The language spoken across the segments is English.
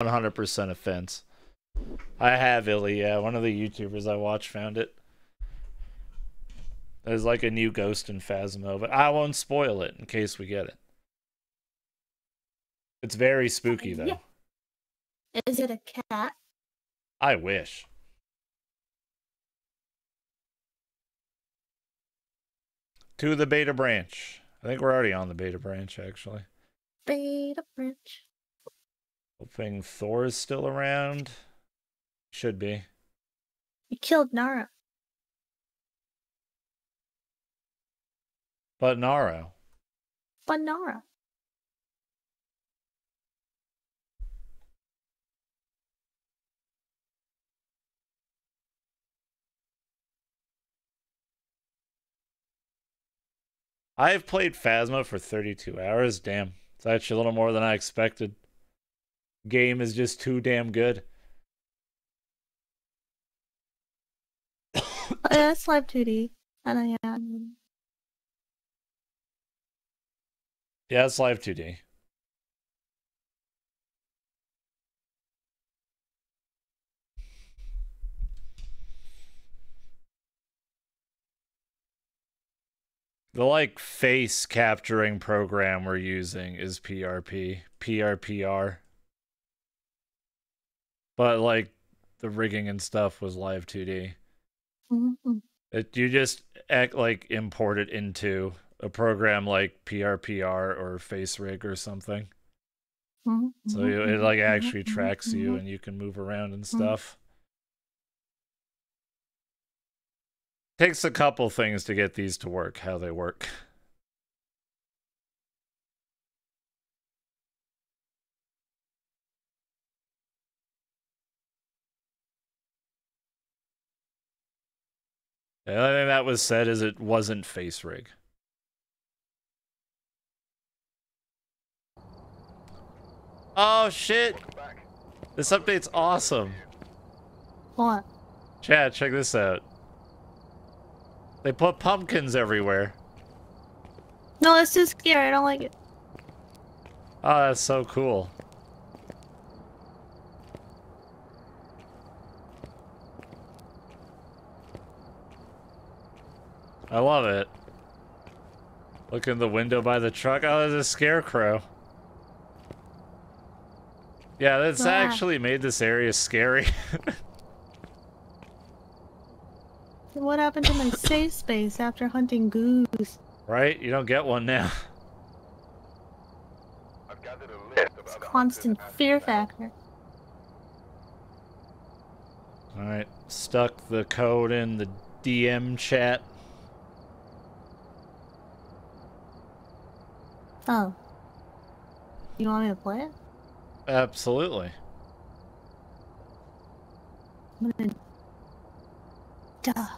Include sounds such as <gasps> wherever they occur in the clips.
100% offense. I have Illy, yeah. One of the YouTubers I watch found it. There's like a new ghost in Phasmo, but I won't spoil it in case we get it. It's very spooky though. Is it a cat? I wish. To the beta branch. I think we're already on the beta branch actually. Beta branch. Hoping Thor is still around. Should be. You killed Naro. But Naro. But Naro. I've played Phasmo for 32 hours. Damn. It's actually a little more than I expected. Game is just too damn good. <coughs> Yeah, it's Live2D. And I am. Yeah, it's Live2D. The like face capturing program we're using is PRP, PRPR. But like the rigging and stuff was Live2D. Mhm. It, you just act like import it into a program like PRPR or FaceRig or something. Mhm. So you, it like Mhm. actually Mhm. tracks you Mhm. and you can move around and stuff. Takes a couple things to get these to work how they work. The only thing that was said is it wasn't FaceRig. Oh shit! This update's awesome. What? Chad, check this out. They put pumpkins everywhere. No, it's too scary. I don't like it. Oh, that's so cool. I love it. Look in the window by the truck. Oh, there's a scarecrow. Yeah, that's Ah. actually made this area scary. <laughs> What happened to my safe space after hunting goose? right? You don't get one now. It's constant fear factor. Alright, stuck the code in the DM chat. Oh. You don't want me to play it? Absolutely. I'm gonna die.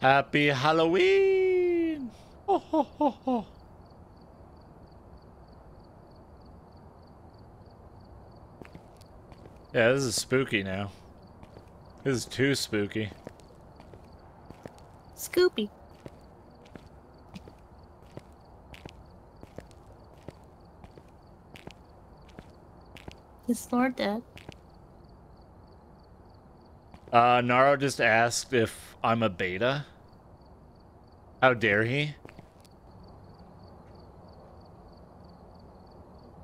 Happy Halloween! Ho, ho, ho, ho. Yeah, this is spooky now. This is too spooky. Scoopy. Is Lord dead? Uh, Naro just asked if I'm a beta. How dare he?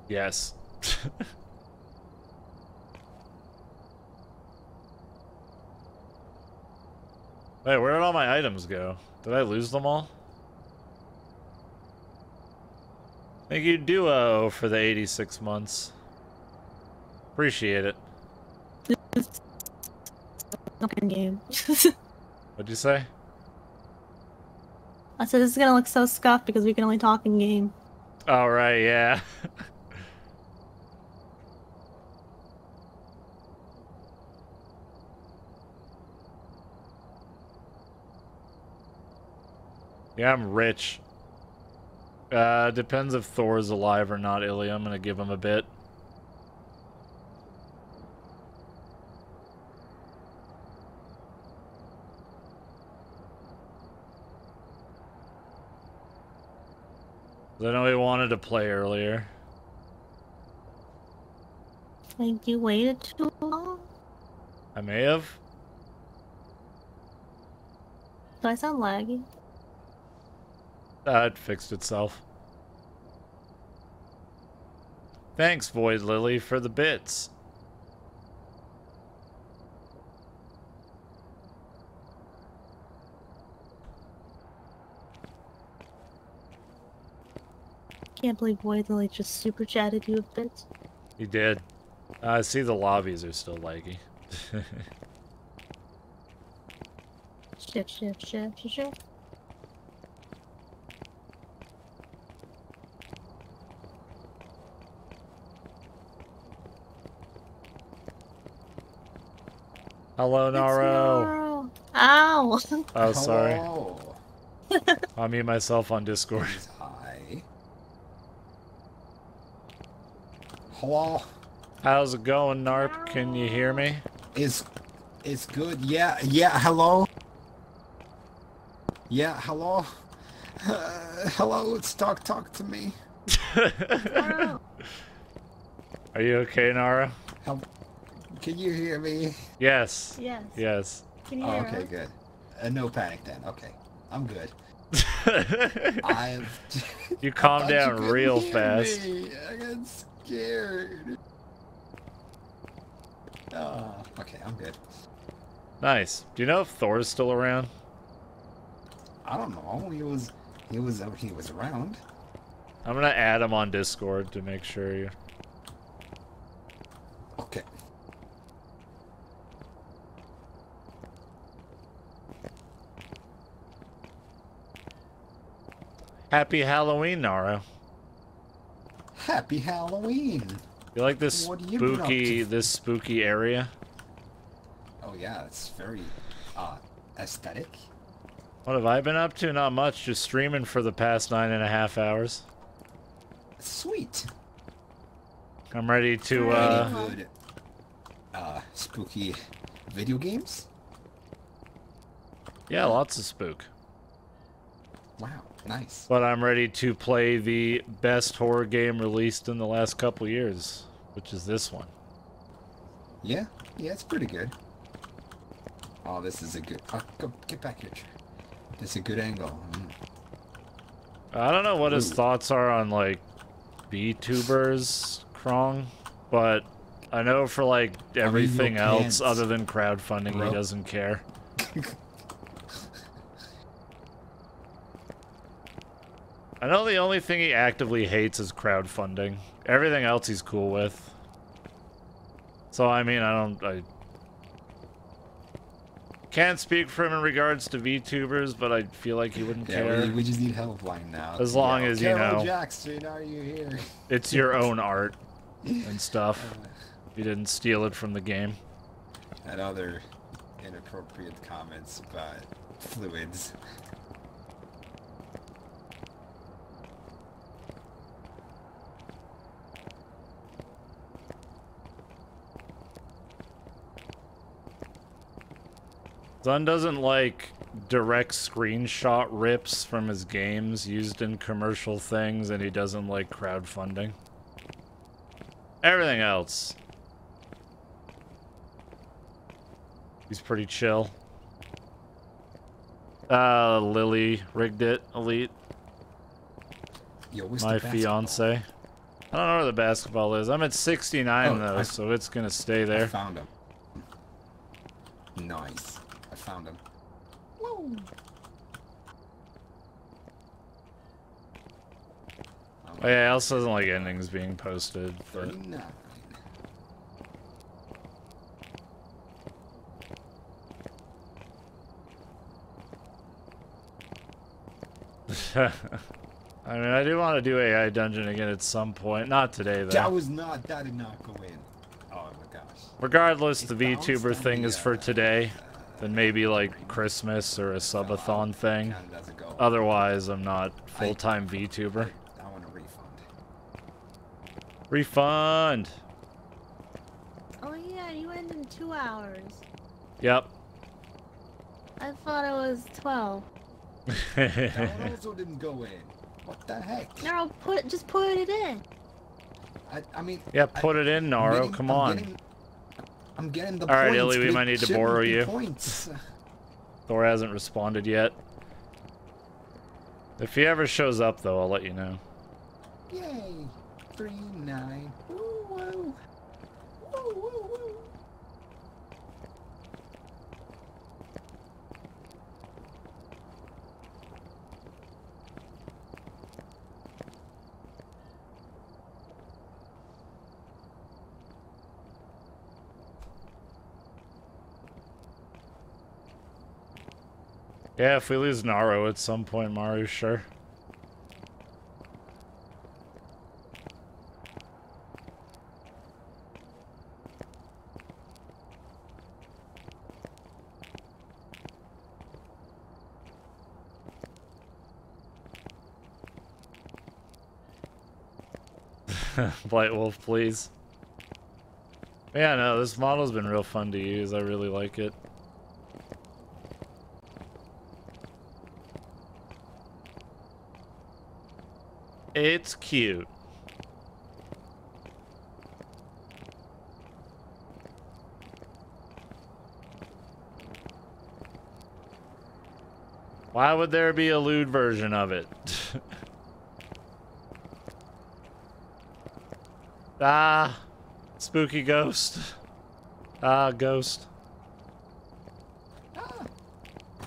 Yes. <laughs> Wait, where did all my items go? Did I lose them all? Thank you, Duo, uh, for the 86 months. Appreciate it. Fucking <laughs> game. What'd you say? I said this is gonna look so scuffed because we can only talk in game. All right, yeah. <laughs> yeah, I'm rich. Uh, depends if Thor's alive or not, Ilya. I'm gonna give him a bit. I know he wanted to play earlier. Like you waited too long? I may have. Do I sound laggy? Uh, it fixed itself. Thanks, Void Lily, for the bits. Can't believe Void Lily just super chatted you a bit. He did. Uh, I see the lobbies are still laggy. <laughs> Shift, shift, shift, shift, shift. Hello, Naro. Naro. Ow! <laughs> Oh, sorry. <laughs> I'll mute myself on Discord. Hi. Hello. How's it going, Narp? Can you hear me? It's it's good. Yeah. Yeah. Hello. Yeah. Hello. Uh, <laughs> hello. It's talk. Talk to me. Are you okay, Naro? Help. Can you hear me? Yes. Yes. Yes. Can you Oh, hear okay. us? Good. Uh, no panic then. Okay. I'm good. <laughs> I've. you I calm <laughs> down you real fast. me. I got scared. Oh, okay. I'm good. Nice. Do you know if Thor's still around? I don't know. He was. He was. He was around. I'm gonna add him on Discord to make sure you. Okay. Happy Halloween, Naro. Happy Halloween. You like this you spooky, this spooky area? Oh yeah, it's very uh aesthetic. What have I been up to? Not much. Just streaming for the past nine and a half hours. Sweet. I'm ready to. Uh good uh spooky video games? Yeah, lots of spook. Wow, nice. But I'm ready to play the best horror game released in the last couple years, which is this one. Yeah, yeah, it's pretty good. Oh, this is a good. Oh, go get back here. This is a good angle. Mm. I don't know what his thoughts are on like VTubers, Krong, but I know for like everything else pants, other than crowdfunding, bro. he doesn't care. <laughs> I know the only thing he actively hates is crowdfunding. Everything else he's cool with. So I mean, I don't I can't speak for him in regards to VTubers, but I feel like he wouldn't Yeah, care. we, we just need Helblinde now. As long as, you know- Jackson, are you here? It's your own art and <laughs> stuff. You didn't steal it from the game. and other inappropriate comments about fluids. Zun doesn't like direct screenshot rips from his games used in commercial things, and he doesn't like crowdfunding. Everything else. He's pretty chill. Uh, Lily rigged it, Elite. Yo, my fiance. I don't know where the basketball is. I'm at 69 Oh, though, I- so it's gonna stay I there. found him. Nice. Found him. Oh yeah, Alice doesn't like endings being posted, but 39. <laughs> I mean, I do want to do AI Dungeon again at some point. Not today, though. That was not. That did not go in. Oh my gosh. Regardless, It's the VTuber thing is for uh, today. Then maybe like Christmas or a subathon thing. Counted as. Otherwise, I'm not full-time VTuber. I want a refund. Refund. Oh yeah, you end in two hours. Yep. I thought it was twelve. That one also didn't go in. What the heck? No, put just put it in. I, I mean. Yeah, I- put it in, I'm Naro. getting- Come I'm on. Getting, I'm getting the All right, points. Illy, we might need to borrow you. Points. Thor hasn't responded yet. If he ever shows up, though, I'll let you know. Yay! Three nine. Woo. Woo woo woo. Yeah, if we lose Naro at some point, Maru, sure. <laughs> Blight Wolf, please. Yeah, no, this model's been real fun to use. I really like it. It's cute. Why would there be a lewd version of it? <laughs> ah, spooky ghost. Ah, ghost. Ah.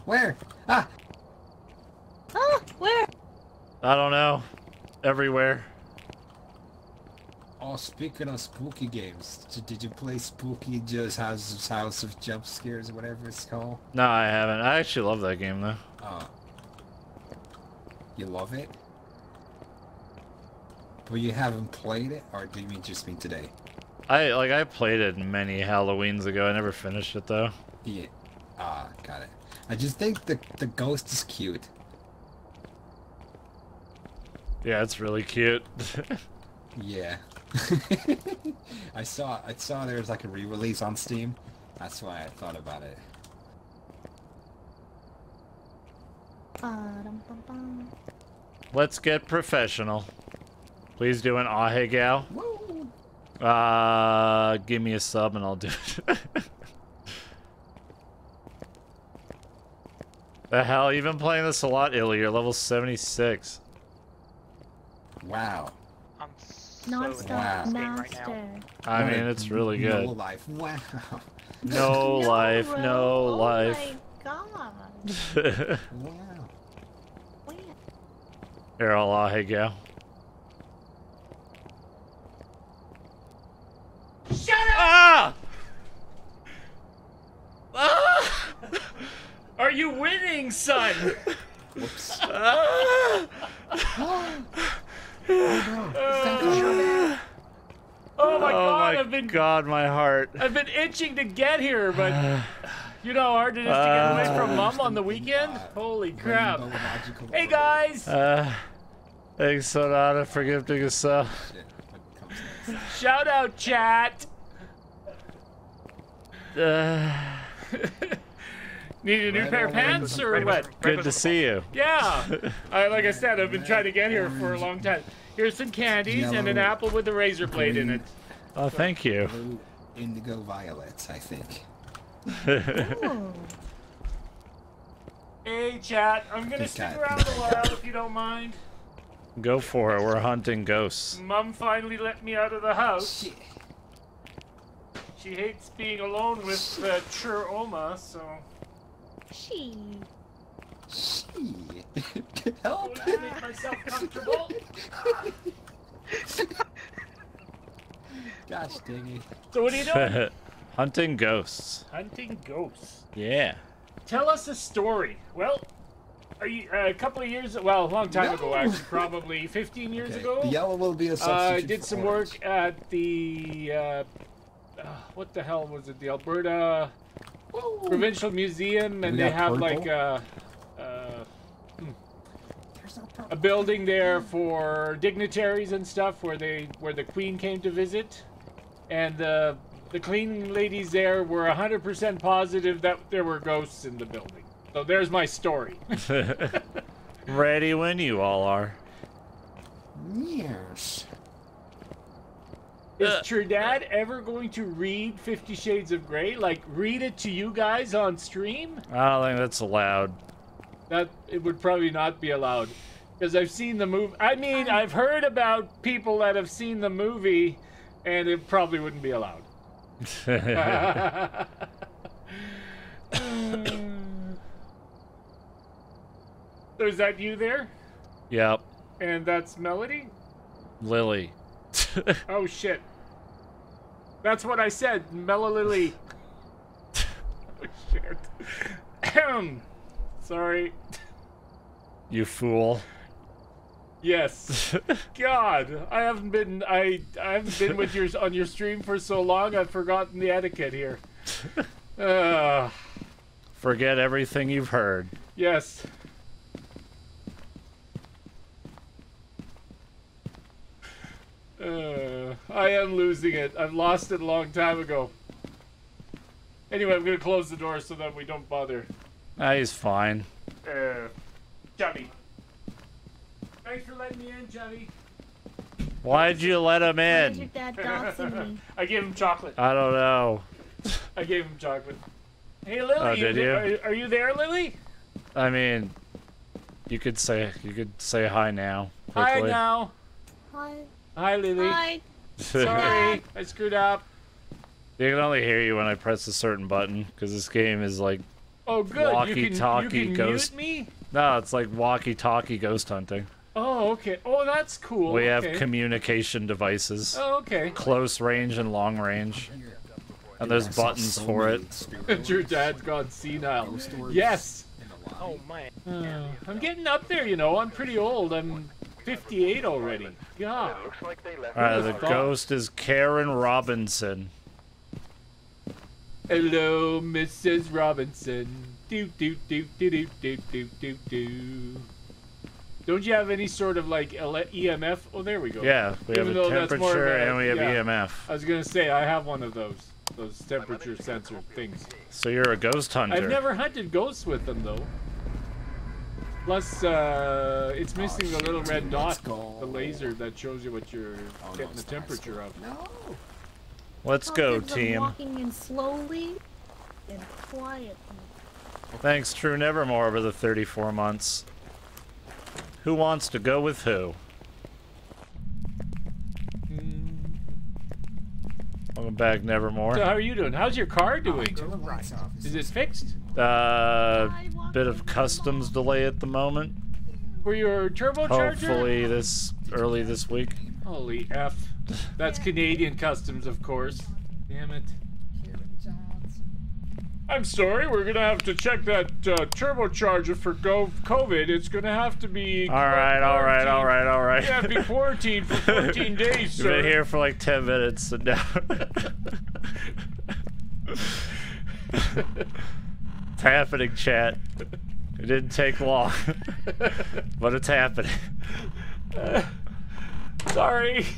Where? Ah! Oh, where? I don't know. Everywhere. Oh, speaking of spooky games, did you play Spooky Joe's House, House of Jump Scares, whatever it's called? No, I haven't. I actually love that game though. Oh. You love it? But you haven't played it, or do you mean just mean today? I like I played it many Halloweens ago. I never finished it though. Yeah. Ah, got it. I just think the the ghost is cute. Yeah, it's really cute. <laughs> Yeah. <laughs> I saw I saw there was like a re-release on Steam. That's why I thought about it. Let's get professional. Please do an Ahegao. Woo! Uh, give me a sub and I'll do it. <laughs> the hell? You've been playing this a lot, Illy. You're level 76. Wow. I'm so Non-stop Wow. in this right now. master. I mean, it's really good. No good. life. Wow. No <laughs> life, no oh life. my god. <laughs> Wow. Where? <laughs> Here, I'll Ahegao. Shut up! Ah! Ah! Are you winning, son? Whoops. Ah! <gasps> Oh my oh god, my I've been god, my heart. I've been itching to get here, but <sighs> you know how hard it is to get away from mom on the weekend? Holy crap. Hey guys! Uh, thanks, Sonata, for gifting. Shit, what? Shout out chat! Uh, <laughs> Need a new Right pair of pants or what? good to see you. Yeah! I, like I said, I've been trying to get here for a long time. Here's some candies and an apple with a razor blade in it. Oh, thank you. Blue, indigo, violets, I think. <laughs> Hey chat, I'm gonna stick guy. around a while if you don't mind. Go for it. We're hunting ghosts. Mom finally let me out of the house. Shit. She hates being alone with uh, Chur Oma, so. She. Shit. <laughs> Help. I make myself comfortable? <laughs> Gosh dang it. So what are you doing? <laughs> hunting ghosts. Hunting ghosts. Yeah. Tell us a story. Well, are you, uh, a couple of years, well, a long time No. ago actually, probably 15 years Okay, ago. The yellow will be a Uh, I substitute. did for some orange. work at the, uh, uh, what the hell was it? The Alberta Woo. Provincial Museum, and they have purple? like a, uh, a building there for dignitaries and stuff where they where the queen came to visit and the the cleaning ladies there were 100% positive that there were ghosts in the building so there's my story <laughs> <laughs> Ready when you all are. Yes. Is Uh. Trinidad ever going to read Fifty Shades of Grey? Like, read it to you guys on stream? I don't think that's allowed. That it would probably not be allowed, because I've seen the movie. I mean, I've heard about people that have seen the movie, and it probably wouldn't be allowed. <laughs> <laughs> so is that you there? yep. And that's Melody? Lily. <laughs> Oh shit. That's what I said, Melody. <laughs> oh shit. Sorry. you fool. Yes. <laughs> God, I haven't been I I haven't been with your on your stream for so long. I've forgotten the etiquette here. Uh, Forget everything you've heard. yes. Uh, I am losing it. I've lost it a long time ago. Anyway, I'm gonna close the door so that we don't bother. Ah, he's fine. Uh, Johnny. Thanks for letting me in, Johnny. Why'd you let him Why is your in? dad doxing me? <laughs> I gave him chocolate. I don't know. I gave him chocolate. Hey, Lily. Oh, did you? Are, are you there, Lily? I mean, you could say you could say hi now. Hi now. Hi. Hi, Lily. Hi. Sorry, I screwed up. You can only hear you when I press a certain button because this game is like Oh, good. Walkie-talkie you can ghost- mute me? no, it's like walkie-talkie ghost hunting. Oh, okay. Oh, that's cool. we have communication devices, Oh, okay. close range and long range, and there's I buttons so for it. stupid <laughs> Your dad's gone senile. Yes. Oh lobby. man. Uh, I'm getting up there, you know. I'm pretty old. I'm 58 already. God. Looks like they left. All right, the ghost is Karen Robinson. Hello, Mrs. Robinson. Do do do do do do do do do. Don't you have any sort of like EMF? Oh, there we go. Yeah, we have Even a though that's more of temperature a- and we have yeah. EMF. I was gonna say I have one of those, those temperature sensor things. So you're a ghost hunter. I've never hunted ghosts with them though. Plus, uh, it's missing the little red dot, the laser that shows you what you're Oh, no, getting the temperature of. No. Let's go, Talk is team. Walking in slowly and quietly. Thanks, True Nevermore, over the 34 months. Who wants to go with who? Welcome back, Nevermore. So how are you doing? How's your car doing? Turn the lights off. This Is it fixed? Uh, bit of customs delay at the moment. For your turbocharger? Hopefully this early this week. Holy F. That's Canadian customs, of course. Damn it. I'm sorry, we're gonna have to check that uh, turbocharger for go- COVID. It's gonna have to be. All right, all right, all right, all right. To be quarantined for 14 days, <laughs> You've been here for like 10 minutes and now. <laughs> it's happening, chat. It didn't take long, <laughs> but it's happening. Sorry. <laughs>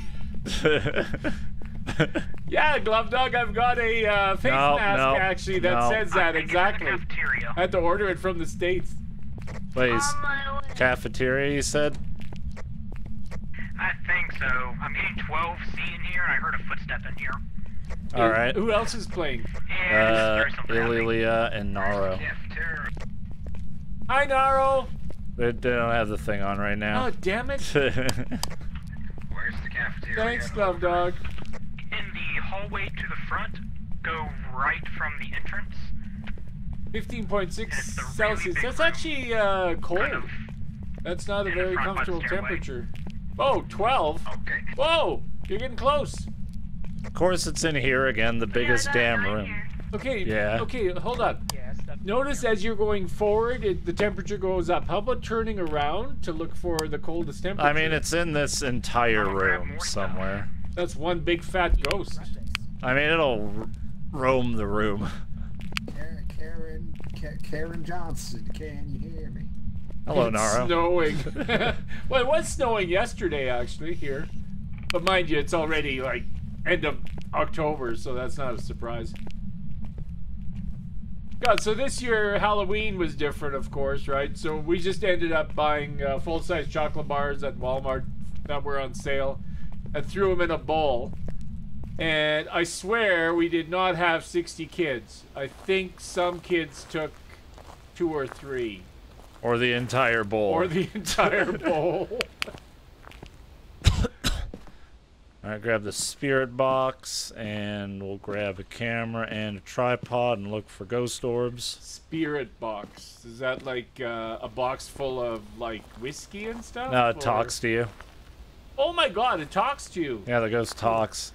Yeah, Glove Dog, I've got a uh, face No, mask no, actually that no. says that exactly. I had to order it from the States. Please. Cafeteria, you said? I think so. I'm getting 12C in here, and I heard a footstep in here. All right. Who else is playing? Uh, there's something and Naro. Hi, Naro. They, they don't have the thing on right now. Oh, damn it. <laughs> Where's the cafeteria? Thanks, Glove Dog. In the hallway to the front, go right from the entrance. 15.6 It's a really Celsius. That's room. actually uh, cold. Kind of. That's not a in very comfortable temperature. Oh, 12. Okay. Whoa, you're getting close. Of course, it's in here again, the biggest damn room. Okay, Yeah. okay, hold on. Yeah. Notice as you're going forward, it, the temperature goes up. How about turning around to look for the coldest temperature? I mean, it's in this entire room somewhere. That's one big fat ghost. I mean, it'll roam the room. Karen, Karen, Karen Johnson. Can you hear me? Hello, It's Naro. snowing. <laughs> <laughs> well, it was snowing yesterday, actually, here. But mind you, it's already like end of October, so that's not a surprise. God, so this year Halloween was different, of course, right? So we just ended up buying uh, full-size chocolate bars at Walmart that were on sale and threw them in a bowl. And I swear we did not have 60 kids. I think some kids took two or three, Or the entire bowl. or the <laughs> entire bowl. <laughs> Alright, grab the spirit box, and we'll grab a camera and a tripod and look for ghost orbs. Spirit box. Is that like uh, a box full of like whiskey and stuff? No, it or- talks to you. Oh my god, it talks to you. Yeah, the ghost talks.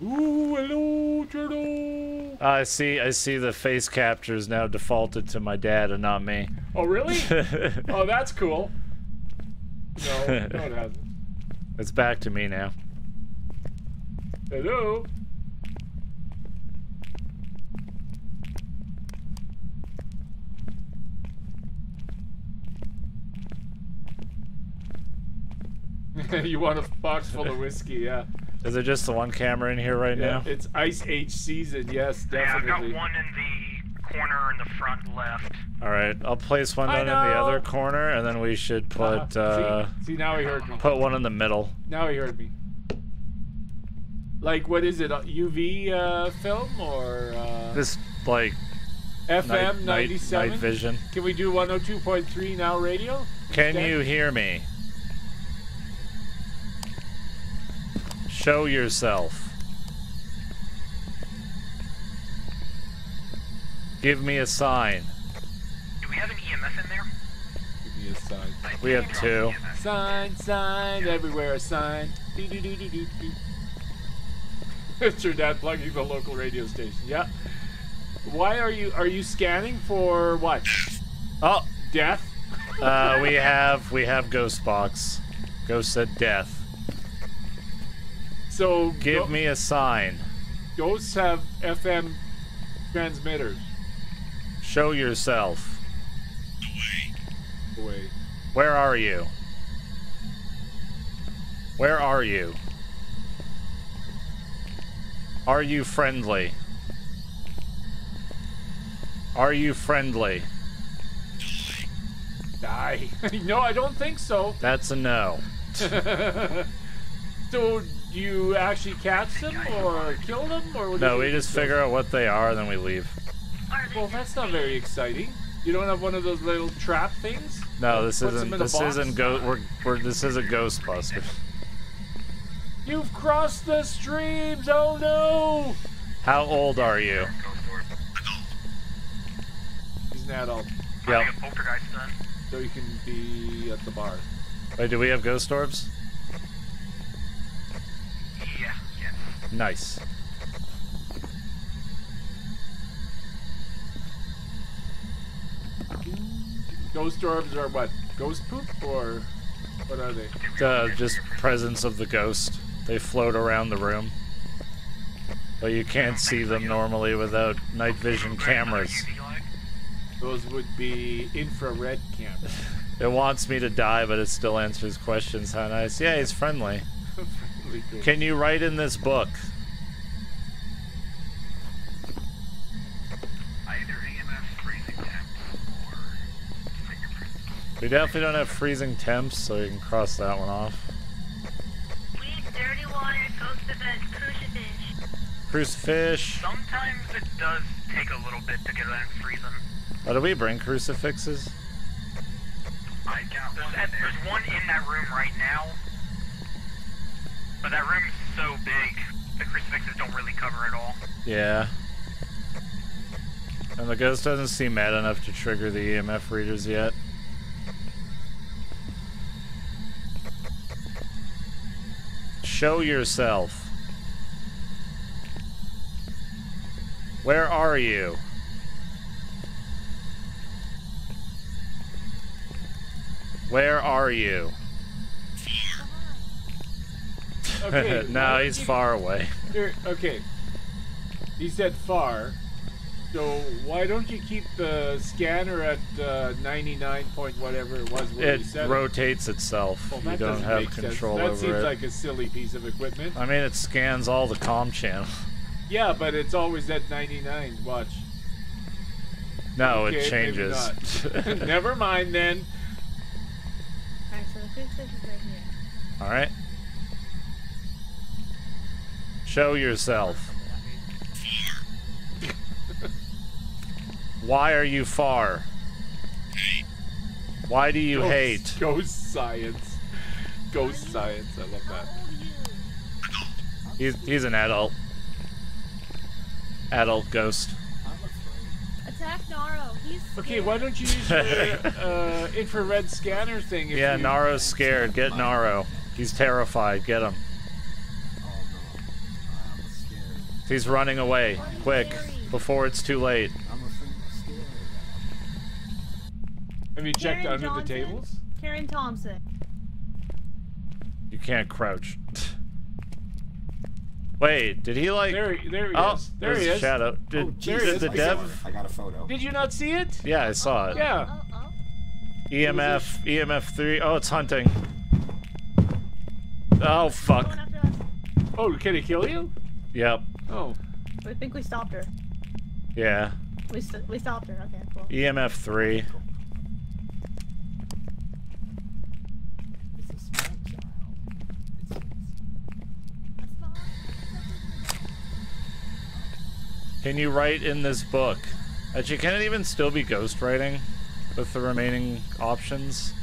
Ooh, hello, turtle. I see. I see the face captures now defaulted to my dad and not me. Oh, really? <laughs> oh, that's cool. No, no, it hasn't. it's back to me now. Hello. <laughs> you want a box full of whiskey, yeah. Is there just the one camera in here right Yeah, now? it's Ice Age season, yes, definitely. Yeah, I've got one in the corner in the front left. All right, I'll place one down in the other corner, and then we should put Uh-huh. uh, see, see, now he heard me. put one in the middle. Now he heard me. Like, what is it? a UV uh, film or uh, This like FM night, night, 97? night vision. Can we do 102.3 now radio? Can Okay. you hear me? Show yourself. Give me a sign. Do we have an EMF in there? Give me a sign. We have two. Sign, sign, everywhere a sign. Doo doo doo. <laughs> It's your dad plugging the local radio station. Yeah. Why are you are you scanning for what? Oh, Death? <laughs> uh, we have we have ghost box. Ghost said death. So Give me a sign. ghosts have FM transmitters. Show yourself. Away. Where are you? Where are you? Are you friendly? Are you friendly? Die. <laughs> no, I don't think so. That's a no. <laughs> so do you actually catch them or kill them or No, we just figure out what they are, and then we leave. Well, that's not very exciting. You don't have one of those little trap things? No, this isn't. them This isn't go. We're, we're. This is a Ghostbuster. <laughs> You've crossed the streams. Oh no! How old are you? Go. He's an adult, I Yep. think a poltergeist then. so you can be at the bar. Wait, do we have ghost orbs? Yeah, yeah. Nice. Ghost orbs are what? Ghost poop or what are they? Uh, just presence of the ghost. They float around the room. But you can't see them normally without night vision cameras. Those would be infrared cameras. <laughs> It wants me to die, but it still answers questions. How nice. Yeah, he's friendly. <laughs> Really. Can you write in this book? Either EMF, freezing temps, or fingerprint. We definitely don't have freezing temps, so you can cross that one off. Weed, dirty water, ghost event, crucifix. Sometimes it does take a little bit to get that freezing. Oh, do we bring crucifixes? I got there's, one there's one in that room right now. But that room's so big, the crucifixes don't really cover it all. Yeah. And the ghost doesn't seem mad enough to trigger the EMF readers yet. Show yourself. Where are you? Where are you? Okay. <laughs> no, he's you- far away. Okay. He said far. So why don't you keep the scanner at uh, 99 point whatever it was where It you said rotates itself. Well, you don't have sense. control That over it. That seems like a silly piece of equipment. I mean, it scans all the com channels. Yeah, but it's always at 99. Watch. No, Okay, it changes. <laughs> Never mind then. Alright, so the food station is right here. all right. Show yourself. Why are you far? Why do you Ghost- hate? Ghost science. Ghost science. I love that. He's he's an adult. Adult ghost. Attack Naro. He's Okay, why don't you use your <laughs> uh, infrared scanner thing? If Yeah, you... Naro's scared. Get Naro. He's terrified. Get him. Oh no. I'm scared. He's running away. Quick, before it's too late. I'm afraid scared. Have you checked Karen under Johnson? the tables? Karen Thompson. You can't crouch. Wait, did he like? There, he- there he oh, is. There he is. shadow. Did, Oh, did the I dev? it. I got a photo. Did you not see it? Yeah, I saw it. Yeah. Oh, oh. EMF, EMF three. Oh, it's hunting. Oh fuck. Going after us. Oh, can it kill you? Yep. Oh. I think we stopped her. Yeah. We, st- we stopped her. Okay, cool. EMF three. It's a small child. It's, That's not- Can you write in this book? Actually, can it even still be ghostwriting with the remaining options?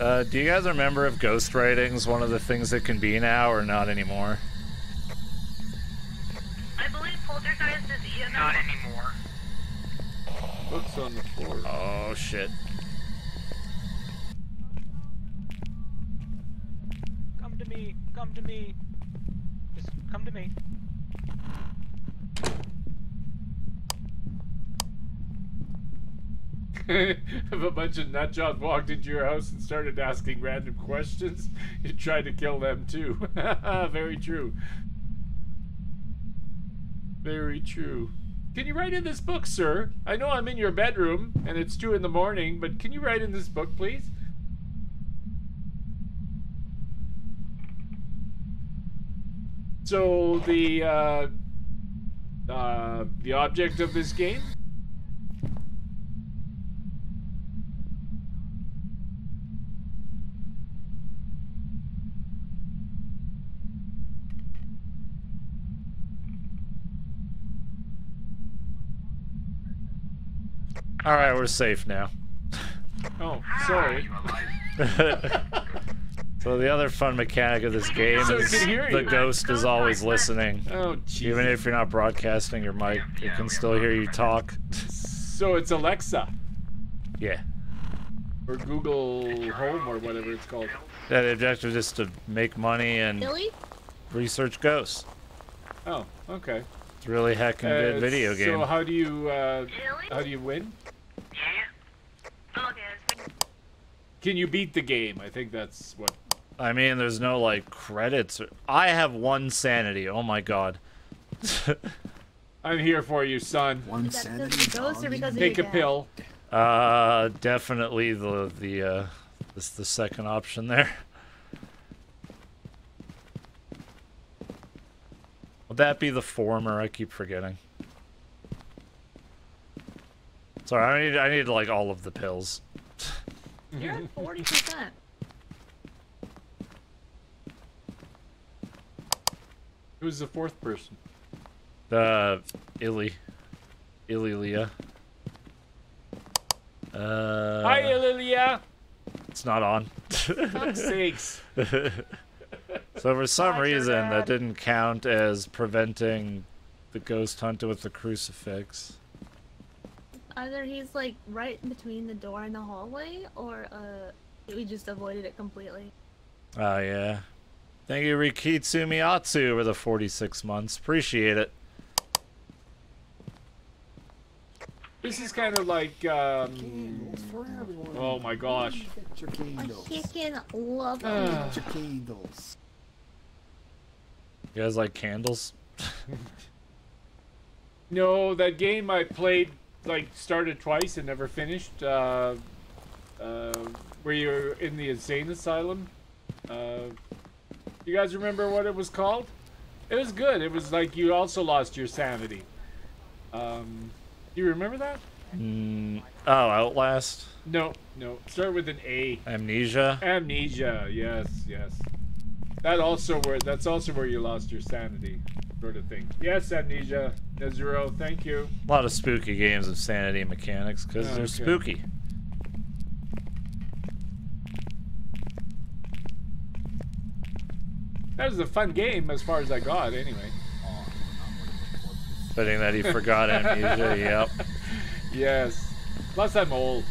Uh, do you guys remember if ghostwriting's one of the things that can be now or not anymore? I believe poltergeist is EMF. Not anymore. Books on the floor. Oh shit. Come to me. Come to me. Come to me. <laughs> if a bunch of nutjobs walked into your house and started asking random questions, <laughs> you tried to kill them too. <laughs> Very true. Very true. Can you write in this book, sir? I know I'm in your bedroom and it's two in the morning, but can you write in this book, please? So the uh, uh, the object of this game All right, we're safe now. Oh, sorry. <laughs> <laughs> so the other fun mechanic of this <laughs> game So it is can hear the ghost is always listening. Oh, jeez. Even if you're not broadcasting your mic, it can still hear you talk. So it's Alexa Yeah. or Google Home or whatever it's called. Yeah, the objective is just to make money and Billy? research ghosts. Oh, okay. It's really heckin' good Uh, video game. So how do you uh, Really? how do you win? Yeah. Okay. Can you beat the game? I think that's what. I mean, there's no like credits. I have one sanity. Oh my god. <laughs> I'm here for you, son. One Is that because sanity of the ghost or dog. because of Take a your dad? pill. Uh, definitely the the uh, this the second option there. Would that be the former? I keep forgetting. Sorry, I need I need like all of the pills. You're at 40%. Who's the fourth person? Uh, Illy, Ililia. Uh, Hi, Lilia. it's not on. <laughs> Fuck's sakes. <laughs> So for some Hi, your reason that didn't count as preventing the ghost hunter with the crucifix. Either he's like right in between the door and the hallway, or uh, we just avoided it completely. Oh yeah. Thank you Rikitsu Miyatsu over the 46 months. Appreciate it. This is kind of like um. For. Oh my gosh. Get your I candles. freaking love Ah. Get your candles. You guys like candles? <laughs> No, that game I played like started twice and never finished. Uh, uh, where you're in the insane asylum. Uh, you guys remember what it was called? It was good. It was like you also lost your sanity. Um, you remember that? Mm, Oh, Outlast? No, no. Start with an A. Amnesia? Amnesia. Yes, yes. That also where that's also where you lost your sanity, sort of thing. Yes, amnesia. Nezuro, thank you. A lot of spooky games of sanity mechanics because Oh, they're okay. spooky. That was a fun game as far as I got, anyway. Not more than corpses. Fitting that he forgot Amnesia, <laughs> yep. Yes. Plus, I'm old.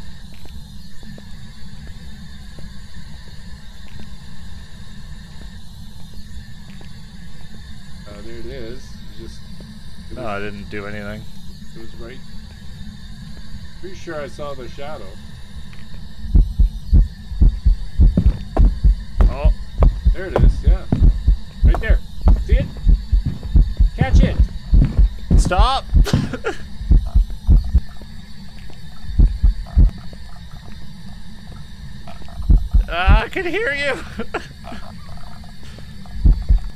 Oh, there it is. You just. It No, was, I didn't do anything. it was right. Pretty sure I saw the shadow. Oh, There it is, yeah. Right there. See it? Catch it! stop! <laughs> Ah, I can hear you! <laughs>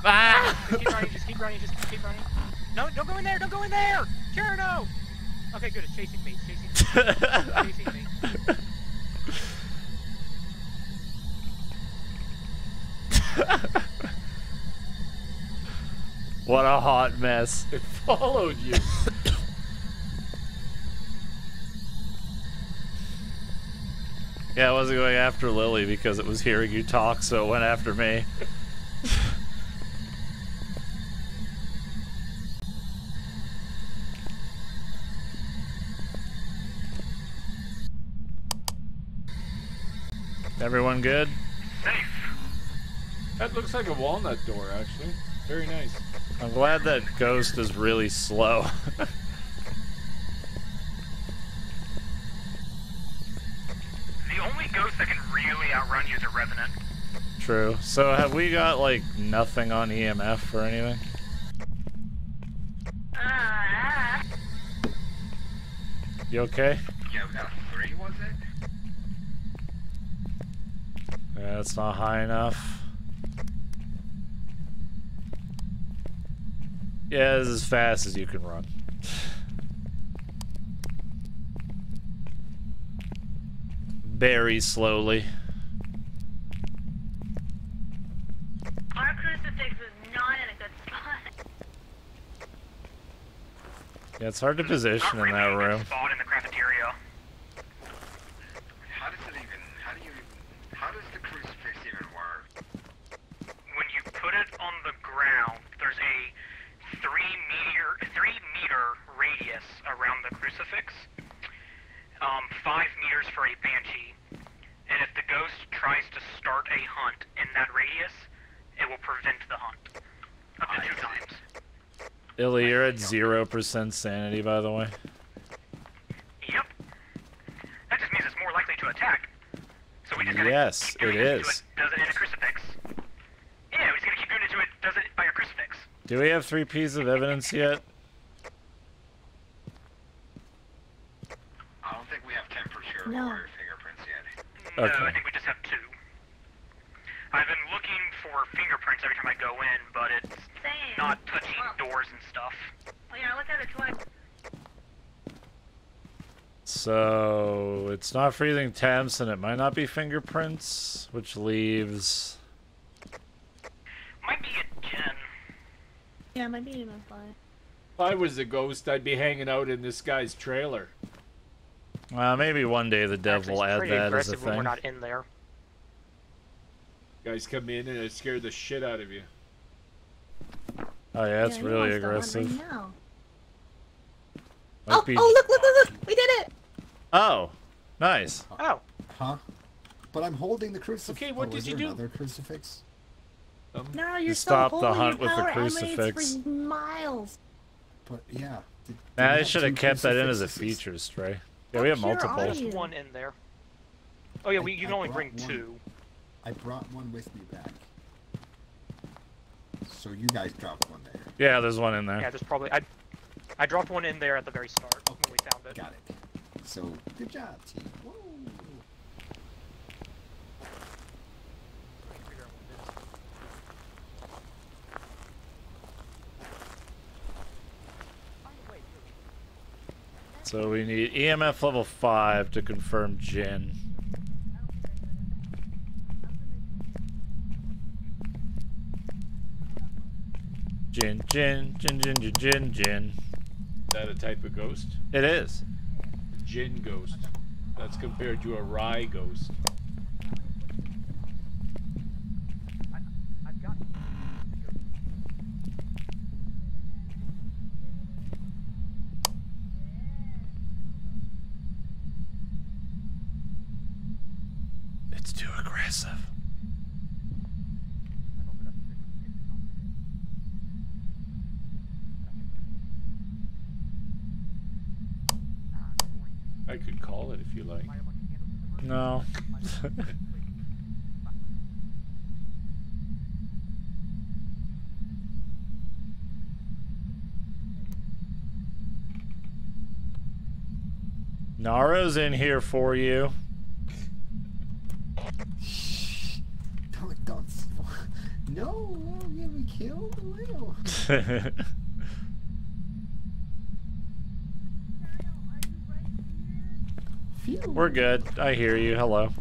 ah! Just keep running, just keep running, just keep running. No, don't go in there, don't go in there! Sure, no! Okay, good, it's chasing me, it's chasing me. It's chasing me. <laughs> what a hot mess. It followed you. Yeah, I wasn't going after Lily because it was hearing you talk, so it went after me. Everyone good? Safe. That looks like a walnut door, actually. Very nice. I'm glad that ghost is really slow. The only ghost that can really outrun you is a revenant. True. So have we got like nothing on EMF or anything? You okay? Yeah, we got three, was it? Yeah, it's not high enough. Yeah, it's as fast as you can run. Very slowly. our crucifix was not in a good spot. Yeah, it's hard to position in that room. Spot in the cafeteria. How does it even, how do you, how does the crucifix even work? When you put it on the ground, there's a three meter three meter radius around the crucifix. Um, five meters for a banshee. And if the ghost tries to start a hunt in that radius, it will prevent the hunt. Up to two times. Illy, you're at 0% sanity, by the way. Yep. That just means it's more likely to attack. So we just gotta Yes, keep doing it is. It does it in a crucifix. Yeah, we just gotta keep doing it until it does it by a crucifix. Do we have three pieces of evidence yet? I don't think we have temperature No. or fingerprints yet. No, Okay. I think we just have two. I've been looking for fingerprints every time I go in, but it's Same. not touching Well, doors and stuff. well, yeah, I looked at it twice. So it's not freezing temps, and it might not be fingerprints, which leaves. Might be a 10. Yeah, my medium is fine. If I was a ghost, I'd be hanging out in this guy's trailer. Well, maybe one day the dev will add that as a aggressive when we're not in there. Guys come in and it scared the shit out of you. Oh yeah, it's Yeah, really wants to hunt aggressive. Right Oh, be- oh, look, look, look, look! We did it! Oh, nice. Oh, Huh? But I'm holding the crucifix. Okay, what oh, did you do? Another crucifix? Um, No, you're stopped so the hunt with the power emanates crucifix. For miles. But yeah. Did, did Nah, they should have kept that in as a feature, Stray. Yeah, we have multiple. there's you? one in there. Oh yeah, we, I- you can I only bring one. two. I brought one with me back. So you guys dropped one there. Yeah, there's one in there. Yeah, there's probably I. I dropped one in there at the very start when we found it. Got it. So good job, team. Woo. So we need EMF level 5 to confirm Jin. Jin, Jin, Jin, Jin, Jin, Jin, Jin. Is that a type of ghost? It is. Jin ghost. That's compared to a rye ghost. It's too aggressive. I could call it if you like. No. <laughs> Naro's in here for you. Don't, don't. s- No, we'll get me killed. Will. <laughs> Phew. We're good. I hear you. Hello.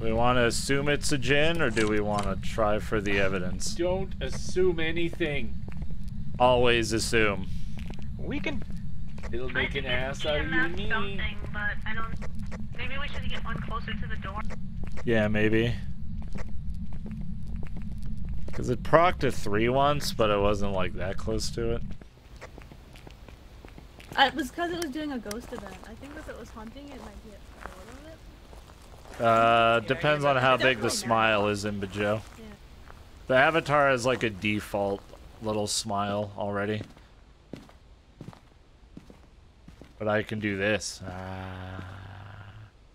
We want to assume it's a Jin, or do we want to try for the evidence? Don't assume anything. Always assume. We can. It'll make an ass out of you and me. but I don't. Maybe we should get one closer to the door. Yeah, maybe. Because it procced a 3 once, but it wasn't like that close to it. Uh, it was because it was doing a ghost event. I think if it was hunting, it might be a little bit. Uh, depends on how big the smile not. is in Bajo. Yeah. The avatar has like a default little smile already. But I can do this. Ah,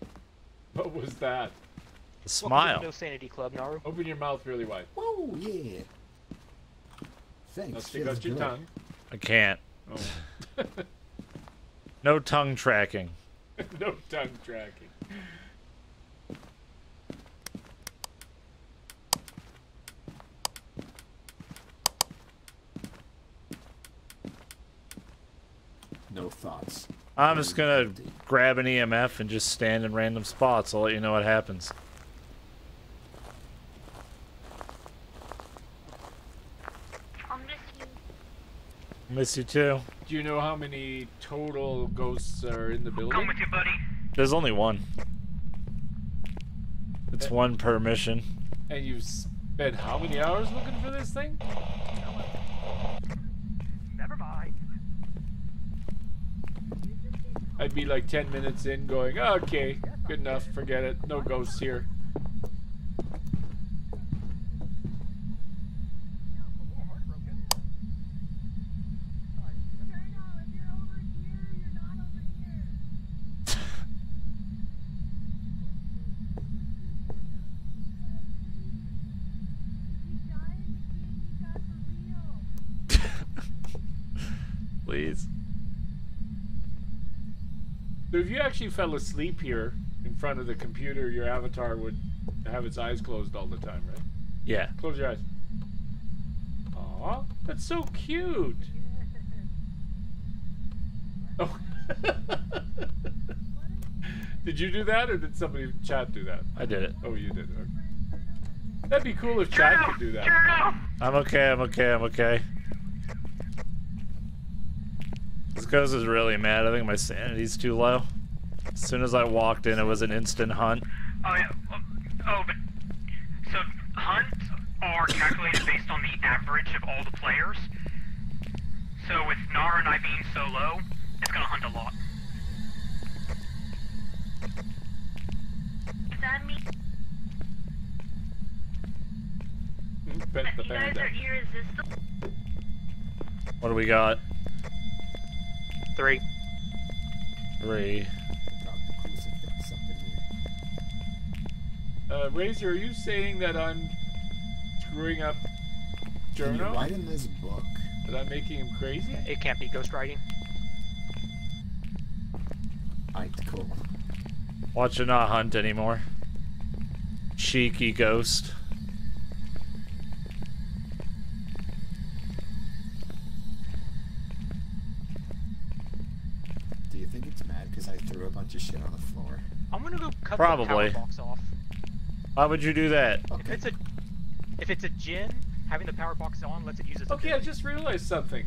<laughs> What was that? the Welcome to smile. No Sanity Club, Naro. Open your mouth really wide. Whoa, yeah. Thanks. Now stick out your good. tongue. I can't. Oh. <laughs> No tongue tracking. <laughs> no tongue tracking. No thoughts. I'm just gonna grab an EMF and just stand in random spots. I'll let you know what happens. I'll miss you. Miss you too. Do you know how many total ghosts are in the building? Come with you, buddy. There's only one. It's eh. one per mission. And you've spent how many hours looking for this thing? Never mind. I'd be like 10 minutes in going, okay, good enough, forget it, no ghosts here. Please. So if you actually fell asleep here in front of the computer, your avatar would have its eyes closed all the time, right? Yeah. Close your eyes. Aw, that's so cute. <laughs> Oh. <laughs> did you do that, or did somebody in chat do that? I did it. Oh, you did. Okay. That'd be cool if chat could do that. I'm okay, I'm okay, I'm okay. This ghost is really mad. I think my sanity's too low. As soon as I walked in, it was an instant hunt. Oh, yeah. Oh, oh, but. So, hunts are calculated based on the average of all the players. So, with Naro and I being so low, it's gonna hunt a lot. Does that mean Pet the you guys are irresistible? What do we got? Three. Three. Uh, Razor, are you saying that I'm screwing up Can you Cirno? write in this book? That I'm making him crazy? It can't be ghost riding. Alright, cool. Watch it not hunt anymore. cheeky ghost. Do you think it's mad because I threw a bunch of shit on the floor? I'm gonna go cut Probably. the power box off. Why would you do that? If it's a if it's a Jin, having the power box on lets it use its Okay, I just realized something.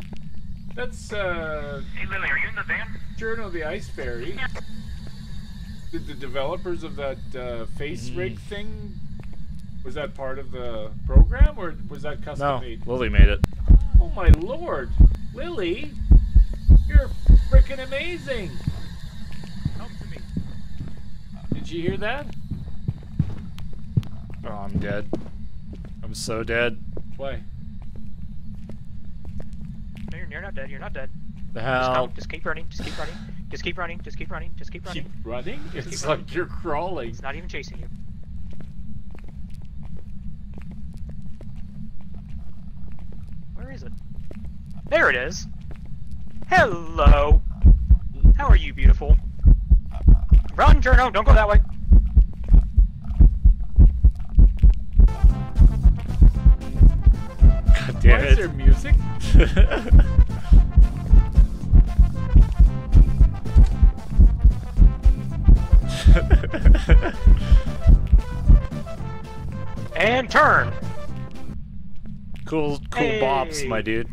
That's uh, Hey Lily, are you in the van? Journal of the Ice Fairy. Did the developers of that uh, face Mm-hmm. rig thing? Was that part of the program, or was that custom No, made? Lily made it. Oh my lord, Lily, you're freaking amazing! Come to me. Did you hear that? Oh, I'm dead. I'm so dead. Why? No, you're, you're not dead. You're not dead. The Just, hell? just keep running. Just keep running. Just keep running. Just keep running. Just keep running. Keep running? Just It's keep like running. you're crawling. It's not even chasing you. Where is it? There it is. Hello. How are you, beautiful? Run, Cirno. Don't go that way. Why damn is there music? <laughs> And turn. cool, cool bops, my dude.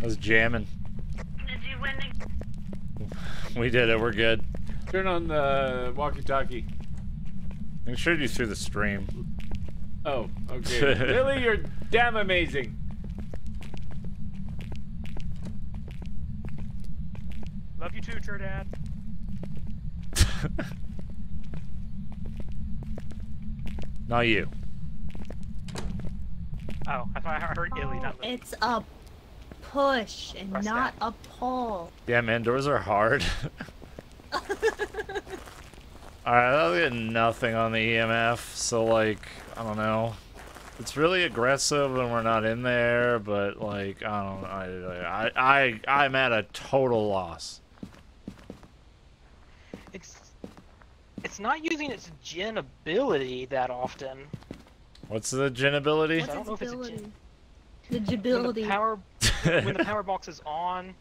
I was jamming. Did you win the We did it. We're good. Turn on the walkie-talkie. Make sure you through the stream. Oh, okay. <laughs> Lily, you're damn amazing. Love you too, Turdad. <laughs> Not you. Oh, I thought I heard Illy, Oh, not Lily. it's a push and Press not that. a pull. Yeah, man, doors are hard. Alright, I'll get nothing on the EMF, so like, I don't know. It's really aggressive when we're not in there, but like, I don't know. I, I, I, I'm at a total loss. It's it's not using its Jin ability that often. What's the Jin ability? What's don't its know if it's a ability? Jin. The When the ability. power when the <laughs> power box is on,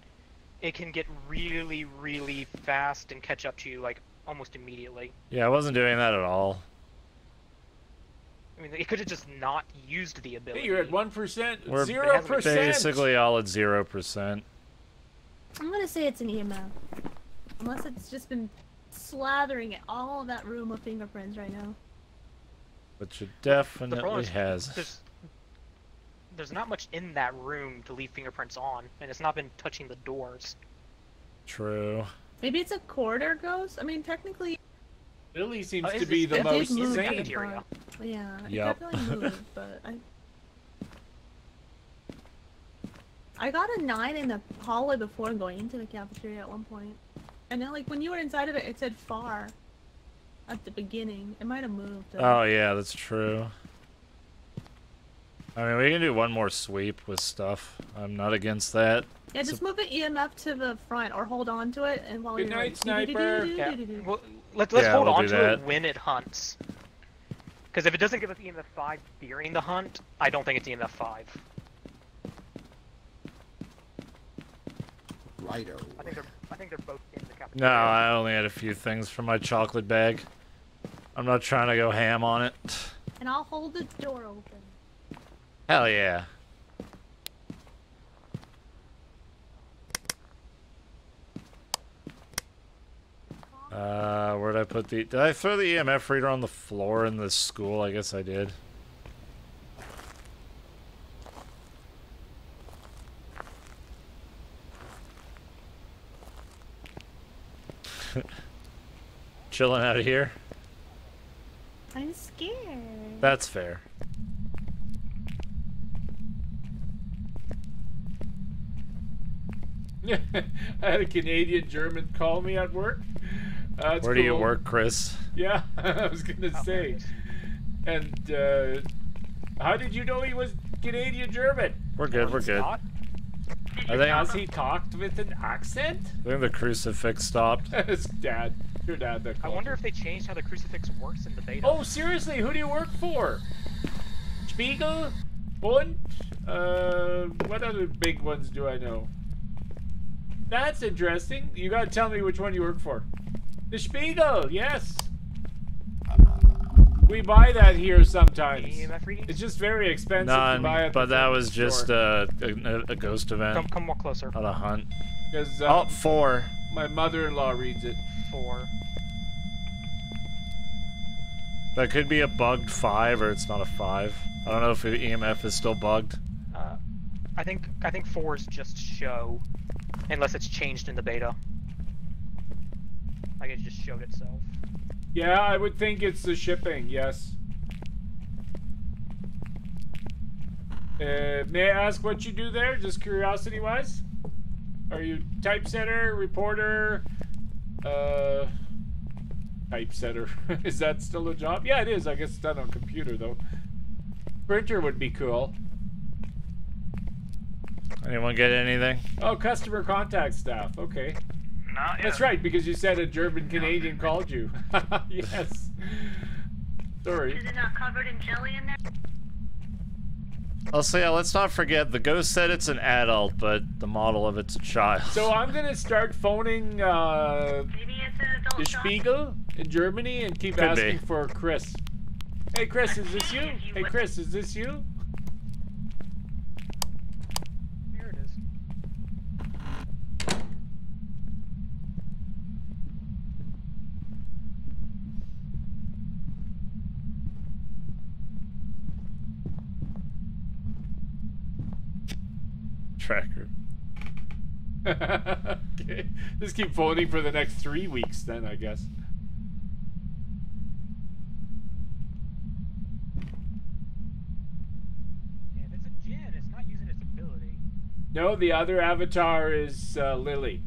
it can get really, really fast and catch up to you like almost immediately. yeah, I wasn't doing that at all. I mean, it could have just not used the ability. Hey, you're at one percent, We're zero percent. Basically all at 0%. I'm gonna say it's an EMF. Unless it's just been slathering it all that room with fingerprints right now. Which it The problem definitely is has. There's, there's not much in that room to leave fingerprints on, and it's not been touching the doors. True. Maybe it's a corridor ghost? I mean, technically, Lily seems Oh, to be the most did move sane. that Cafeteria. Yeah, it definitely moved, <laughs> but I... I got a 9 in the hallway before going into the cafeteria at one point. And then, like, when you were inside of it, it said far. At the beginning. It might have moved. though. Oh yeah, that's true. I mean, we can do one more sweep with stuff. I'm not against that. Yeah, just move the EMF to the front or hold on to it and while Good you're night, like, sniper. Yeah. Well, let's let's Yeah, hold we'll on to that. it when it hunts. Because if it doesn't give us EMF five during the hunt, I don't think it's EMF five. Righto. I think they're I think they're both in the No. I only had a few things from my chocolate bag. I'm not trying to go ham on it. And I'll hold the door open. Hell yeah. Uh, where'd I put the... Did I throw the EMF reader on the floor in the school? I guess I did. <laughs> Chilling out of here? I'm scared. That's fair. <laughs> I had a Canadian German call me at work. Uh, that's Where do you work, Chris? Yeah, <laughs> I was gonna Oh, say. nice. And uh, how did you know he was Canadian German? We're good, we're good. Scott? Did I you think- stop he talked with an accent? I think the crucifix stopped. <laughs> His dad. Your dad that I wonder you. if they changed how the crucifix works in the beta. Oh, seriously? Who do you work for? Spiegel? Bund? Uh, what other big ones do I know? That's interesting. You gotta tell me which one you work for. The Spiegel, yes. We buy that here sometimes. It's just very expensive to buy at but that was just store. uh, a, a ghost event. Come, come walk closer. Not a hunt. 'Cause, Oh, uh, four. my mother-in-law reads it. Four. That could be a bugged five, or it's not a five. I don't know if the EMF is still bugged. Uh, I think I think four is just show, unless it's changed in the beta. Like it just showed itself. Yeah, I would think it's the shipping, yes. Uh, may I ask what you do there, just curiosity wise? Are you typesetter, reporter, uh, typesetter? <laughs> is that still a job? Yeah, it is. I guess it's done on computer though. Printer would be cool. Anyone get anything? Oh, customer contact staff. Okay. Not That's yet. right, because you said a German Canadian called you. <laughs> yes. Sorry. Is it not covered in jelly in there? Also, yeah, let's not forget the ghost said it's an adult, but the model of it's a child. So I'm gonna start phoning uh, Maybe it's an adult the shop. Spiegel in Germany and keep Could asking be. for Chris. Hey Chris, is this you? You Hey Chris, is this you? Here it is. Tracker. <laughs> okay. Just keep phoning for the next three weeks then, I guess. Yeah, if it's a Jin, it's not using its ability. No, the other avatar is uh, Lily.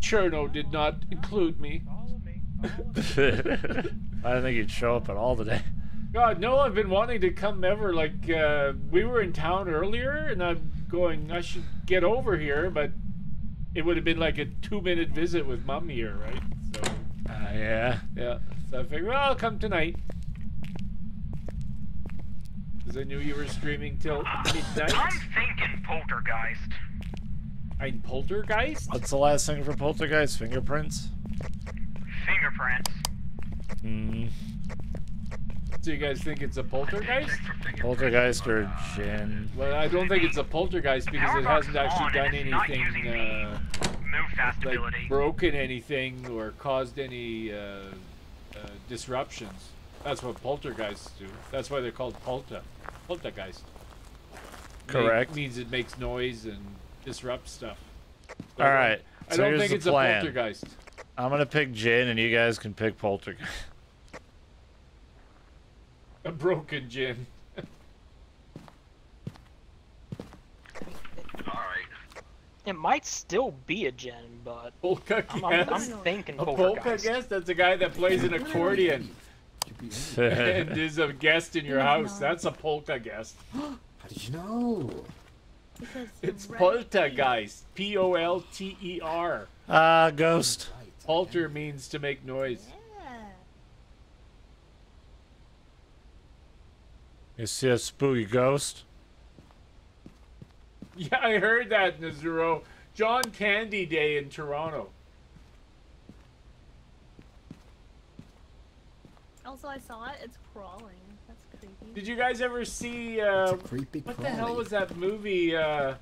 Cirno did not include me. Follow me. Follow <laughs> me. I don't think he'd show up at all today. God, no, I've been wanting to come ever. Like, uh, we were in town earlier, and I'm going, I should get over here, but it would have been like a two minute visit with mom here, right? So, Uh, yeah. yeah. So I figured, well, I'll come tonight. Because I knew you were streaming till midnight. I'm thinking poltergeist. Ein Poltergeist? What's the last thing for Poltergeist? Fingerprints? Fingerprints. Hmm. So you guys think it's a poltergeist? Poltergeist or Jin? Well, I don't think it's a poltergeist because it hasn't actually done and it's not anything, uh, like broken anything or caused any uh, uh, disruptions. That's what poltergeists do. That's why they're called polter. Poltergeist. Ma- Correct. means it makes noise and disrupts stuff. So All I don't- I so don't here's think the it's plan. a poltergeist. I'm gonna pick Jin, and you guys can pick Poltergeist. A broken Jin. It might still be a Jin, but Polka I'm, I'm, I'm thinking A polka poltergeist. guest? That's a guy that plays an accordion Should be in there. and is a guest in your No, house. no. That's a polka guest. <gasps> How did you know? Because It's red- poltergeist. P O L T E R. Ah, ghost. Polter means to make noise. Yeah. You see a spooky ghost? <laughs> Yeah, I heard that, Nazuro. John Candy Day in Toronto. Also, I saw it. It's crawling. That's creepy. Did you guys ever see It's uh, a creepy what the hell was that movie, uh,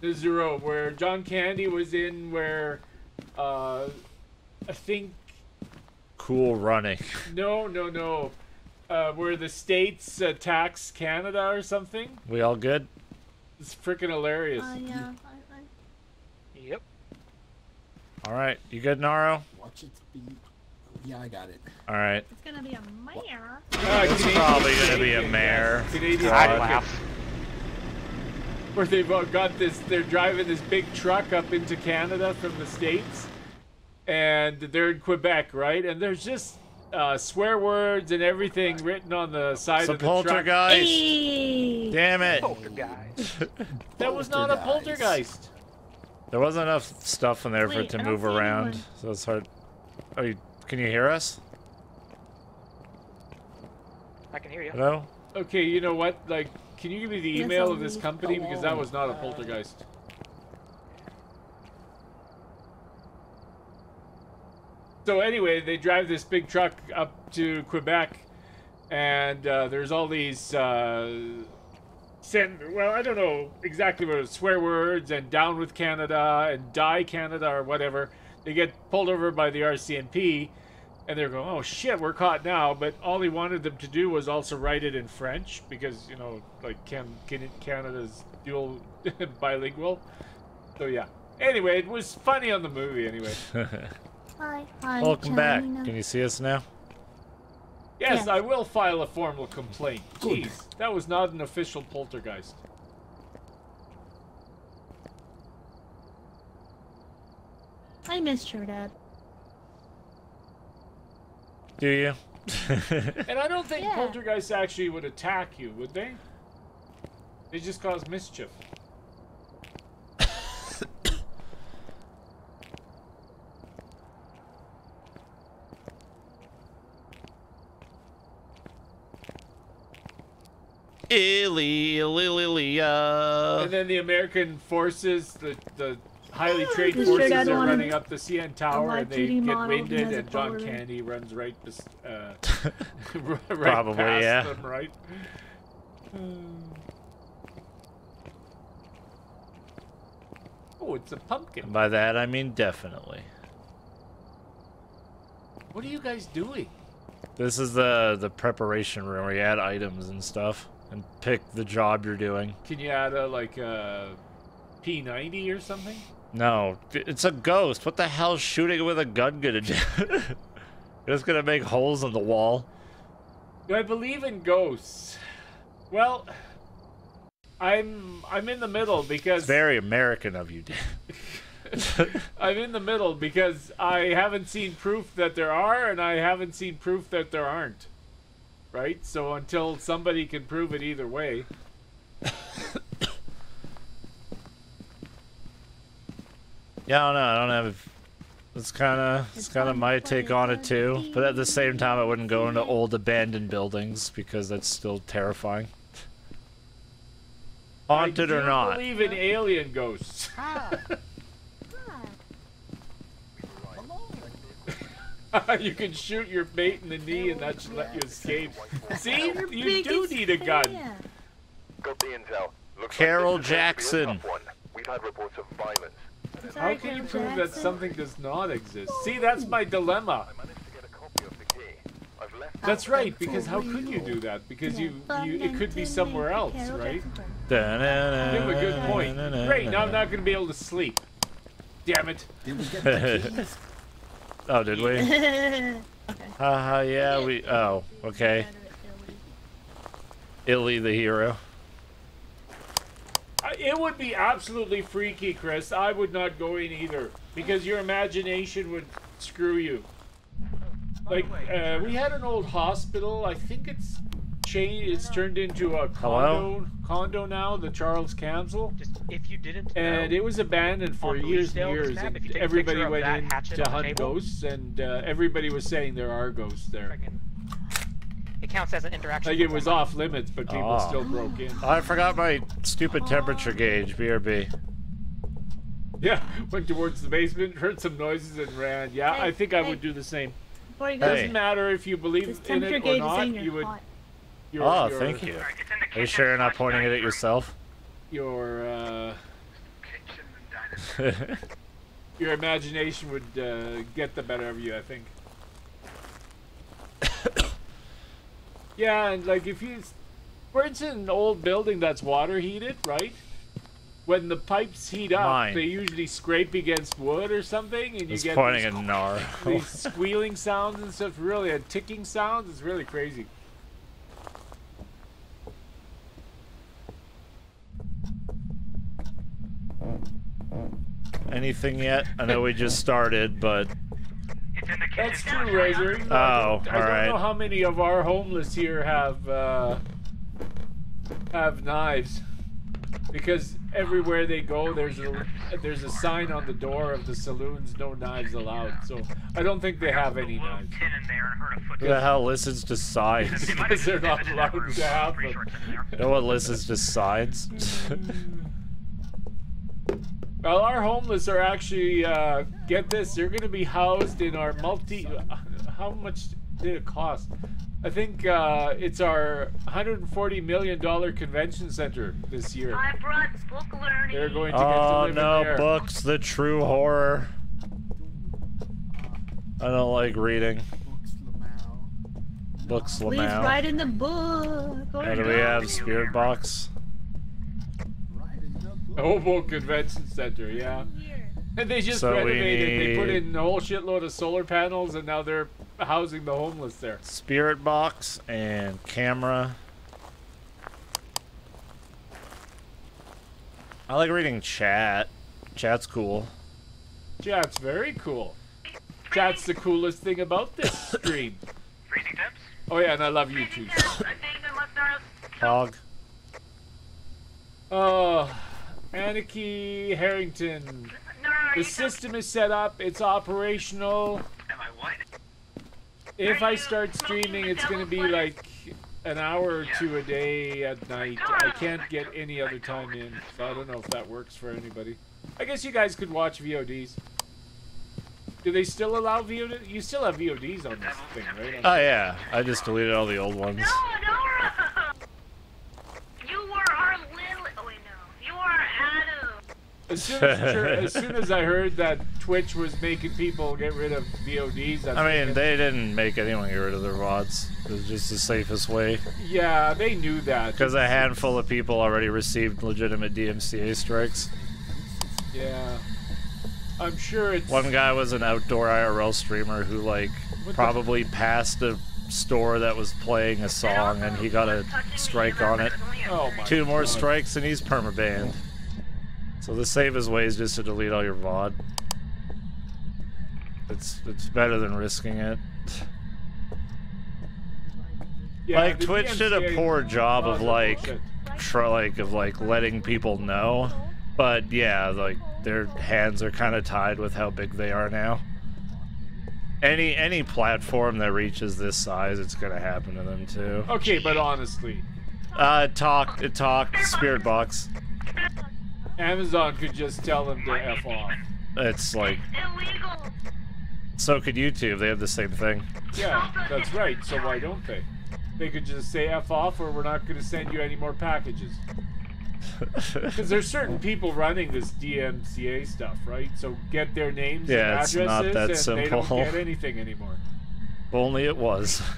Nazuro, where John Candy was in where uh, I think Cool running. no, no, no, uh, where the states uh, tax Canada or something. We all good? It's freaking hilarious. Uh, yeah. I, I, Yep. All right. You good, Naro? Watch it be. Yeah, I got it. All right. it's gonna be a mare. Ah, It's Canadian- probably gonna be a Canadian, mare. yes. Canadian I'd market. laugh. where they've uh, got this they're driving this big truck up into canada from the states and they're in quebec right and there's just uh, swear words and everything written on the side It's a of the truck. poltergeist. Hey! Damn it. Poltergeist. That was not a Poltergeist. poltergeist. There wasn't enough stuff in there for it to I move around, anyone. so it's hard. Oh, you, can you hear us? I can hear you. Hello? Okay, you know what? Like, can you give me the email I'll of this company because that was not a poltergeist. So anyway, they drive this big truck up to Quebec, and uh, there's all these uh, send. Well, I don't know exactly what it's, swear words and down with Canada and die Canada or whatever. They get pulled over by the RCMP, and they're going, "Oh shit, we're caught now!" But all he wanted them to do was also write it in French because you know, like can Canada's dual <laughs> bilingual. So yeah. Anyway, it was funny on the movie. Anyway. <laughs> Hi. Hi. Welcome back. Can you see us now? Yes, Yes. I will file a formal complaint. Good. Jeez, that was not an official poltergeist. I missed your dad. Do you? And I don't think Yeah. poltergeists actually would attack you, would they? They just cause mischief. Illy, illy, illy, uh. And then the American forces, the the highly trained Just forces are one- running up the CN Tower, and they duty get model winded, and John. Candy runs right, bes- uh, <laughs> <laughs> right Probably, past yeah. them, right? <sighs> Oh, it's a pumpkin. By that I mean definitely. What are you guys doing? This is the the preparation room where you add items and stuff and pick the job you're doing. Can you add a like a P90 or something? No, it's a ghost. What the hell's shooting with a gun gonna do? <laughs> it's gonna make holes in the wall. Do I believe in ghosts? Well, I'm I'm in the middle because It's very American of you, Dan. <laughs> I'm in the middle because I haven't seen proof that there are, and I haven't seen proof that there aren't. Right? So until somebody can prove it either way. Yeah, I don't know. I don't have. It's kind of it's It's kind of my take on it too. But at the same time, I wouldn't go into old abandoned buildings because that's still terrifying. Haunted I or not? believe in alien ghosts. <laughs> <laughs> you can shoot your mate in the knee, and that should let you escape. <laughs> See, you do need a gun. fan. Got the intel. Looks Carol like this is going to be a Jackson. one. We've had reports of violence. How can you Carol prove that something does not exist? See, that's my dilemma. I managed to get a copy of the key. I've left That's right, because how could you do that? Because you, you it could be somewhere else, right? You have a good point. Great, now I'm not going to be able to sleep. Damn it. <laughs> Oh, did we? <laughs> okay. Haha, yeah, we. Oh, okay. Illy the hero. It would be absolutely freaky, Chris. I would not go in either because your imagination would screw you. Like uh, we had an old hospital. I think it's changed. It's turned into a Hello? condo. Condo now, the Charles Camsell, Just if you didn't and know, it was abandoned for years and years. map, And if you take a everybody went in to hunt table- ghosts, and uh, everybody was saying there are ghosts there. it counts as an interaction. Like it was off limits, but people Oh. still broke in. I forgot my stupid temperature gauge. BRB. Yeah, went towards the basement, heard some noises, and ran. Yeah, Hey, I think I hey. would do the same. Before you go, Hey. Doesn't matter if you believe this in temperature it or gauge is not. saying You would. hot. Your, Oh, your, thank you. Alright, it's in the Are you sure you're not pointing it at yourself? Your uh, Kitchen and dining your imagination would uh, get the better of you, I think. <coughs> yeah, and like if you, for instance, an old building that's water heated, right? When the pipes heat up, Mine. they usually scrape against wood or something, and you He's get pointing these, at these <laughs> squealing sounds and stuff. Really, a ticking sounds. It's really crazy. Anything yet? I know we just started, but It's in the That's true, Razor. even I Oh, don't- I don't alright. know how many of our homeless here have uh, have knives, because everywhere they go, there's a there's a sign on the door of the saloons, no knives allowed. So I don't think they have any knives. in there and heard a foot. Who the hell listens to sides? <laughs> They might Because they're not used it in that allowed to have Pretty them. sure it's in there. You know what listens to sides? Well, our homeless are actually uh, get this. They're going to be housed in our multi. uh, How much did it cost? I think uh, it's our 140 million dollar convention center this year. I brought book learning. They're going to get to oh live no, in there. books, the true horror. I don't like reading. Books Please Lamau. write in the book. or How do we don't. have Spirit Box? <laughs> Oh, Hobo Convention Center, yeah. And they just So we renovated. They put in a whole shitload of solar panels, and now they're housing the homeless there. Spirit Box and camera. I like reading chat. Chat's cool. Chat's very cool. Chat's the coolest thing about this <coughs> stream. Freezing temps? Oh yeah, and I love you too. I think I must not have Hog. Oh, Anarchy Harrington. The system is set up. It's operational. Am I what? If I start streaming, it's gonna be like an hour or two a day at night. I can't get any other time in, so I don't know if that works for anybody. I guess you guys could watch VODs. Do they still allow VOD? You still have VODs on this thing, right? Oh yeah, I just deleted all the old ones. No, Nora! You were our Lily. Oh, wait, no. You are Adam. As soon as, as soon as I heard that Twitch was making people get rid of VODs, that's I mean, they didn't make anyone get rid of their VODs. It was just the safest way. yeah, they knew that. Because a handful of people already received legitimate DMCA strikes. Yeah, I'm sure it's One guy was an outdoor IRL streamer who, like, What the- probably passed a store that was playing a song and he got a strike on it. Oh my Two more God. strikes and he's permabanned. So the safest way is just to delete all your VOD. It's it's better than risking it. Yeah, like Twitch did a poor job of like like of like letting people know. But yeah, like their hands are kind of tied with how big they are now. Any any platform that reaches this size, it's gonna happen to them too. Okay, but honestly, Uh, talk, it talk, Spirit Box. Amazon could just tell them to f off. It's like Illegal. so could YouTube. They have the same thing. Yeah, that's right. So why don't they? They could just say f off, or we're not going to send you any more packages. <laughs> Because there's certain people running this DMCA stuff, right? So get their names Yeah, and it's addresses, not that and they don't get anything anymore. Only it was. <laughs>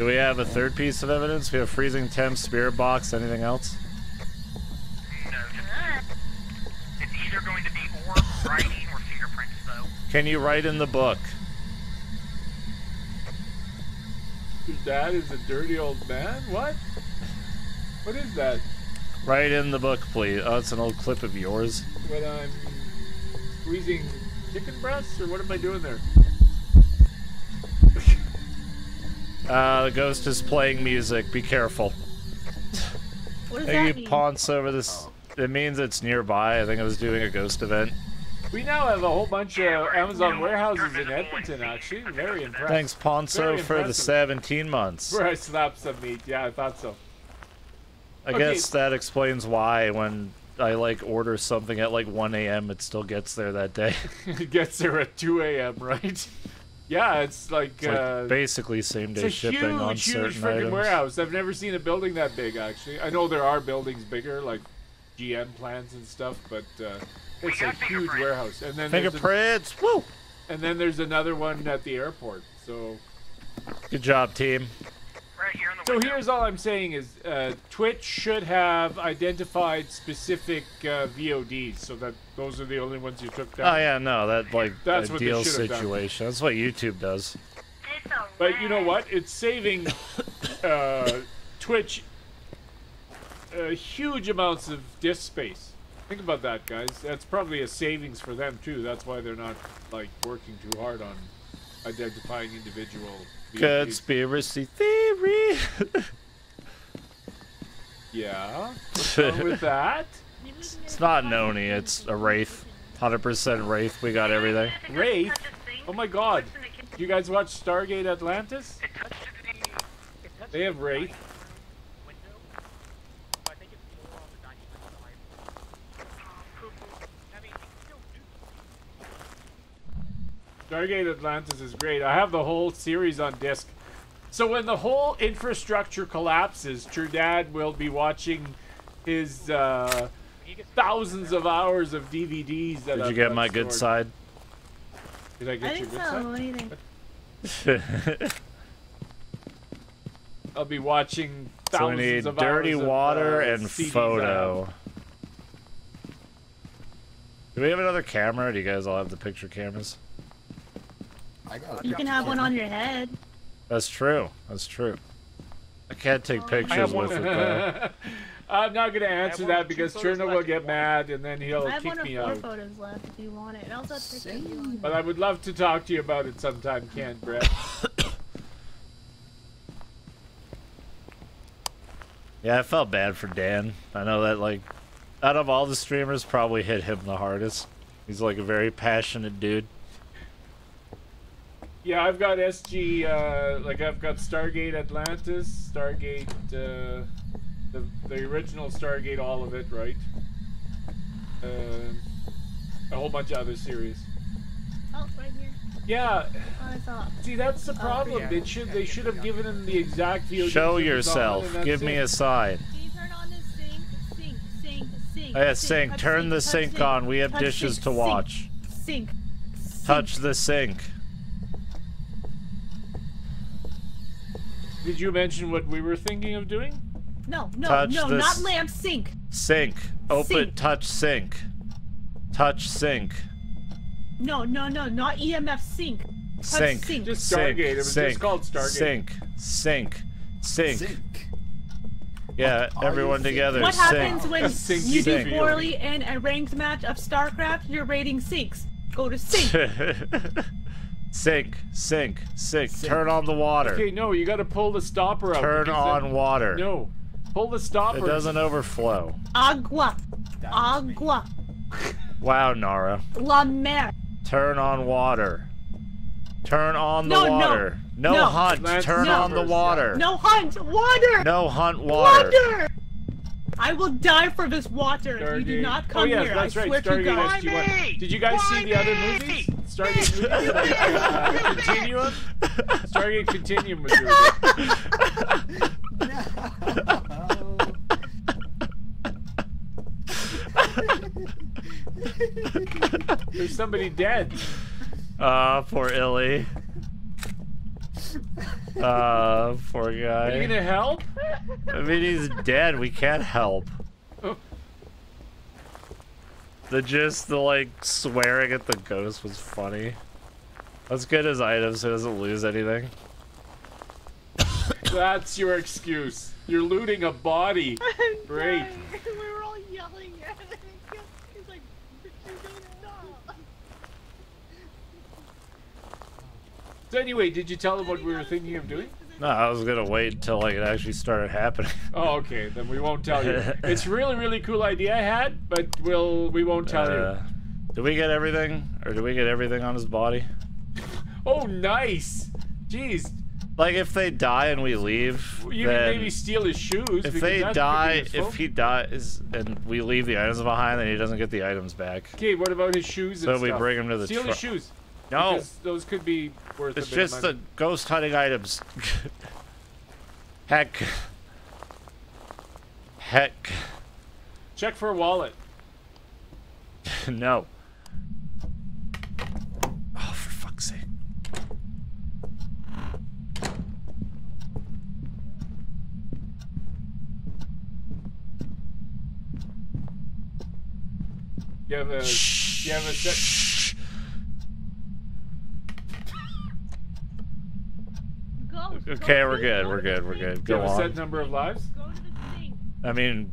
Do we have a third piece of evidence? We have freezing temps, spirit box, anything else? No, it's either going to be or writing or fingerprints, though. Can you write in the book? Your dad is a dirty old man. What? What is that? Write in the book, please. Oh, it's an old clip of yours. When I'm squeezing chicken breasts, or what am I doing there? Uh, the ghost is playing music. Be careful. What does I that think mean? ponce over this. It means it's nearby. I think I was doing a ghost event. We now have a whole bunch of Amazon warehouses in Edmonton, actually. Very impressive. Thanks, Ponzo, for the 17 months. Where I slapped some meat. Yeah, I thought so. I Okay. guess that explains why when I like order something at like 1 a.m. it still gets there that day. <laughs> it gets there at 2 a.m., right? Yeah, it's like, It's like uh, basically same day shipping huge, on huge certain freaking items. warehouse. I've never seen a building that big, actually. I know there are buildings bigger, like GM plants and stuff, but uh, it's a huge warehouse. And then an- Fingerprints. Woo! and then there's another one at the airport. So Good job, team. Right here So window. here's all I'm saying is uh, Twitch should have identified specific uh, VODs so that those are the only ones you took down. Oh yeah, no, that like That's ideal situation. That's what YouTube does. But you know what? It's saving uh, Twitch uh, huge amounts of disk space. Think about that, guys. That's probably a savings for them too. That's why they're not like working too hard on identifying individual. Conspiracy theory. <laughs> Yeah. <laughs> What's wrong with that? it's not Noni, it's a Wraith. 100% Wraith, we got everything. Wraith? Oh my god. You guys watch Stargate Atlantis? It touched the. It touched They have Wraith. window. I think it's more on the dining room side. I mean, you can still do Stargate Atlantis is great. I have the whole series on disc. So when the whole infrastructure collapses, Trudad will be watching his uh, thousands of hours of DVDs. That Did you I've get got my good side? Did I I get your think good so. side? What do you think? <laughs> I'll be watching so thousands we need of dirty hours of, water uh, and CDs photo. have. Do we have another camera? Do you guys all have the picture cameras? I got You can have one on your head. That's true. That's true. I can't take pictures with it though. <laughs> I'm not gonna answer that because photos Cirno will get mad and then he'll I have kick one of me four out. photos left if you want it. And also a picture of you. But I would love to talk to you about it sometime, Ken Brett. <coughs> Yeah, I felt bad for Dan. I know that like out of all the streamers probably hit him the hardest. He's like a very passionate dude. Yeah, I've got SG, uh, like I've got Stargate Atlantis, Stargate, uh, the, the original Stargate, all of it, right? Uh, a whole bunch of other series. Oh, right here. Yeah, Oh, I saw it. see that's the problem. yeah. They should they should have given him the exact VOD Show that was on, yourself. Give me it. a sign. Can you turn on the sink? Sink, sink, sink. Oh, yeah, sink. touch Turn the sink on. We have touch dishes sink, to sink, watch. Sink. sink. Touch the sink. Did you mention what we were thinking of doing? No, no, Touch no, not lamp. Sink. Sink. Open. Sink. Touch sink. Touch sink. No, no, no, not EMF. Sink. Touch Sink. sink. Just Sink. Stargate. It was sink. just called Stargate. Sink. Sink. Sink. Sink. Yeah, What everyone you together. What sink. happens when <laughs> Sink you do feeling. poorly in a ranked match of StarCraft? Your rating sinks. Go to sink. <laughs> sink. Sink. Sink. Sink. Turn on the water. Okay, no, you got to pull the stopper out. Turn because then- on water. No, pull the stopper. It doesn't overflow. Agua. Agua. Wow, Naro. La mer. Turn on water. Turn on the No, no. water. No, No. hunt. Lance Turn No. on the water. No hunt. Water. No hunt water. Water. I will die for this water if you do not come oh, yes, here. that's I right. swear to God. SG-1. Did you guys see the other movies? Stargate <laughs> movies? uh, Continuum? Stargate Continuum was really. <laughs> There's somebody dead. <laughs> Ah, poor Illy. Uh, poor guy. Are you gonna help? I mean, he's dead. We can't help. The just the like swearing at the ghost was funny. Let's get his items so he doesn't lose anything. That's your excuse. You're looting a body. <laughs> I'm Great. We were all yelling at it. He's like, "You're doing enough." So anyway, did you tell them what we were thinking of doing? No, I was gonna wait until like it actually started happening. <laughs> Oh, okay. Then we won't tell you. <laughs> It's a really, really cool idea I had, but we'll we won't tell Uh, do we get everything, or do we get everything on his body? <laughs> Oh, nice. Jeez. Like if they die and we leave, You then can maybe steal his shoes. if they that could be die, if he dies and we leave the items behind, then he doesn't get the items back. Okay, what about his shoes and So we bring him to the Steal his shoes. No, Because those could be worth it's a bit just the ghost hunting items. Heck. Heck. Check for a wallet. <laughs> no. Oh, for fuck's sake. You have a. You have a set. Go. Okay, go we're good. We're good. We're good. Do you Go have a set number of lives? Go to the sink. I mean,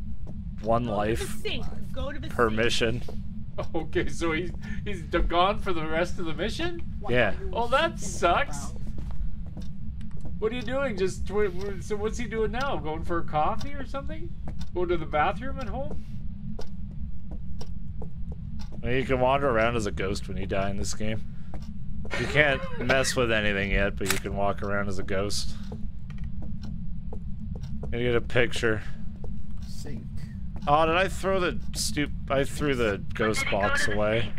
one Go to life the sink. Go to the per sink. mission. Okay, so he's he's d- gone for the rest of the mission. Yeah. Oh, that sucks. What are you doing? Just tw- so what's he doing now? Going for a coffee or something? Going to the bathroom at home? Well, You can wander around as a ghost when you die in this game. You can't mess with anything yet, but you can walk around as a ghost. Gonna get a picture. Sink. Oh, did I throw the stoop? I threw the ghost Did he go box away.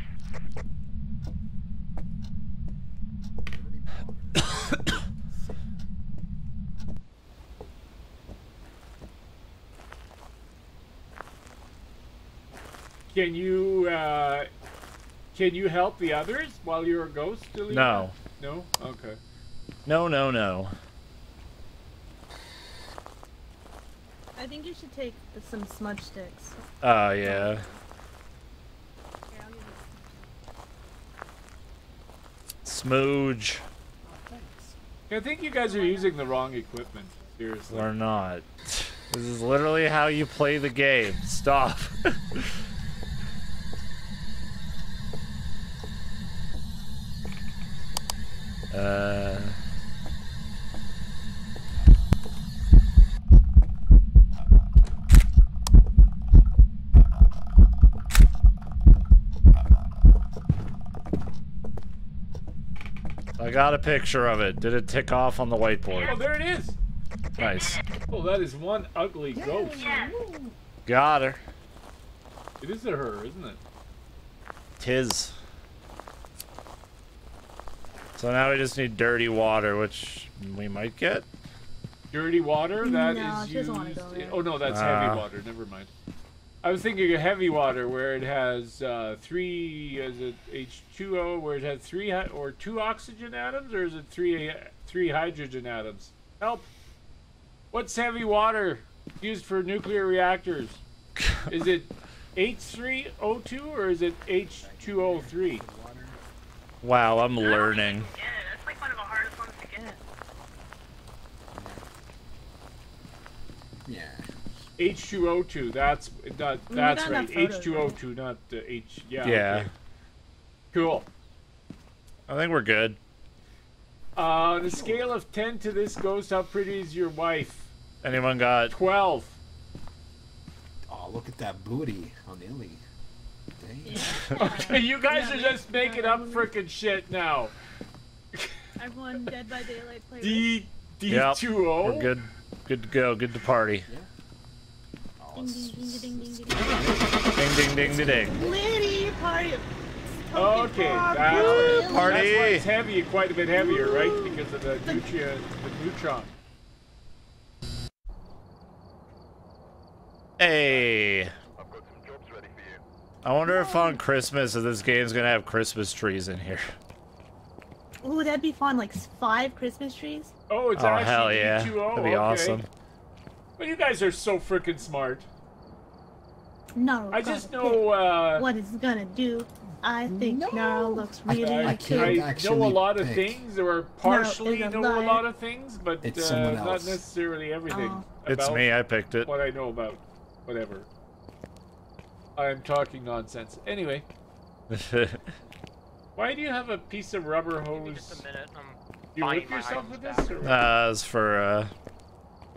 Can you uh, can you help the others while you're a ghost? Delina? No. No. Okay. No, no, no. I think you should take some smudge sticks. Oh, yeah. Here, I'll give you Smooge. I think you guys are using the wrong equipment. Seriously. Or not. This is literally how you play the game. Stop. <laughs> uh. I got a picture of it. Did it tick off on the whiteboard? Oh, there it is. Nice. Oh, that is one ugly ghost. Yes. Got her. It is a her, isn't it? Tis. So now we just need dirty water, which we might get. Dirty water. That is No, she doesn't wanna used. go there. Oh no, that's Ah. heavy water. Never mind. I was thinking of heavy water where it has uh, three. Is it H2O where it has three or two oxygen atoms, or is it three three hydrogen atoms? Help! What's heavy water used for nuclear reactors? <laughs> Is it H3O2 or is it H2O3? Wow, I'm I don't think you learning. can get it. That's like one of the hardest ones to get. Yeah. H2O2. That's that, We right. enough H2O2, not uh, H. Yeah. Yeah. okay. Cool. I think we're good. Uh, on a scale of 10 to this ghost, how pretty is your wife? Anyone got 12. Oh, look at that booty on Illy. Dang. <laughs> Okay, you guys Yeah, are just making up yeah. frickin' shit now. <laughs> Everyone Dead by Daylight playlist. D Yep, D2O. We're oh. good. Good to go. Good to party. Oh, Ding, ding, ding, ding, ding, ding, Ding ding. Liddy party. Okay, that's, frog, Party. that's why it's heavy, quite a bit heavier, right? Because of the nutria, the neutron. Hey. I've got some jobs ready for you. I wonder if on Christmas if this game's gonna have Christmas trees in here. Ooh, that'd be fun. Like five Christmas trees. Oh, it's oh actually hell yeah. D2O. That'd be okay. awesome. Well, you guys are so freaking smart. No. I just know. Uh, what it's gonna do. I think No. Naro looks really I, I can't I know a lot of pick. things, or partially it's a know a lot of things, but uh, not necessarily everything. Oh. It's me. I picked it. What I know about whatever. I'm talking nonsense. Anyway, <laughs> why do you have a piece of rubber Give me just hose? a minute. I'm You buying whip my yourself with this? Or? uh, as for uh,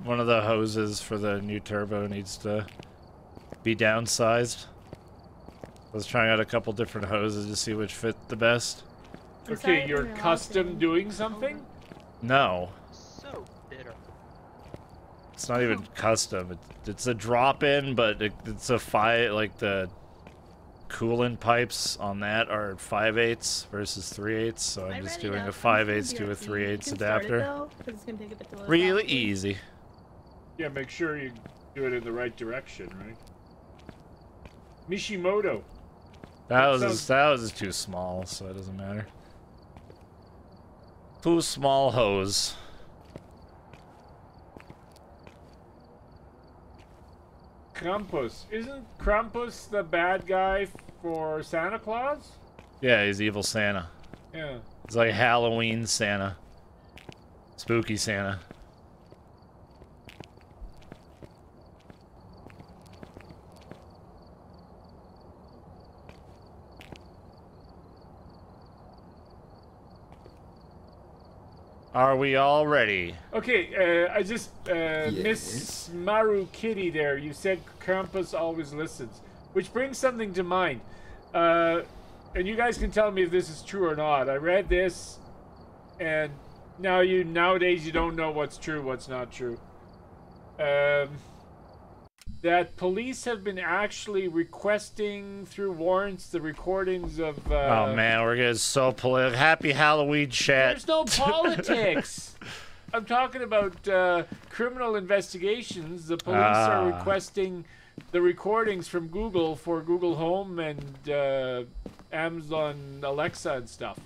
one of the hoses for the new turbo needs to be downsized. I was trying out a couple different hoses to see which fit the best. I'm okay, you're custom doing something? No, So bitter. It's not even custom. It, it's a drop in, but it, it's a five like the coolant pipes on that are five eighths versus three eighths. So I I'm just doing a a I'm five eighths gonna a be three eighths can it, adapter. though, 'cause it's gonna take a bit to load Really up. easy. Yeah, make sure you do it in the right direction, right? Mishimoto. That was sounds- that was too small, so it doesn't matter. Too small hose. Krampus. Isn't Krampus the bad guy for Santa Claus? Yeah, he's evil Santa. Yeah. It's like Halloween Santa. Spooky Santa. Are we all ready? Okay, uh, I just uh, Miss Maru Kitty there. You said Krampus always listens, which brings something to mind. Uh, and you guys can tell me if this is true or not. I read this, and now you nowadays you don't know what's true, what's not true. Um, that police have been actually requesting through warrants the recordings of. Uh, oh man, we're getting so political. Happy Halloween chat. There's no politics. <laughs> I'm talking about uh, criminal investigations. The police are Ah. requesting the recordings from Google for Google Home and uh, Amazon Alexa and stuff.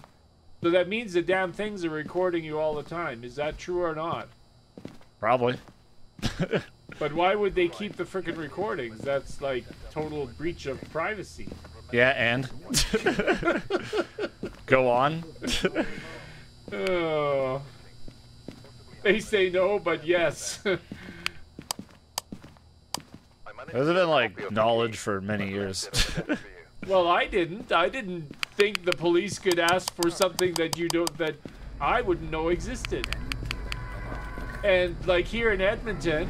So that means the damn things are recording you all the time. Is that true or not? Probably. <laughs> But why would they keep the frickin' recordings? That's like total breach of privacy. Yeah, and <laughs> go on. Oh. They say no, but yes. <laughs> I managed There's to been like copy of the knowledge for many years. Get it for you. Well, I didn't. I didn't think the police could ask for something that you don't that I wouldn't know existed. And like here in Edmonton,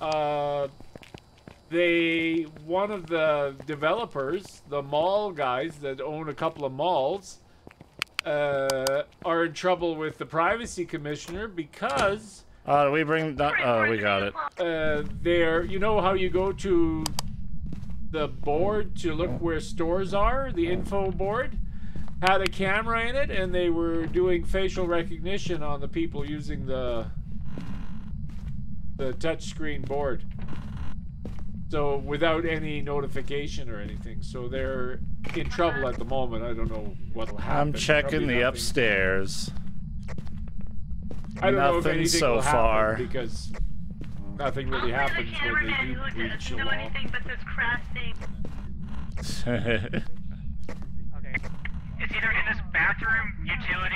uh, they one of the developers, the mall guys that own a couple of malls, uh, are in trouble with the privacy commissioner because did we bring that? Oh, we got it. uh, they're you know how you go to the board to look where stores are the info board had a camera in it and they were doing facial recognition on the people using the the touchscreen board so without any notification or anything so they're in trouble at the moment i don't know what'll happen I'm checking Probably the nothing. upstairs. i don't know if anything so will happen far. because nothing really I'll happens the when they cameraman do breach doesn't the know law anything but this crass thing. <laughs> Okay. It's either in this bathroom, utility,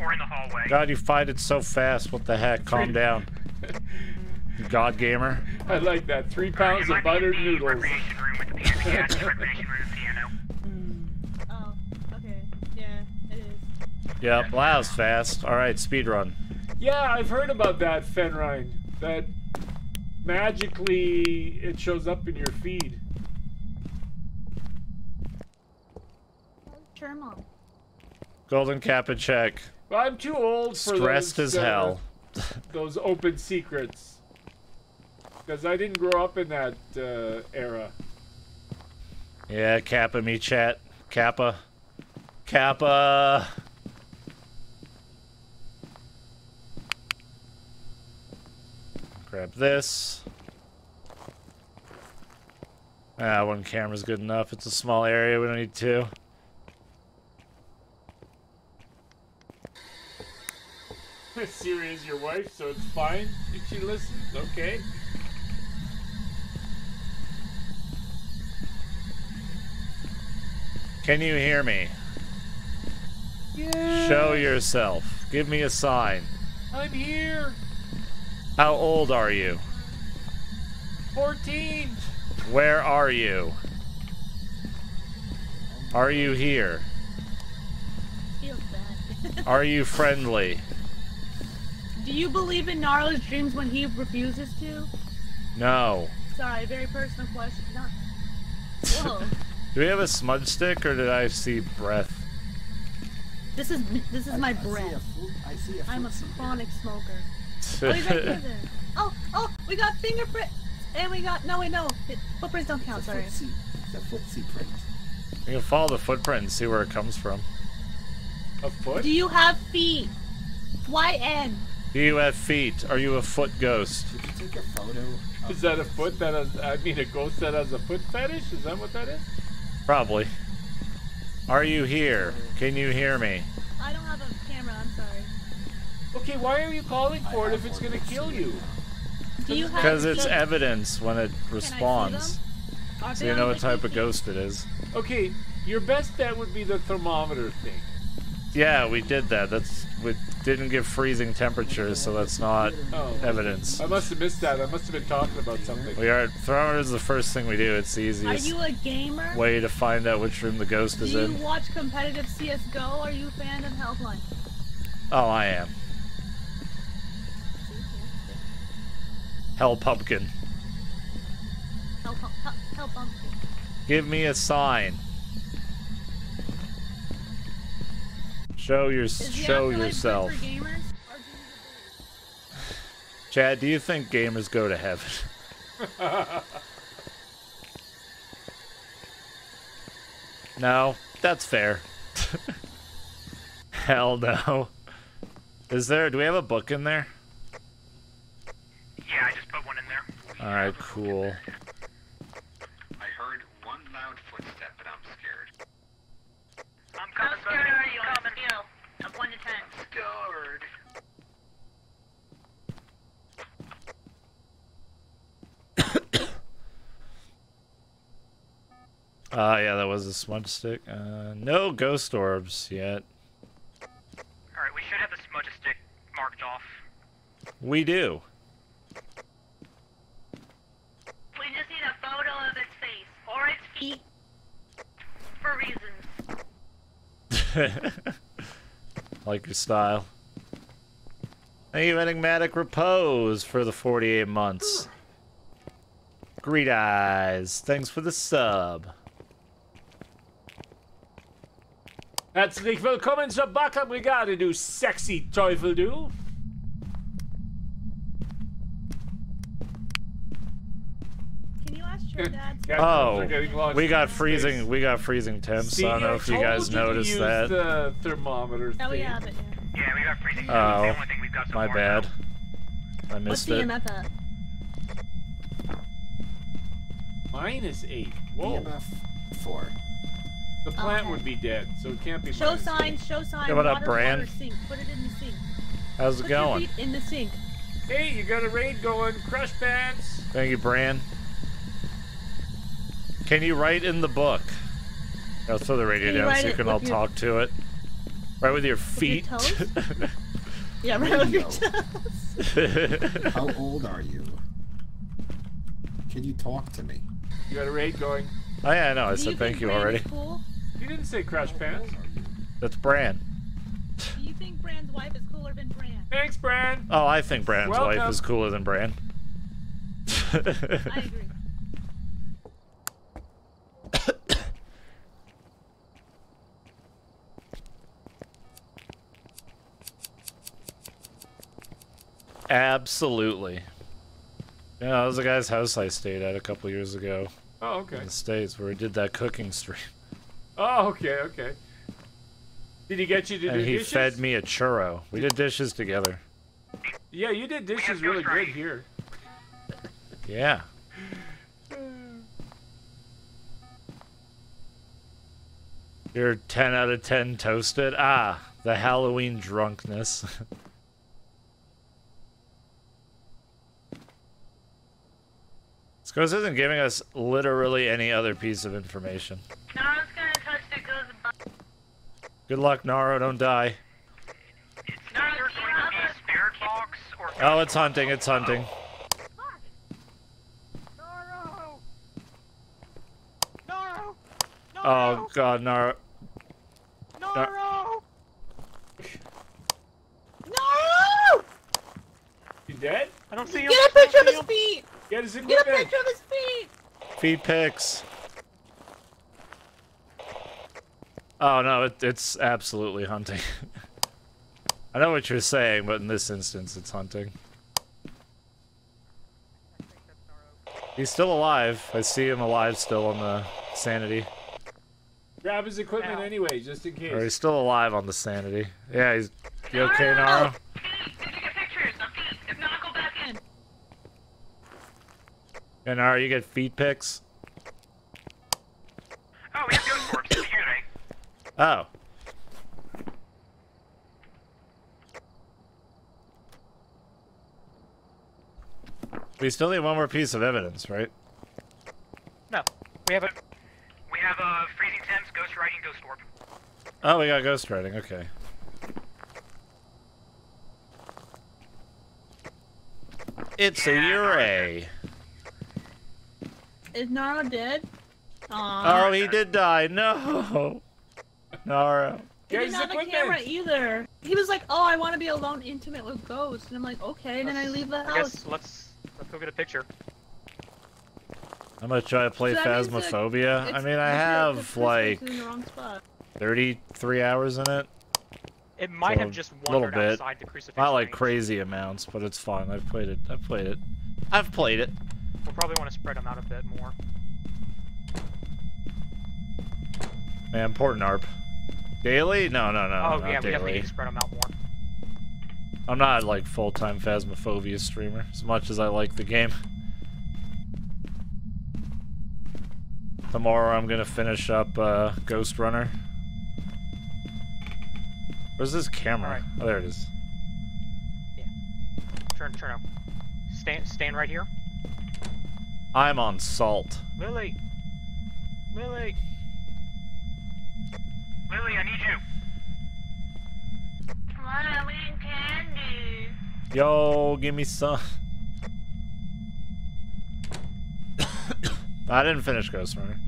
or in the hallway. God, you fight it so fast. What the heck? Calm down. <laughs> God gamer. I like that. Three pounds of be buttered noodles. Recreation room with the piano. Yeah, it's <laughs> the recreation room with the piano. Oh, okay. Yeah, it is. Yep, well, that was fast. All right, speed run. Yeah, I've heard about that, Fenrine. That magically it shows up in your feed. Sure, mom. Golden Kappa check. Well, I'm too old for Stressed those, as uh, hell. those open secrets. Because I didn't grow up in that uh, era. Yeah, Kappa me chat. Kappa. Kappa. Grab this. Ah, one camera's good enough. It's a small area. We don't need two. <laughs> Siri is your wife, so it's fine if she listens. Okay. Can you hear me? Yeah. Show yourself. Give me a sign. I'm here. How old are you? 14. Where are you? Are you here? Feels bad. <laughs> Are you friendly? Do you believe in Gnarl's dreams when he refuses to? No. Sorry, very personal question. Not. <laughs> Whoa. Do we have a smudge stick or did I see breath? this is this is my breath. I see a breath. foot- I see a I'm a footsie. chronic smoker. <laughs> Oh, right. Oh, oh, we got fingerprints, and we got no, wait, no, Fi- footprints don't count. It's Sorry. footsie. It's a footsie print. You can follow the footprint and see where it comes from. A foot? Do you have feet? Y N. Do you have feet? Are you a foot ghost? Did you take a photo? Is that a foot that has, I mean, a ghost that has a foot fetish? Is that what that is? Probably. Are you here? Can you hear me? I don't have a camera. I'm sorry. Okay, why are you calling for it if it's gonna kill you? Do you? Because it's feet? evidence when it Can I see responds. them? So you know what type of ghost it is. Okay, your best bet would be the thermometer thing. Yeah, we did that. That's we didn't give freezing temperatures, so that's not oh. evidence. I must have missed that. I must have been talking about something. We are thermometer is the first thing we do. It's the easiest. Are you a gamer? Way to find out which room the ghost do is in. Do you watch competitive CS:GO? Are you a fan of Hellpoint? Oh, I am. Hell pumpkin. Hell, hell, hell pumpkin. Give me a sign. Show your Is show yourself. For gamers, or do you- Chad, do you think gamers go to heaven? <laughs> no, that's fair. <laughs> Hell no. Is there? Do we have a book in there? Yeah, I just put one in there. All right, cool. I heard one loud footstep, and I'm scared. I'm How coming, scared buddy. are you on Coming. a scale of 1 to 10? Scared. Ah, yeah, that was a smudge stick. Uh, no ghost orbs yet. Alright, we should have the smudge stick marked off. We do. We just need a photo of its face or its feet for reasons. <laughs> like your style. Thank you, Enigmatic Repose, for the 48 months. Greed Eyes, thanks for the sub. Herzlich willkommen zur Baka Brigade, du sexy Teufel, du. Can you ask your dad? Captains Oh, are getting launched we got freezing. space. We got freezing temps. See, I don't know if you guys you to noticed use that. the thermometer Oh thing. yeah, but yeah. Yeah, we got freezing. Oh, the only thing we've got so My far bad. now. I What's missed the it. EMF at? Minus eight. Whoa. EMF four. The plant Okay. would be dead, so it can't be Show minus signs, show signs. Yeah, what up, Bran? Sink. Put it in the sink. How's it Put your going? feet in the sink. Hey, you got a raid going. Crush pants. Thank you, Bran. Can you write in the book? I'll throw the radio Can down so you can with all your- talk to it. Right with your your feet. toes? <laughs> Yeah, right with your toes. How old are you? Can you talk to me? You got a raid going. oh yeah, I know. I Do said think thank you Bran is already. Cool? You didn't say Crash pants. That's Bran. Do you think Bran's wife is cooler than Bran? Thanks, Bran. Oh, I think Bran's wife is cooler than Bran. I agree. <coughs> Absolutely. Yeah, that was the guy's house I stayed at a couple years ago Oh, okay. in the States where we did that cooking stream. Oh, okay, okay. Did he get you to And do he dishes? fed me a churro. We did dishes together. Yeah, you did dishes really good here. Yeah. You're 10 out of 10 toasted. Ah, the Halloween drunkenness. Scores <laughs> isn't giving us literally any other piece of information. Now I was gonna touch the ghost butt. Good luck, Naro. Don't die. It's No, either do you going to have be a- spirit box or. Oh, it's hunting. It's hunting. Naro! Naro! Oh, God, Naro. Naro! No! You dead? I don't see him. Get a I don't picture of his feet! Get Get a picture of his feet! Feet pics. Oh no, it, it's absolutely hunting. <laughs> I know what you're saying, but in this instance, it's hunting. He's still alive. I see him alive still on the sanity. Grab his equipment Ow. anyway, just in Or he's still alive on the sanity. Yeah, he's. You okay, Naro? Feet! Did you get feet? If not, go back in. Yeah, Naro, you get feed pics? Oh, we have ghost orbs. Here today. Oh. We still need one more piece of evidence, right? No, we have a... We have uh, freezing temps, ghost writing, ghost orb. Oh, we got ghost writing. Okay. It's a Yeah, Yurei. Is Naro dead? Aww. Oh, he did die. No. <laughs> Naro. he Get didn't his have a equipment. camera either. He was like, "Oh, I want to be alone, intimate with ghosts," and I'm like, "Okay." And then I leave the I house. guess let's let's Go get a picture. I'm gonna try to play So that like, Phasmophobia. I mean, I the- the have like is in the wrong spot. 33 hours in it. It might So, have just little wandered bit. outside the crucifix. Not like range. crazy amounts, but it's fun. I've played it. I've played it. I've played it. We'll probably want to spread them out a bit more. Man, important ARP. Daily? No, no, no. oh yeah, we definitely need to spread them out more. I'm not like full-time Phasmophobia streamer as much as I like the game. Tomorrow I'm gonna finish up uh, Ghost Runner. Where's this camera? Alright. Oh, there it is. Yeah. Turn, turn up. Stand, stand right here. I'm on salt. Lily. Lily. Lily, I need you. What are we candy? Yo, give me some. <coughs> I didn't finish Ghost Runner.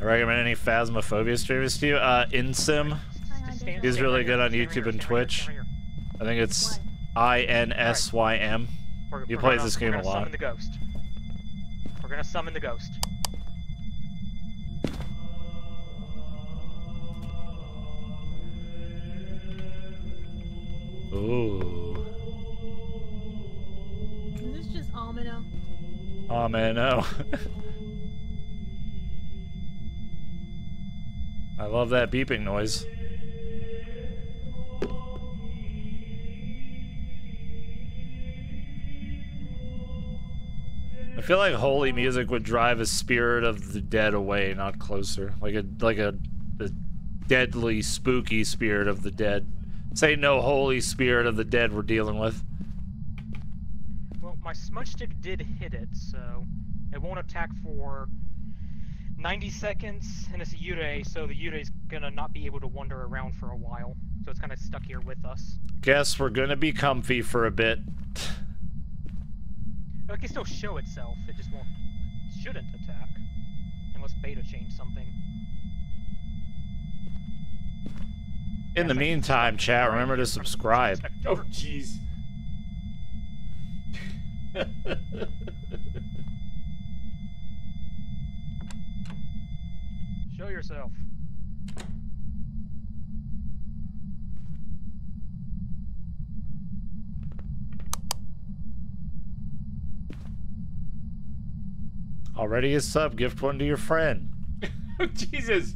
I recommend any Phasmophobia streamers to you. Uh, Insym. Hang on, Stand- David. He's really good on YouTube and stand right here, Twitch. stand right here. I think it's What? I N S Y M. We're, He we're plays gonna- this we're game a gonna lot. Summon the ghost. We're gonna summon the ghost. Ooh. Is this just Amino? Oh man, no. I love that beeping noise. I feel like holy music would drive a spirit of the dead away, not closer. Like a like a, a deadly, spooky spirit of the dead. Say no holy spirit of the dead we're dealing with. Well, my smudge stick did hit it, so it won't attack for 90 seconds, and it's a Yurei, so the Yurei's gonna not be able to wander around for a while. So it's kind of stuck here with us. Guess we're gonna be comfy for a bit. It can still show itself, it just won't, shouldn't attack. Unless beta changed something. In the meantime, chat, remember to subscribe. <laughs> Oh, jeez. <laughs> Show yourself. Already a sub, gift one to your friend. <laughs> Oh, Jesus.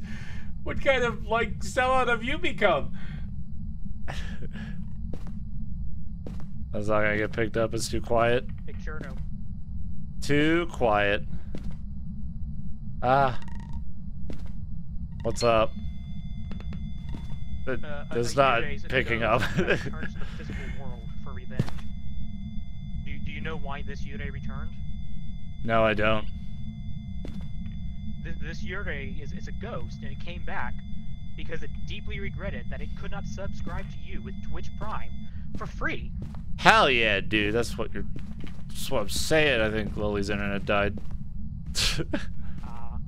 What kind of, like, sellout have you become? <laughs> That's not gonna get picked up, it's too quiet. Picture no. Too quiet. Ah. What's up? It, Uh, it's not picking up. that returns to the <laughs> physical world for revenge. Do, do you know why this Yurei returned? no, I don't. This, this Yurei is, is a ghost, and it came back because it deeply regretted that it could not subscribe to you with Twitch Prime for free. Hell yeah, dude. That's what you're. That's what I'm saying. I think Lily's internet died. <laughs> Uh,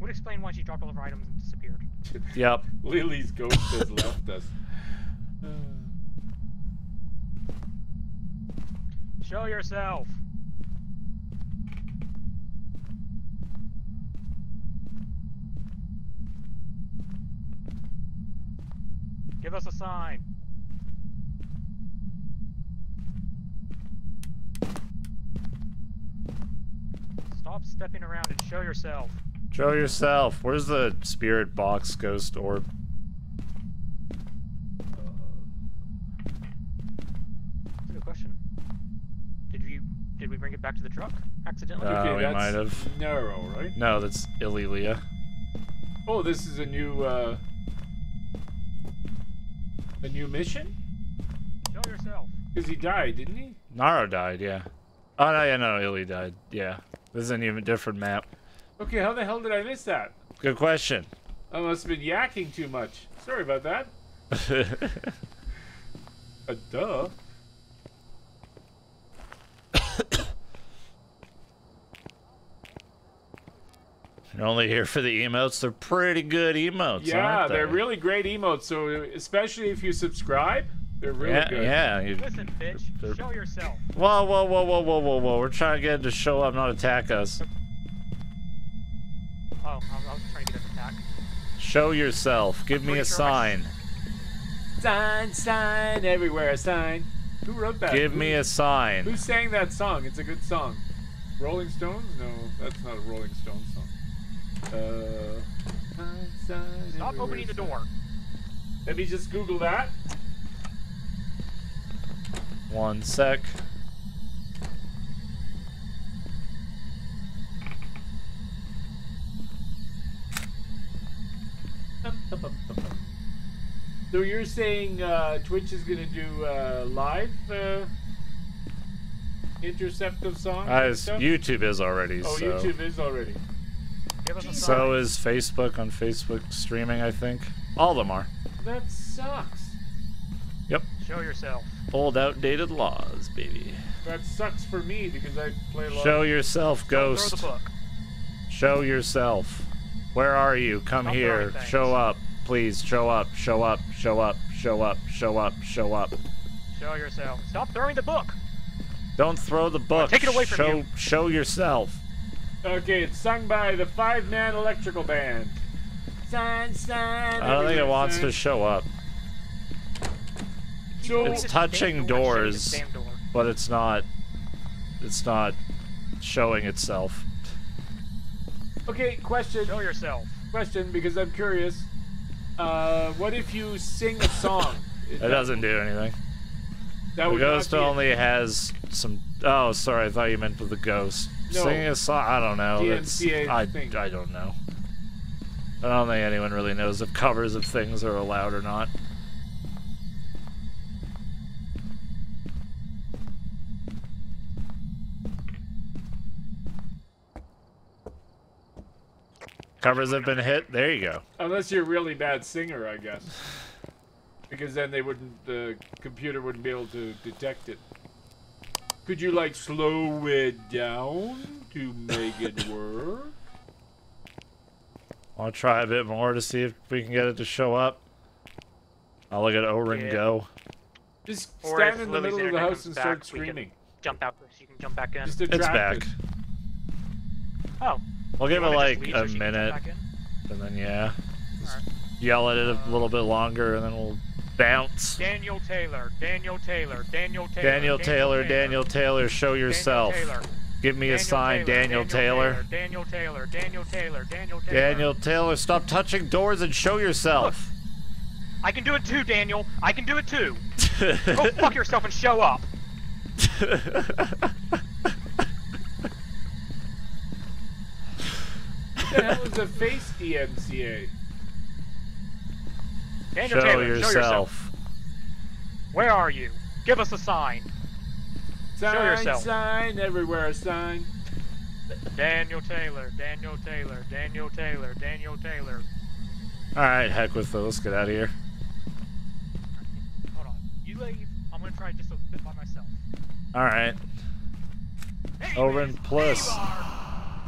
would explain why she dropped all of her items and disappeared. <laughs> yep. <laughs> Lily's ghost has left us. <sighs> Show yourself! Give us a sign. Stop stepping around and show yourself. Show yourself. Where's the spirit box ghost orb? That's a good question. Did you did we bring it back to the truck accidentally? Uh, okay, we that's might have. narrow, right? No, that's Ililia. Oh, this is a new, uh... A new mission? show yourself. Because he died, didn't he? Naro died, yeah. Oh, no, yeah, no, Illy died. Yeah. This is an even different map. Okay, how the hell did I miss that? Good question. I must have been yakking too much. Sorry about that. <laughs> Uh, duh. You're only here for the emotes. They're pretty good emotes, Yeah, aren't they? they're really great emotes. So especially if you subscribe, They're really yeah, good. yeah. you- Listen, bitch, they're- show yourself. Whoa, whoa, whoa, whoa, whoa, whoa, whoa. We're trying to get him to show up, not attack us. Oh, I was, I was trying to get an attack. Show yourself. Give me a pretty sure I- sign. Sign, sign, everywhere a sign. Who wrote that? Give Who- me a sign. Who sang that song? It's a good song. Rolling Stones? No, that's not a Rolling Stones song. Uh, sign, sign, Stop opening the door. Let me just Google that. One sec. So you're saying uh, Twitch is gonna do uh, live uh, interceptive songs? Uh. YouTube is already, oh, so. YouTube is already. Give us a So is Facebook on Facebook streaming, I think. All of them are. That sucks. Yep. Show yourself. Old outdated laws, baby. That sucks for me because I play a lot. Show yourself, Don't ghost. Throw the book. Show yourself. Where are you? Come Stop here. Show up. Please show up. Show up. Show up. Show up. Show up. Show up. Show yourself. Stop throwing the book. Don't throw the book. take it away from show, you. Show yourself. Okay, it's sung by the Five Man Electrical Band. Sign, sign. I don't think it wants sign. to show up, So, It's touching door, doors. door. but it's not. It's not showing itself. okay, question. Show yourself. Question, because I'm curious. Uh, what if you sing a song? <laughs> It doesn't do anything. That The would ghost be- only has some. Oh, sorry. I thought you meant with the ghost. No. Singing a song. I don't know. DMCA I, thing. I don't know. I don't think anyone really knows if covers of things are allowed or not. Covers have been hit. There you go. Unless you're a really bad singer, I guess. Because then they wouldn't, the computer wouldn't be able to detect it. Could you like slow it down to make it <laughs> work? I'll try a bit more to see if we can get it to show up. I'll look at Orin Yeah. go. Just Or stand in the Lily's middle of the house and back, start we screaming. Jump out. So you can jump back in. Just It's back. it. oh. We'll give it like a so she can jump minute, and then yeah, Alright. yell at it a little bit longer, and then we'll bounce. Daniel Taylor. Daniel Taylor. Daniel Taylor. Daniel Taylor, Daniel Taylor, show yourself. Give me a sign, Daniel Taylor. Daniel Taylor. Daniel Taylor. Daniel Taylor. Daniel Taylor, stop touching doors and show yourself. I can do it too, Daniel. I can do it too. <laughs> Go fuck yourself and show up. What the hell is a face DMCA? Daniel show Taylor, yourself. show yourself. Where are you? Give us a sign. Sign, yourself. sign, everywhere a sign. Daniel Taylor. Daniel Taylor. Daniel Taylor. Daniel Taylor. All right, heck with it. Let's get out of here. Hold on. You leave. I'm gonna try just a bit by myself. All right. Anyways, Orin plus. there.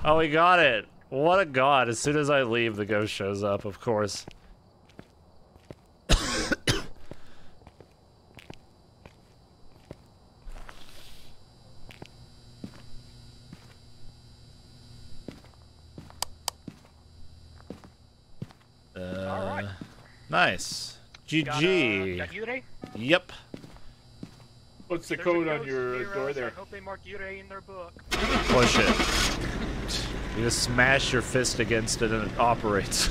Oh, we got it. What a god. As soon as I leave, the ghost shows up, of course. Uh, Alright. Nice. Got, uh, GG. got Yurei? Yep. What's the There's code on your hero, door there? I hope they marked Yurei in their book. Push it. You just smash your fist against it and it operates.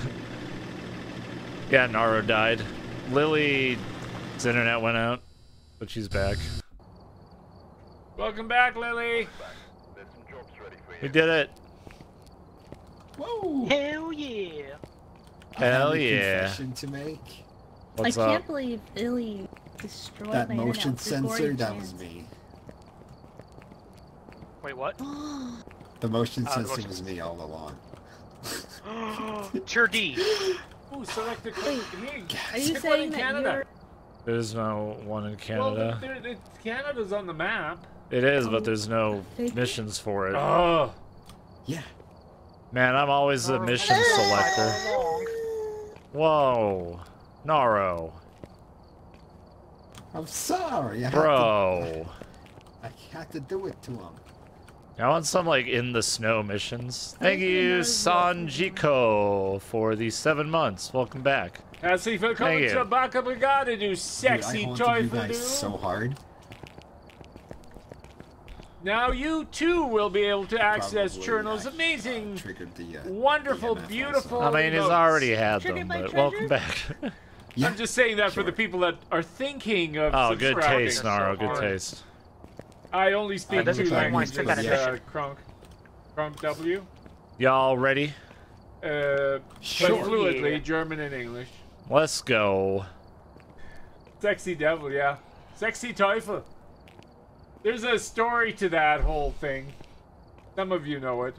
<laughs> yeah, Naro died. Lily's internet went out, but she's back. Welcome back, Lily. There's some jobs ready for We did it. Whoa! Hell yeah! I have Hell a yeah. confession to make. What's I can't believe Illy destroyed That my motion internet with Gregorian sensor, that was me. Wait, what? <gasps> The motion Oh, the sensor motion was me all along. <gasps> Tier D. Ooh, select a country. Are you pick one saying in that Canada. you're There's no one in Well, Canada. there, there, Canada's on the map. It is, but oh, there's no missions for it. Oh. Yeah. Man, I'm always the oh. mission <laughs> selector. Whoa. Naro. I'm sorry. I had to- Bro. <laughs> I had to do it to him. I want some like in the snow missions. Thank Thank you, you, Nerd Sanjiko, for the seven months. Welcome back. Herzlich willkommen you. zur Baka Brigade, du Dude, sexy I haunted you Teufel, guys du. so hard. Now you too will be able to access Probably Cirno's uh, amazing, the, uh, wonderful, EMF beautiful. I mean, he's already had them, by but welcome back. Yeah. <laughs> I'm just saying that for the people that are thinking of oh, good subscribing. taste, Naro. Good taste. I only speak Uh, two doesn't sound like languages. strict on uh. Kronk, Kronk W. Y'all ready? Uh, Sure. but fluidly, Yeah. German and English. Let's go. Sexy devil, yeah. Sexy Teufel. There's a story to that whole thing. Some of you know it.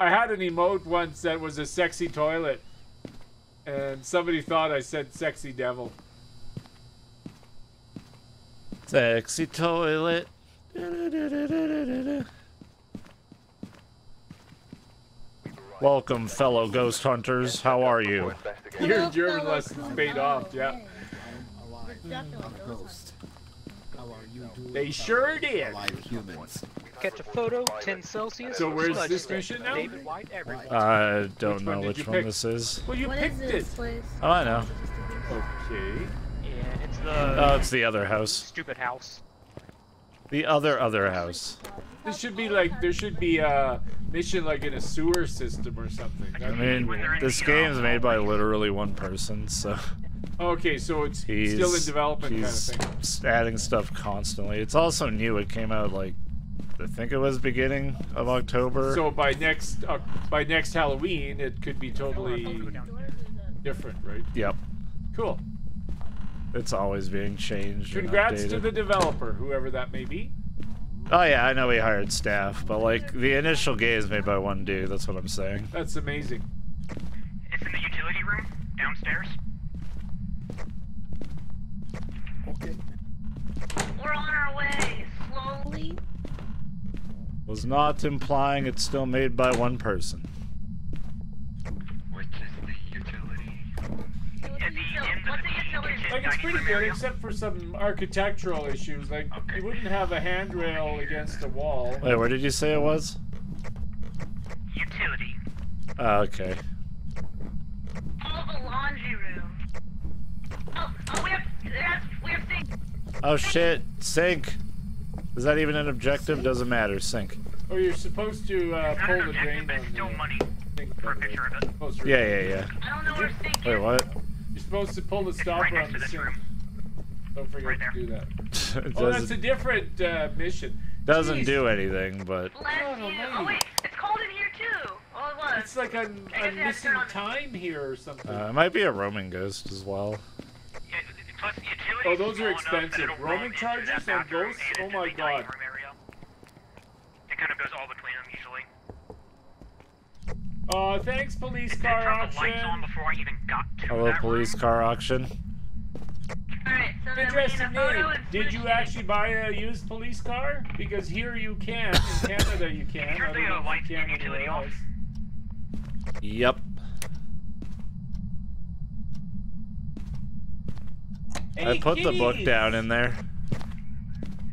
I had an emote once that was a sexy toilet. And somebody thought I said sexy devil. Sexy toilet. Du-du-du-du-du-du-du. Welcome, fellow ghost hunters. How are you? Investigate. Your German fellow lessons paid off, yeah. hey. Alive. Definitely I'm a ghost ghost. How are you doing? They sure did. Alive humans. Catch a photo, 10 Celsius. So where's this stick. mission now? David White. I don't Which know one which one pick? this is. Well, you What is picked this it. place? Oh, I know. Okay. Yeah, it's the. Oh, the it's the other house. stupid house. The other other house. This should be like, there should be a mission like in a sewer system or something. I That'd mean, be- this game's made by literally one person, so Okay, so it's he's still in development kind of he's thing. adding stuff constantly. It's also new. It came out like I think it was beginning of October. So by next uh, by next Halloween, it could be totally different, right? yep, Cool. it's always being changed. and Congrats to the developer, whoever that may be. Oh yeah, I know we hired staff, but like the initial game is made by one dude. That's what I'm saying. That's amazing. It's in the utility room downstairs. Okay. We're on our way. Slowly. Was not implying it's still made by one person. Which is the utility? What's the the util- what's the the utility? kitchen. Like it's pretty room good, except for some architectural issues. Like Okay. you wouldn't have a handrail against a wall. Wait, where did you say it was? Utility. Oh, okay. Oh, the laundry room. Oh, oh, we have, yes, we have things. Oh shit, sink. Is that even an objective? Doesn't matter. Sink. Or you're supposed to uh, pull the drain but on still the money thing, for a by the way. picture of it. Supposed Yeah, yeah, yeah. I don't know where things Wait, what? You're supposed to pull the It's stopper right on the sink. room. Don't forget Right to do that. <laughs> Oh, that's a different uh, mission. doesn't Jeez. do anything, but Oh, Oh, wait, it's cold in here, too. Oh, it was. It's like I'm, I I'm guess I have to missing turn on the- time here or something. uh, it might be a roaming ghost as well. Yeah, Oh, those are small enough that expensive. it'll roam Roaming charges that on bathroom ghosts? Oh my God. room. It kind of goes all between them usually. Uh, thanks, police car turn on auction. before I even got to Hello, that police room. car auction. Alright, so then Interesting name. Did you actually buy a used police car? Because here you can. In Canada you can. I Turn don't the, know if lights you can utility anywhere off. else. Yep. I Hey, put the book down in there.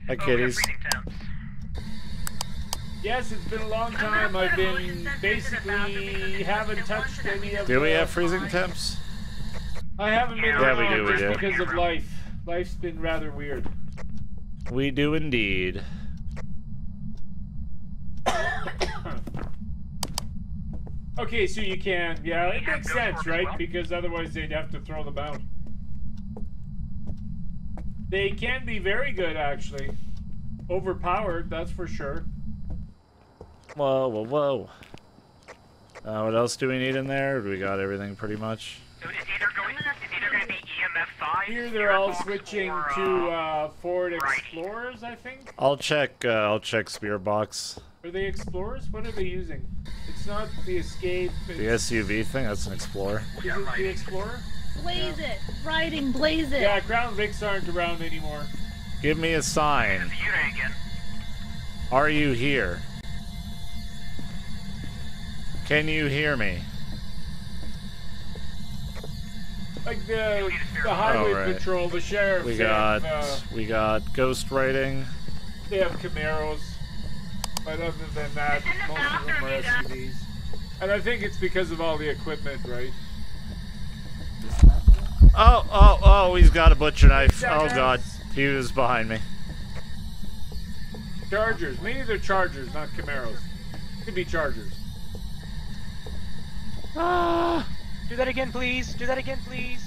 Hi, Oh, kitties. Yes, it's been a long time. I've been sensor to the bathroom because basically haven't touched any of. Do we have freezing temps? I haven't been Yeah, we around do, we just do. because of life. Life's been rather weird. We do indeed. <coughs> Okay, so you can. Yeah, it makes sense, for it as right? Because otherwise they'd have to throw them out. They can be very good, actually. Overpowered, that's for sure. Whoa, whoa, whoa. Uh, what else do we need in there? We got everything pretty much. So it's either going, it's either going to be EMF 5. Here they're all switching or, to uh, uh, Ford righty. Explorers, I think. I'll check. Uh, I'll check Spirit Box. Are they Explorers? What are they using? It's not the Escape. The SUV thing. That's an Explorer. is it the Explorer? Blaze it. Riding, blaze it. Yeah, Crown Vics aren't around anymore. Give me a sign. The Yurei again. Are you here? Can you hear me? Like the the highway Oh, right. patrol, the sheriff. We got uh, we got ghost writing. they have Camaros, but other than that, It's in most of them are bathroom. SUVs. And I think it's because of all the equipment, right? This map there? Oh oh oh! He's got a butcher knife. Oh god, he was behind me. Chargers. Maybe they're Chargers, not Camaros. Could be Chargers. Ah! Do that again, please. Do that again, please.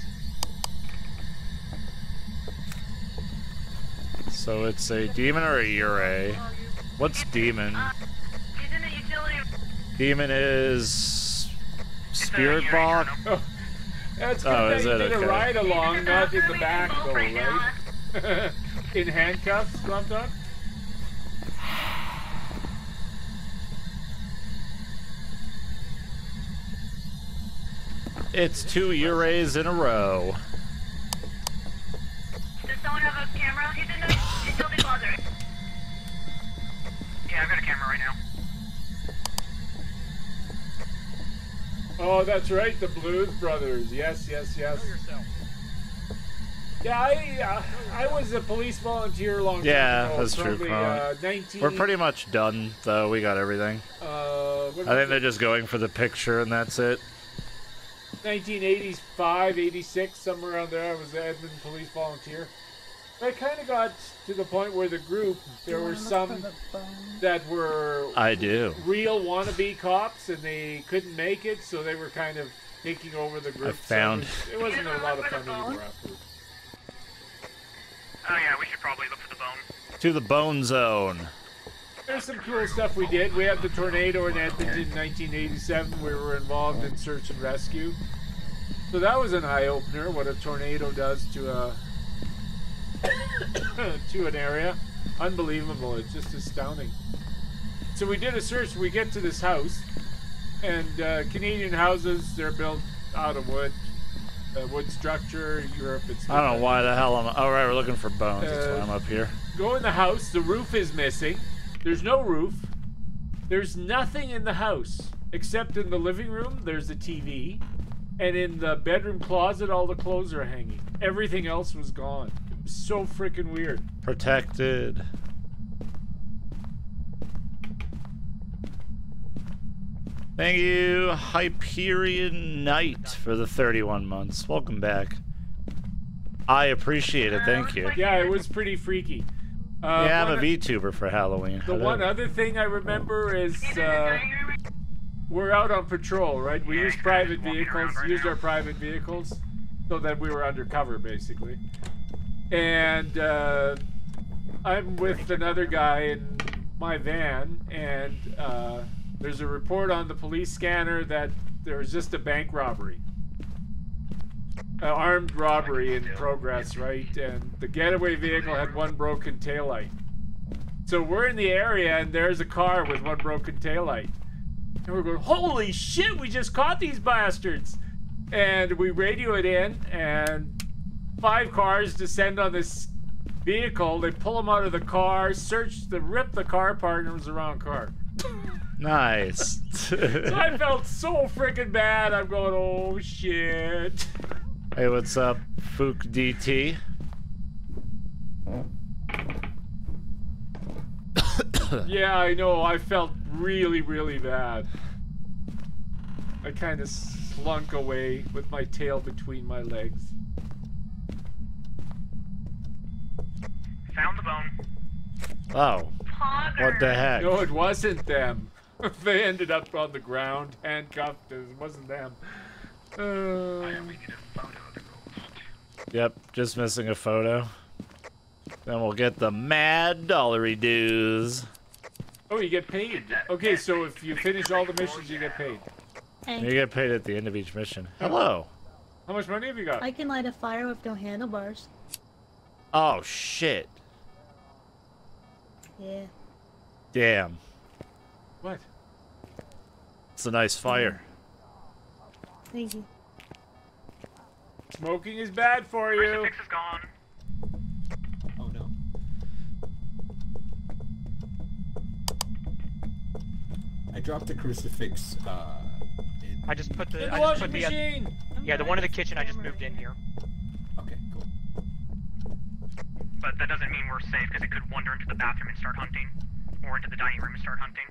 So it's a demon or a Yurei? What's demon? He's in the utility. Demon is spirit Yurei box. journal. Oh, that's good Oh, that is you it? did Okay. a ride along, not in the back though, right <laughs> in handcuffs, Glumdog? It's two Yureis in a row. Does someone have a camera? He's in the utility closet. Yeah, I've got a camera right now. Oh, that's right, the Blues Brothers. Yes, yes, yes. Know yourself. Yeah, I uh, I was a police volunteer long time Yeah, ago. that's true, probably, Colin. uh, 19, We're pretty much done, though. We got everything. Uh, I think they're it? just going for the picture, and that's it. 1985, 86, somewhere around there. I was an Edmond police volunteer. I kind of got to the point where the group, there were some that were I do. real wannabe cops and they couldn't make it, so they were kind of taking over the group. So found- it, was, it wasn't a lot of fun anymore afterwards. Oh yeah, we should probably look for the bone. To the bone zone. There's some cool stuff we did. We had the tornado in Edmonton in 1987. We were involved in search and rescue. So that was an eye opener. What a tornado does to a <coughs> to an area, unbelievable. It's just astounding. So we did a search. We get to this house, and uh, Canadian houses they're built out of wood, uh, wood structure. Europe, it's I don't know why the hell I'm. All right, we're looking for bones. That's why Uh, I'm up here. go in the house. The roof is missing. There's no roof. There's nothing in the house except in the living room. There's a TV, and in the bedroom closet, all the clothes are hanging. Everything else was gone. So freaking weird. Protected. Thank you, Hyperion Knight, for the 31 months. Welcome back. I appreciate it. Thank you. Yeah, it was pretty freaky. Uh, Yeah, I'm a VTuber for Halloween. The Hello. one other thing I remember is He's in the uh, we're out on patrol, right? We use private vehicles, used our private vehicles, so that we were undercover, basically. And uh, I'm with another guy in my van, and uh, there's a report on the police scanner that there was just a bank robbery. Uh, armed robbery in progress, right? And the getaway vehicle had one broken taillight. So we're in the area, and there's a car with one broken taillight. And we're going, holy shit, we just caught these bastards. And we radio it in, and five cars descend on this vehicle. They pull them out of the car, search the, rip the car apart, and it was the wrong car. Nice. <laughs> <laughs> So I felt so freaking bad. I'm going, oh shit. hey, what's up, Fook DT? Yeah, I know. I felt really, really bad. I kind of slunk away with my tail between my legs. Found the bone. Oh, Pogger. what the heck? No, it wasn't them. <laughs> they ended up on the ground, handcuffed. It wasn't them. Uh, We need a photo of the ghost. Yep, just missing a photo. Then we'll get the mad dollary dues. oh, you get paid. Okay, so if you finish all the missions, you get paid. You get paid at the end of each mission. Hello. How much money have you got? I can light a fire with no handlebars. Oh shit. Yeah. Damn. What? It's a nice fire. Thank you. Smoking is bad for you. Crucifix is gone. Oh no. I dropped the crucifix. Uh, in I just put the. In I just washing put the. uh, machine. Yeah, the one in the kitchen. I just moved in here. Okay, cool. But that doesn't mean we're safe because it could wander into the bathroom and start hunting, or into the dining room and start hunting.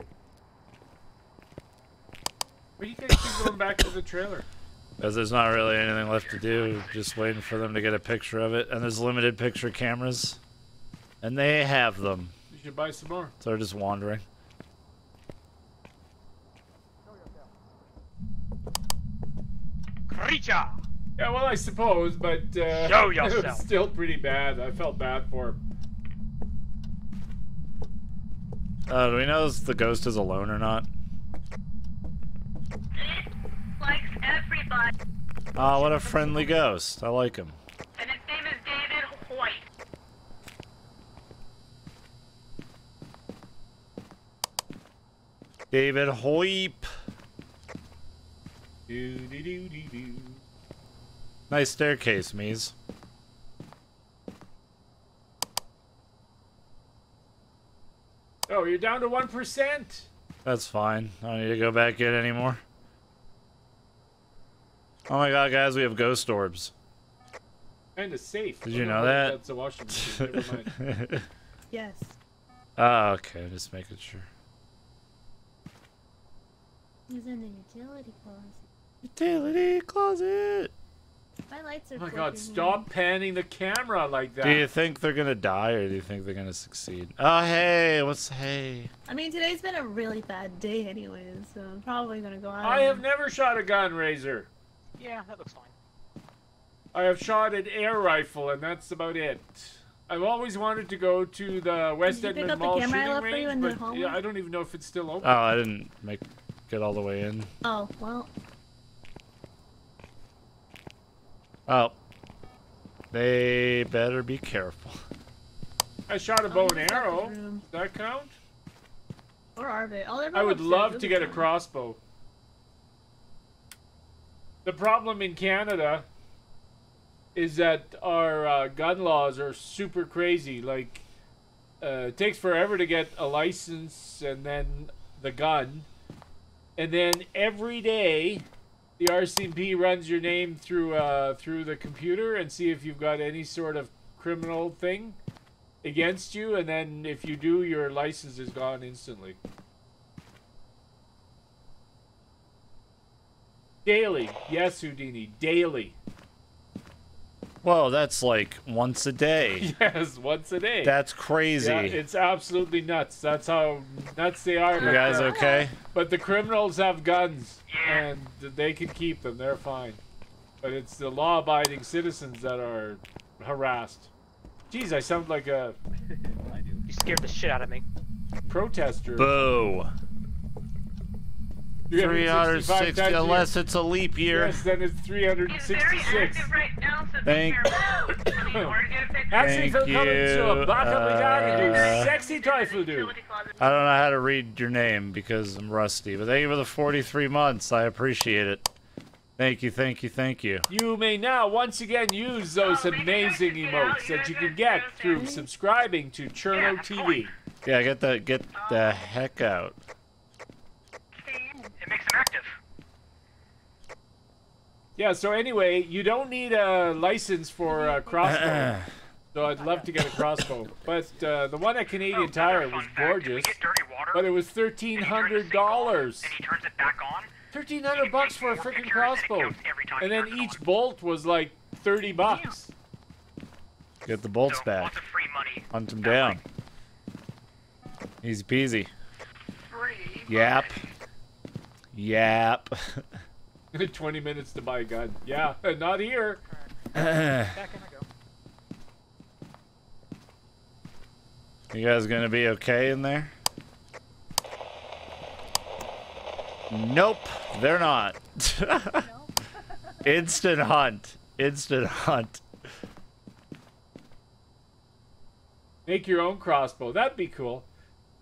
What do you guys keep going back to the trailer? Because there's not really anything left to do. Just waiting for them to get a picture of it. And there's limited picture cameras. And they have them. You should buy some more. So they're just wandering. Creature! Yeah, well, I suppose, but uh, Show <laughs> it was still pretty bad. I felt bad for him. Uh, do we know if the ghost is alone or not? It likes everybody, Ah, what a friendly ghost. I like him. and his name is David Hoyt. David Hoyp. Do, do, do, do, do. Nice staircase, Mies. Oh, you're down to one percent. That's fine. I don't need to go back in anymore. Oh my god, guys, we have ghost orbs. Kind of safe. Did you Oh, know that? That's a washing machine. Never mind. <laughs> Yes. oh, okay, just making sure. He's in the utility closet. Utility closet. My lights are Oh my god, stop panning the camera like that. Do you think they're gonna die or do you think they're gonna succeed? Oh, hey, what's hey? I mean, today's been a really bad day, anyways, so I'm probably gonna go out. I have never shot a gun, Razor. Yeah, that looks fine. I have shot an air rifle, and that's about it. I've always wanted to go to the West Did you pick the Mall I shooting for you range, in but hallway? yeah, I don't even know if it's still open. Oh, I didn't make get all the way in. Oh well. Oh, they better be careful. I shot a bow and arrow. Does that count? Or are they? Oh, they're I would love to are get a crossbow. The problem in Canada is that our uh, gun laws are super crazy. Like, uh, it takes forever to get a license and then the gun. And then every day, the RCMP runs your name through uh, through the computer and see if you've got any sort of criminal thing against you. And then if you do, your license is gone instantly. Daily. Yes, Houdini. Daily. Whoa, that's like once a day. <laughs> Yes, once a day. That's crazy. Yeah, it's absolutely nuts. That's how nuts they are. you guys the- okay? But the criminals have guns, and they can keep them. They're fine. But it's the law-abiding citizens that are harassed. Jeez, I sound like a <laughs> You scared the shit out of me. protester. Boo. 365 360, times a year. unless it's a leap year. Yes, then it's He's very 366. active right now, so Thank- be careful. I mean, or get a picture. Actually, Thank for coming to a you, back up and do uh, sexy trifle do. Utility. I don't know how to read your name because I'm rusty, but thank you for the 43 months. I appreciate it. Thank you, thank you, thank you. You may now once again use those Oh, amazing should get out. emotes that you can get through subscribing to Cirno Yeah, TV. Yeah, get the get the heck out. It makes them active. Yeah, so anyway, you don't need a license for a crossbow. <clears throat> so I'd love to get a crossbow. But uh, the one at Canadian Oh, Tire was fun fact, if we gorgeous. dirty water, But it was and he turns thirteen the hundred sink on, dollars. And he turns it back on. Thirteen he hundred can bucks for a freaking pictures, and crossbow. counts every time And then each on. bolt was like thirty bucks. Get the bolts so back. Lots of free money. Hunt him That's down. Easy peasy. Free. Yap. Yap. <laughs> Twenty minutes to buy a gun. Yeah, <laughs> not here. Back in I go. You guys gonna be okay in there? Nope, they're not. <laughs> Instant hunt. Instant hunt. Make your own crossbow. That'd be cool.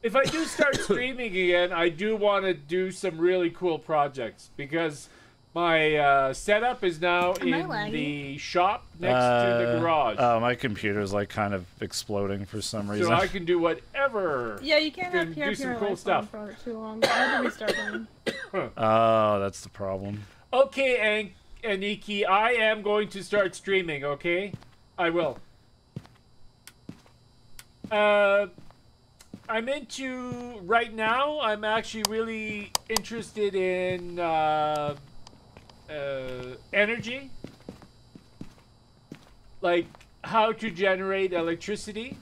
If I do start <coughs> streaming again, I do want to do some really cool projects because my uh, setup is now Am in the shop next to the Uh, garage. Oh, my computer's like kind of exploding for some reason. so I can do whatever. Yeah, you can't Can have do PRP some cool stuff. on for too long. I had to restart mine. <coughs> Oh, that's the problem. Okay, Ank, Aniki, I am going to start streaming, okay? I will. Uh, I'm into right now. I'm actually really interested in uh, uh, energy, like how to generate electricity.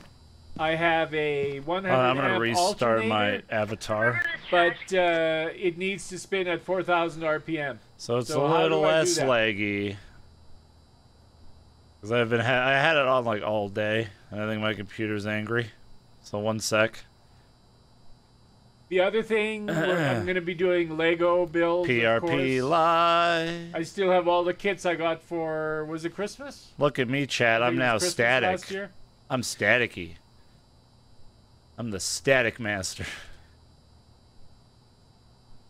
I have a 100 Uh, I'm gonna restart my avatar. but uh, it needs to spin at 4,000 RPM. So it's So a little less laggy. Cause I've been ha- I had it on like all day, and I think my computer's angry. So one sec. The other thing, I'm going to be doing Lego builds. PRP live. I still have all the kits I got for was it Christmas? Look at me, Chad. I'm now Christmas static. I'm staticky. I'm the static master.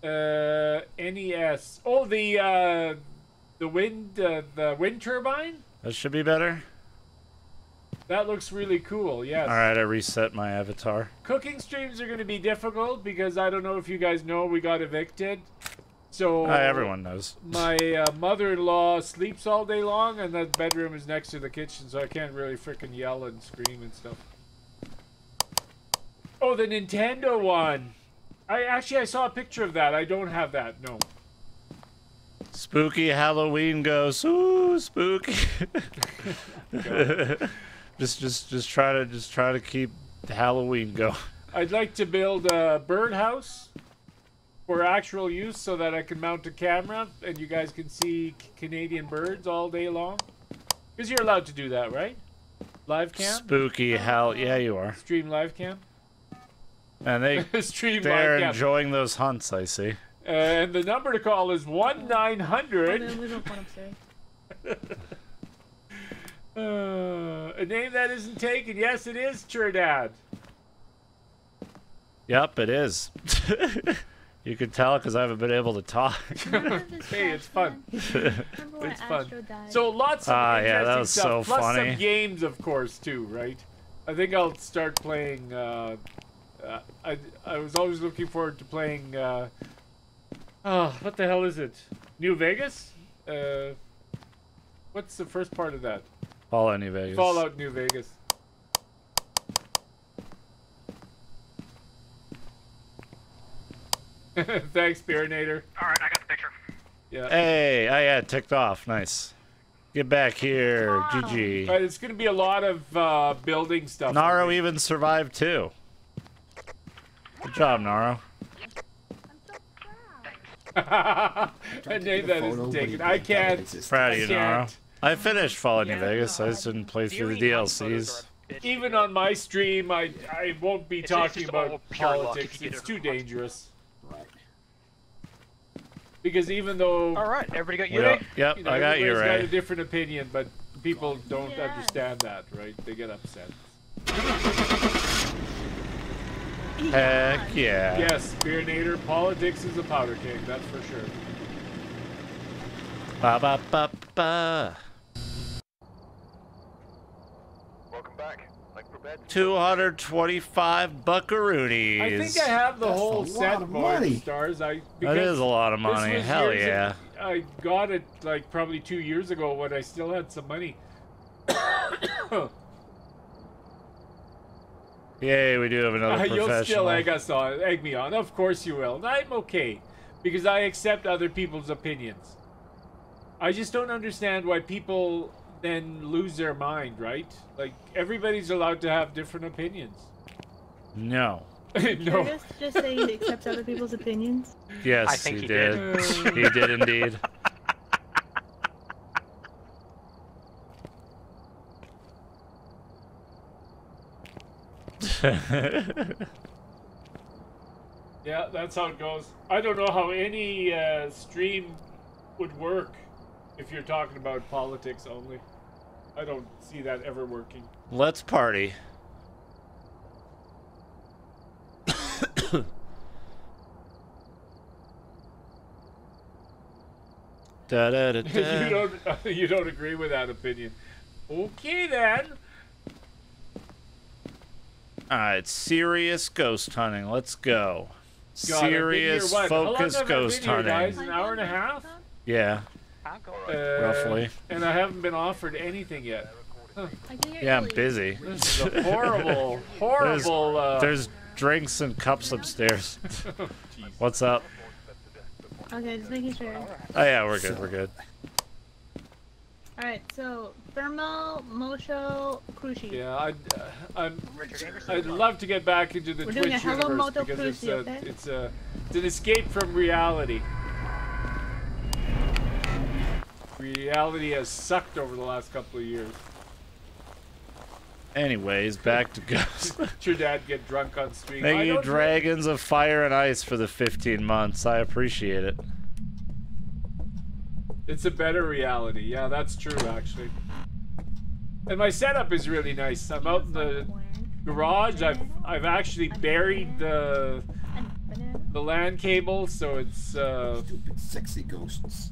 Uh, NES. Oh, the uh, the wind uh, the wind turbine. That should be better. That looks really cool. Yes. All right, I reset my avatar. Cooking streams are going to be difficult because I don't know if you guys know we got evicted. So Uh, everyone knows. My <laughs> uh, mother-in-law sleeps all day long, and that bedroom is next to the kitchen, so I can't really freaking yell and scream and stuff. Oh, the Nintendo one. I actually I saw a picture of that. I don't have that. No. Spooky Halloween ghosts. Ooh, spooky. <laughs> <laughs> just, just, just try to, just try to keep Halloween going. I'd like to build a birdhouse for actual use so that I can mount a camera and you guys can see Canadian birds all day long. Because you're allowed to do that, right? Live cam? Spooky hell, Yeah, you are. Stream live cam? And they, <laughs> Stream they're live cam. enjoying those hunts. I see. and the number to call is 1 Oh, 900. <laughs> no, we don't want upstairs. Uh, a name that isn't taken. Yes, it is Churdad. Yep, it is. <laughs> you can tell because I haven't been able to talk. <laughs> hey, <laughs> it's fun. It's fun. So lots of Ah, yeah, that interesting was stuff. so Plus funny. some games, of course, too. Right? I think I'll start playing. Uh, uh, I I was always looking forward to playing. Uh, oh, what the hell is it? New Vegas? Uh, what's the first part of that? Fallout New Vegas. Fallout New Vegas. <laughs> Thanks, Spirinator. Alright, I got the picture. Yeah. Hey, oh yeah, ticked off. Nice. Get back here, GG. But it's going to be a lot of uh, building stuff. Naro even survived too. Good job, Naro. <laughs> a Tried to name get a that photo, taken. I can't. exist. Proud of you, can't. Naro. I finished Fallout New Vegas. I just didn't play through the Viewing house photos DLCs. are a bitch Even on my stream, I I won't be It's- it's talking about politics. if you get It's too dangerous. Right. Because even though All right, everybody got We you. don't- Yep, you know, I got you, everybody's got a different opinion, but people don't Yeah. understand that, right? They get upset. Heck yeah. Yes, Beer Nader, politics is a powder keg, that's for sure. Ba ba ba ba. Welcome back. Like prepared. 225 buckaroonies. I think I have the That's whole a lot set of money. stars. I That because a lot of money. Hell yeah. ag- I got it like probably two years ago when I still had some money. <coughs> Yay, we do have another Uh, you'll still egg us on, egg me on. Of course you will. And I'm okay because I accept other people's opinions. I just don't understand why people then lose their mind, right? Like everybody's allowed to have different opinions. No. <laughs> no. Curtis just say he accepts other people's opinions. Yes, I think he, he did. did. <laughs> he did indeed. <laughs> Yeah, that's how it goes. I don't know how any uh, stream would work if you're talking about politics only. I don't see that ever working. Let's party. da, da, da, you don't <laughs> you don't agree with that opinion. Okay then. Alright, serious ghost hunting. Let's go. God, I've here, serious what? How long focus ghost been here, hunting. guys? An hour and a half? Yeah. I'll go. Uh, Roughly. And I haven't been offered anything yet. I can hear Yeah, I'm busy. <laughs> This is a horrible, <laughs> horrible. uh, There's drinks and cups upstairs. <laughs> What's up? Okay, just making sure. Oh yeah, we're good. We're good. Alright, so Thermo, Mosho, Crushi. Yeah, I'd, uh, I'm. I'd love to get back into the We're doing Twitch a Hello universe Moto because it's Cruci, a, okay? it's a, it's an escape from reality. Reality has sucked over the last couple of years. Anyways, back to <laughs> Ghost. Let your dad get drunk on stream. I Thank you, don't know- Dragons of Fire and Ice, for the 15 months. I appreciate it. It's a better reality. Yeah, that's true actually. And my setup is really nice. I'm out in the garage. I've I've actually buried the the LAN cable, so it's uh, Stupid sexy ghosts.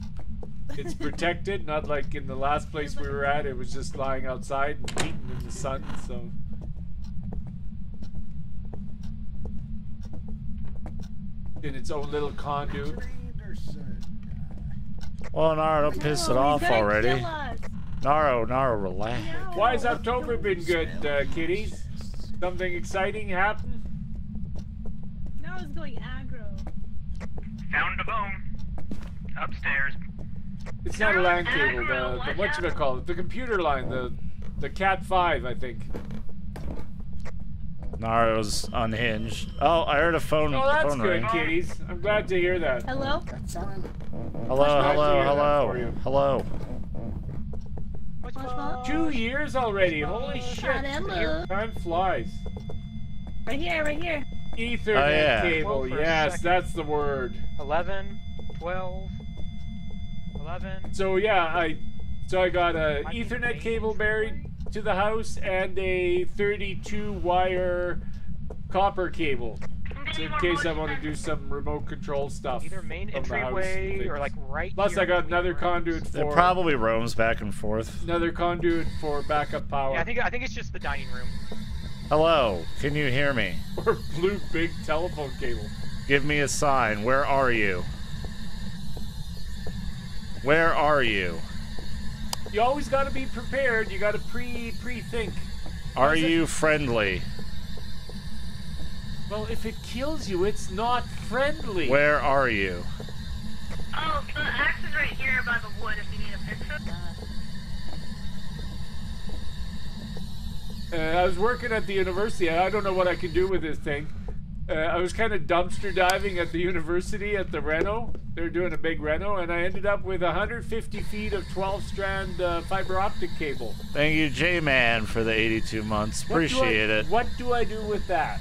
It's protected. Not like in the last place we were at, it was just lying outside and beaten in the sun. So in its own little conduit. Anderson. Well, Naro, don't piss it off already. kill us. Naro, Naro, relax. No. Why has October been good, uh, kitties? Something exciting happened? Now it's going aggro. Found a bone. Upstairs. It's not a LAN cable. The, the what you call it? The computer line. The the Cat Five, I think. Naro's unhinged. Oh, I heard a phone, Oh, that's phone good, ring. kitties. I'm glad to hear that. Hello? That's. Hello, hello, hello, hello. What's What's up? up? Two years already. Holy shit. Hello. Time flies. Right here, right here. Ethernet Oh, yeah. cable. Hold for a Yes, second. that's the word. 11, 12, 11. So yeah, I so I got a Might Ethernet cable buried to the house and a 32 wire copper cable. So in case I want to do some remote control stuff. Either main from the house entryway or like right Plus, here I got another rooms. conduit It for probably roams back and forth. another conduit for backup power. Yeah, I think I think it's just the dining room. Hello, can you hear me? <laughs> or blue big telephone cable. Give me a sign. Where are you? Where are you? You always got to be prepared. You got to pre pre think. Are Is it- you friendly? Well, if it kills you, it's not friendly. Where are you? Oh, the axe is right here by the wood if you need a picture. Uh, I was working at the university. I don't know what I can do with this thing. Uh, I was kind of dumpster diving at the university at the reno. They're doing a big reno, and I ended up with 150 feet of 12 strand uh, fiber optic cable. Thank you, J-Man, for the 82 months. What do I- Appreciate it. What do I do with that?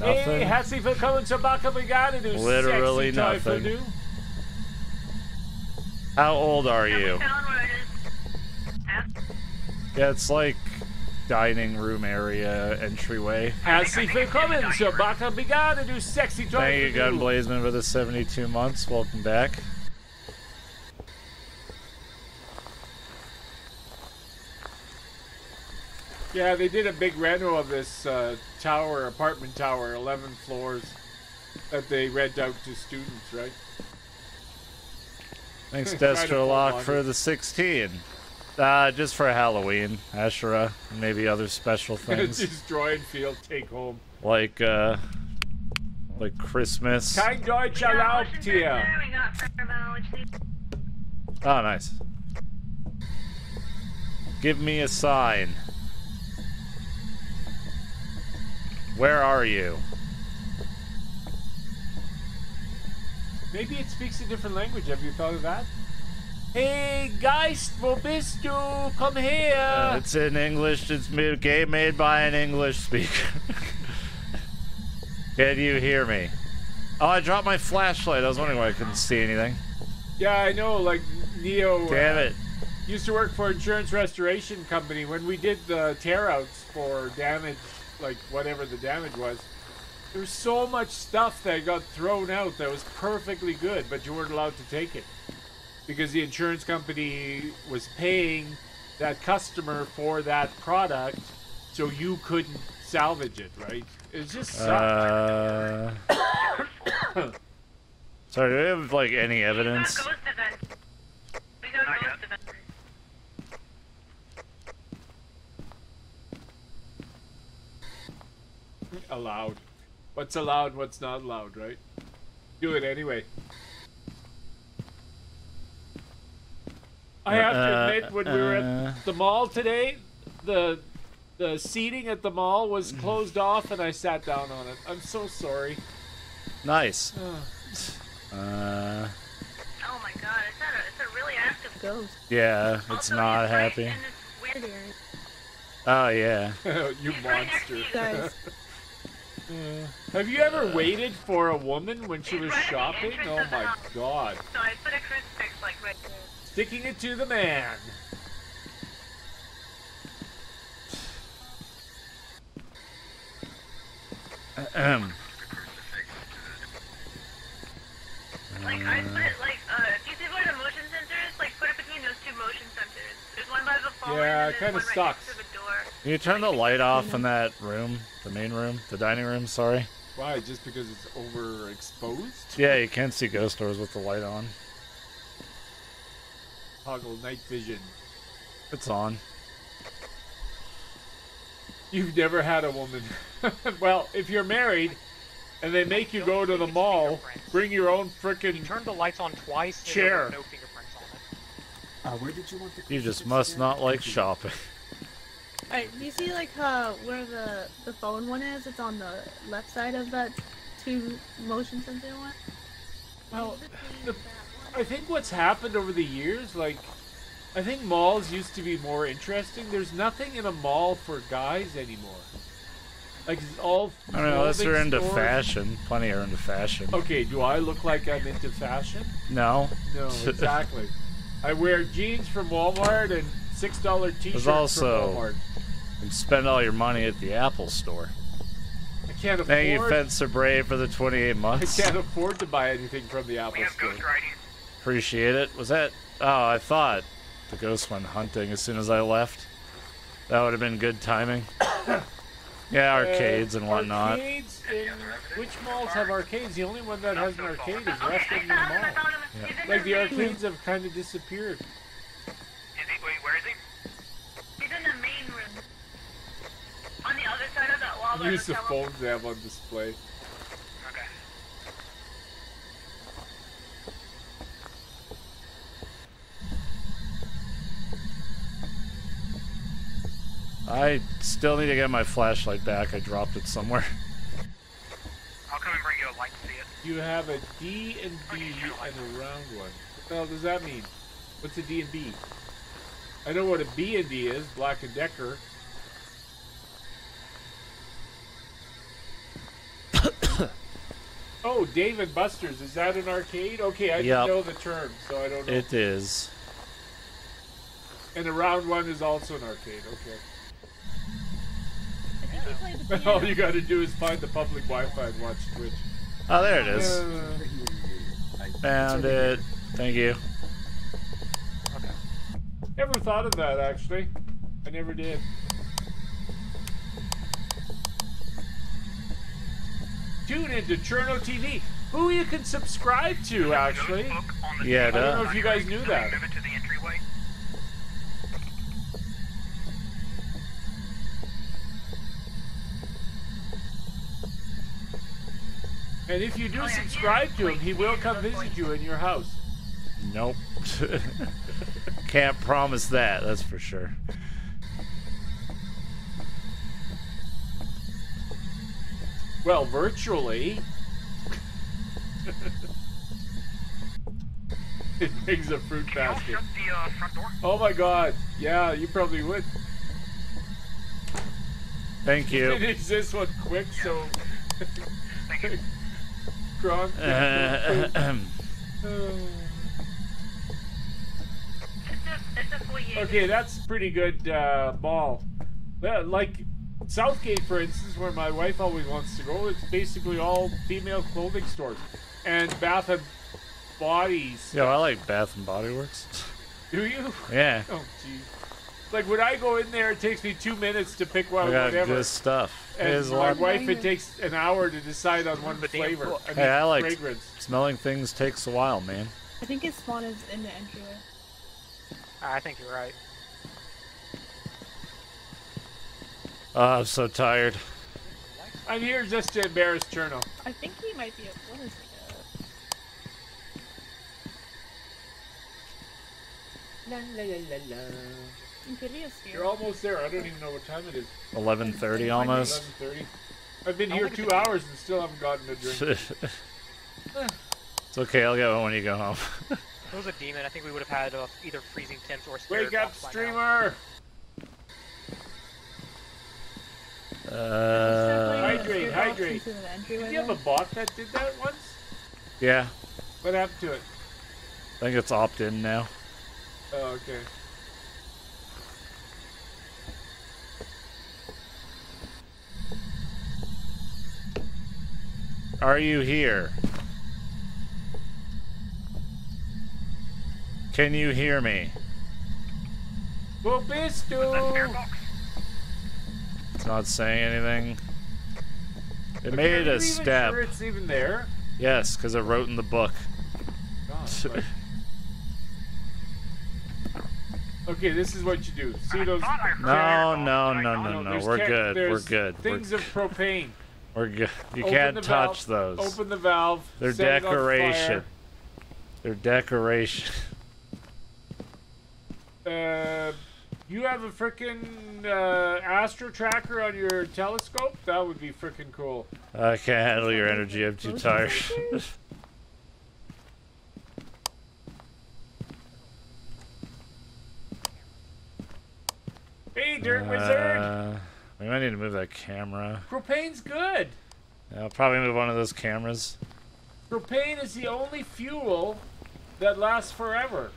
Nothing. Hey, herzlich willkommen zur Baka Brigade, du Literally sexy Teufel, nothing. du. How old are you? Found where it is. Ask- Yeah, it's like dining room area entryway. Herzlich willkommen zur Baka Brigade, du sexy Teufel, Thank you, du. Gunblazman, for the 72 months. Welcome back. Yeah, they did a big reno of this uh, tower, apartment tower, 11 floors, that they rent out to students, right? Thanks, <laughs> Trying to pull Destrolock, for the 16. Uh, just for Halloween, Ashura, and maybe other special <laughs> things Destroy and field take home. like uh, like Christmas. Kein Deutsch We erlaubt hier. sensor, We got thermo, which needs Oh, nice. Give me a sign. Where are you? Maybe it speaks a different language. Have you thought of that? Hey, Geist, wo bist du? Komm her! Uh, it's in English. It's ma- game made by an English speaker. <laughs> Can you hear me? Oh, I dropped my flashlight. I was wondering why I couldn't see anything. yeah, I know. Like Neo. Damn uh, it. Used to work for insurance restoration company when we did the tear outs for damage, like whatever the damage was. There was so much stuff that got thrown out that was perfectly good, but you weren't allowed to take it because the insurance company was paying that customer for that product, so you couldn't salvage it, right? It just uh, sucked. Uh... <coughs> Sorry, do we have like any evidence? allowed. What's allowed, what's not allowed, right? Do it anyway. I have to Uh, admit, when we were uh. at the mall today, the the seating at the mall was closed off, and I sat down on it. I'm so sorry. Nice. <sighs> Uh, Oh my god, it's a, it's a really active Ghost. yeah, it's Also, not it's right- happy. and it's. Oh yeah. <laughs> you It's right next to monster. you. Guys, <laughs> Have you ever waited for a woman when she It's was right shopping? Oh my god. So I put a crucifix like right there. Sticking it to the man. Ahem. Like I put like uh, do you see where the motion sensor? Like put it between those two motion sensors. There's one by the phone Yeah, and it then kinda there's one right sucks. next to the door. Can you turn the light off in that room? The main room? The dining room, sorry. Why? Just because it's overexposed? Yeah, you can't see ghost doors with the light on. Toggle night vision. It's on. You've never had a woman. <laughs> well, if you're married and they make you go to the mall, bring your own You frickin' turned the lights on twice. Chair. no fingerprints on it. Uh, where did you want the You just must again? not like shopping. alright, do you see like uh, where the the phone one is? It's on the left side of that two motion sensor one. Well, the- one. I think what's happened over the years, like, I think malls used to be more interesting. There's nothing in a mall for guys anymore. Like, it's all. I don't know, unless clothing they're into stores. fashion. Plenty are into fashion. Okay, do I look like I'm into fashion? No. No, <laughs> exactly. I wear jeans from Walmart and six dollar t-shirts also- from Walmart. And spend all your money at the Apple store. I can't afford. Thank you, Fencer Brave, for the 28 months. I can't afford to buy anything from the We Apple have store. ghost riding. Appreciate it. Was that? Oh, I thought the ghost went hunting as soon as I left. That would have been good timing. <coughs> yeah, arcades and Uh, whatnot. Arcades in which malls have arcades? The only one that has an arcade is Okay, I Western found him. I Mall. found him. Yeah. He's in Like the main room. arcades have kind of disappeared. Is he? Wait, where is he? He's in the main room. On the other side of that wall. by Use the telephone. phones they have on display. Okay. I still need to get my flashlight back. I dropped it somewhere. <laughs> I'll come and bring you a light to see it. You have a D and B and a round one. What the hell does that mean? What's a D and B? I know what a B and D is, Black and Decker. <coughs> oh, Dave and Buster's, is that an arcade? Okay, I Yep. didn't know the term, so I don't know. It is. And a round one is also an arcade, okay. I think he played the <laughs> All you gotta do is find the public Wi-Fi and watch Twitch. Oh, there it is. Uh, Over here. I- it's Found over here. it. Thank you. never thought of that, actually. I never did. Tune into Cirno TV, who you can subscribe to, actually. Notebook on the Yeah, table. I don't know if you guys knew that. Move it to the entryway. And if you do Oh, subscribe to him, he will come visit you in your house. Nope. <laughs> Can't promise that, that's for sure. Well, virtually. <laughs> it brings a fruit Can basket. shut the uh, front door? Oh my god. Yeah, you probably would. Thank you. <laughs> Finish this one quick so Thank you. Gronk. Uh, It's a, it's a foyer. Okay, that's pretty good uh, mall. Like Southgate, for instance, where my wife always wants to go, it's basically all female clothing stores and Bath and Bodies. Yo, I like Bath and Body Works. Do you? Yeah, Oh, gee. Like when I go in there, it takes me two minutes to pick one, we got whatever. good stuff. And There's a my lot. wife, it takes an hour to decide on one The flavor. book. I mean, Hey, I like fragrance. smelling things takes a while, man. I think his spawn is in the entryway. I think you're right. Oh, I'm so tired. I'm here just to embarrass Cirno. I think he might be a what is he? La la la la la. Insidious here. You're almost there. I don't even know what time it is. 11:30 almost. 11:30. I've been here two hours and still haven't gotten a drink. <laughs> it's okay. I'll get one when you go home. <laughs> If it was a demon, I think we would have had uh, either freezing temps or Wake up, box by now. streamer! Uh, Hydrate, hydrate. Into the entryway Did you have a bot that did that once? yeah, What happened to it? I think it's opt-in now. Oh, okay. Are you here? Can you hear me? Bobistu! It's not saying anything. It Okay, made a step. Sure it's even there. Yes, because I wrote in the book. God, okay, this is what you do. See those? No, no, no, no, no. We're good. We're good. Things of propane. We're good. You Open can't touch valve, those. Open the valve. They're set it on decoration. They're decoration. <laughs> Uh, you have a frickin' uh, astro tracker on your telescope? That would be frickin' cool. I can't handle your energy. I'm too tired. <laughs> Hey, Dirt Wizard! We might need to move that camera. Propane's good. Yeah, I'll probably move one of those cameras. Propane is the only fuel that lasts forever.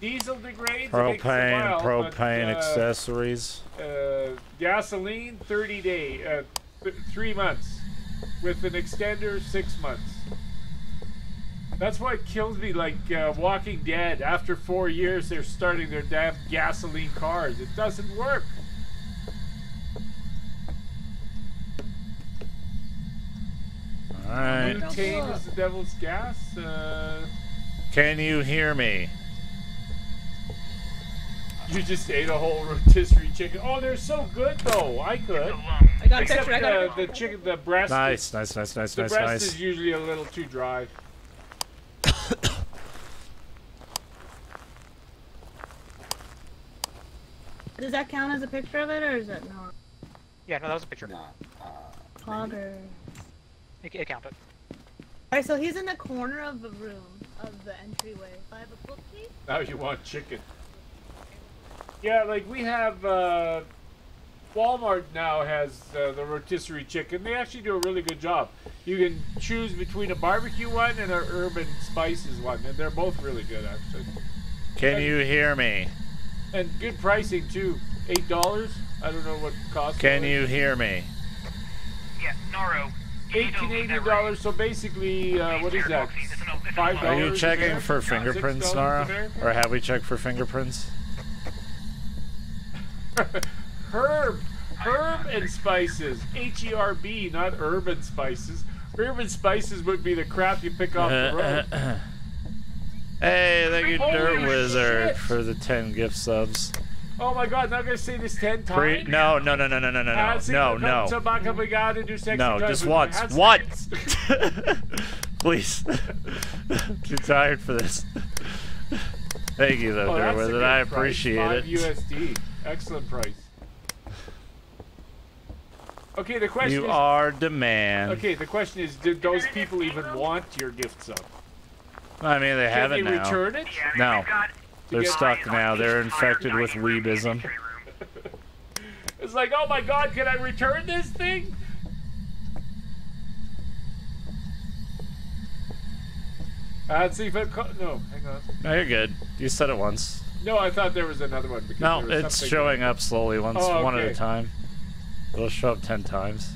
Diesel degrades. it takes a Propane, while, but, propane uh, accessories. uh, gasoline 30 day uh, th- three months with an extender six months that's what kills me like uh, walking dead after four years they're starting their damn gasoline cars it doesn't work All right. butane is the devil's gas uh, Can you hear me? you just ate a whole rotisserie chicken oh they're so good though i could I got a except picture. I got uh, the chicken the breast Nice, nice, nice, nice, the nice, breast nice. is usually a little too dry <coughs> Does that count as a picture of it, or is it not? Yeah, no, that was a picture. Not, uh, Clogger. It, it. Alright, so he's in the corner of the room, of the entryway. If I have a bookcase, Now you want chicken. Yeah, like we have uh, Walmart now has uh, the rotisserie chicken. They actually do a really good job. You can choose between a barbecue one and an urban spices one, and they're both really good actually. Can you hear me? And good pricing too. Eight dollars. I don't know what cost. Can you hear me? Yeah, Naro. You Eight need to leave Canadian that room. dollars. So basically, uh, what is that? It's an- it's an Five Are you checking for fingerprints, dollars Naro? Or have we checked for fingerprints? <laughs> Herb, herb and spices. H E R B, not urban spices. Urban spices would be the crap you pick off the road. <laughs> hey, thank you, Holy Dirt Wizard, shit. for the 10 gift subs. Oh my god, not gonna say this ten Pre- times. no, no, no, no, no, no, no, no, no, no. to back up again and do sexy No, just with once. What? Please. <laughs> <laughs> Too tired for this. <laughs> Thank you, though, Oh, Dirt that's a Wizard. I price. appreciate Five it. USD. Excellent price. Okay, the question You is. are demand. Okay, the question is, did those people even want your gift sub? I mean, they Can have they it now. return it? Yeah, No. They're stuck now. They're infected with weebism. <laughs> It's like, oh my god, can I return this thing? Let's see if it. No, hang on. No, you're good. You said it once. No, I thought there was another one. Because No, there it's showing up slowly, once, Oh, one at a time. It'll show up ten times.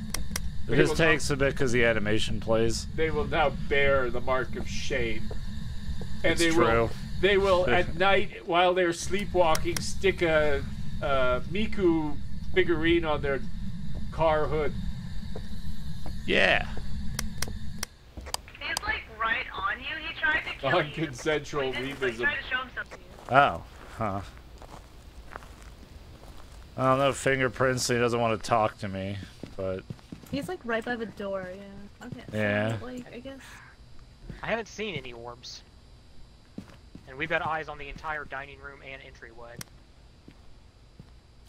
It Okay, just takes a bit because the animation plays. They will now bear the mark of shame. And It's they will. True. They will <laughs> at night while they're sleepwalking stick a, uh Miku figurine on their car hood. Yeah. He's like right on you. He tried to kill you. Unconsensual He didn't, like, try to show himself to you. Oh, huh. I don't know fingerprints. He doesn't want to talk to me, but He's like right by the door, yeah. Okay. so, Yeah. like, I guess. I haven't seen any orbs. And we've got eyes on the entire dining room and entryway.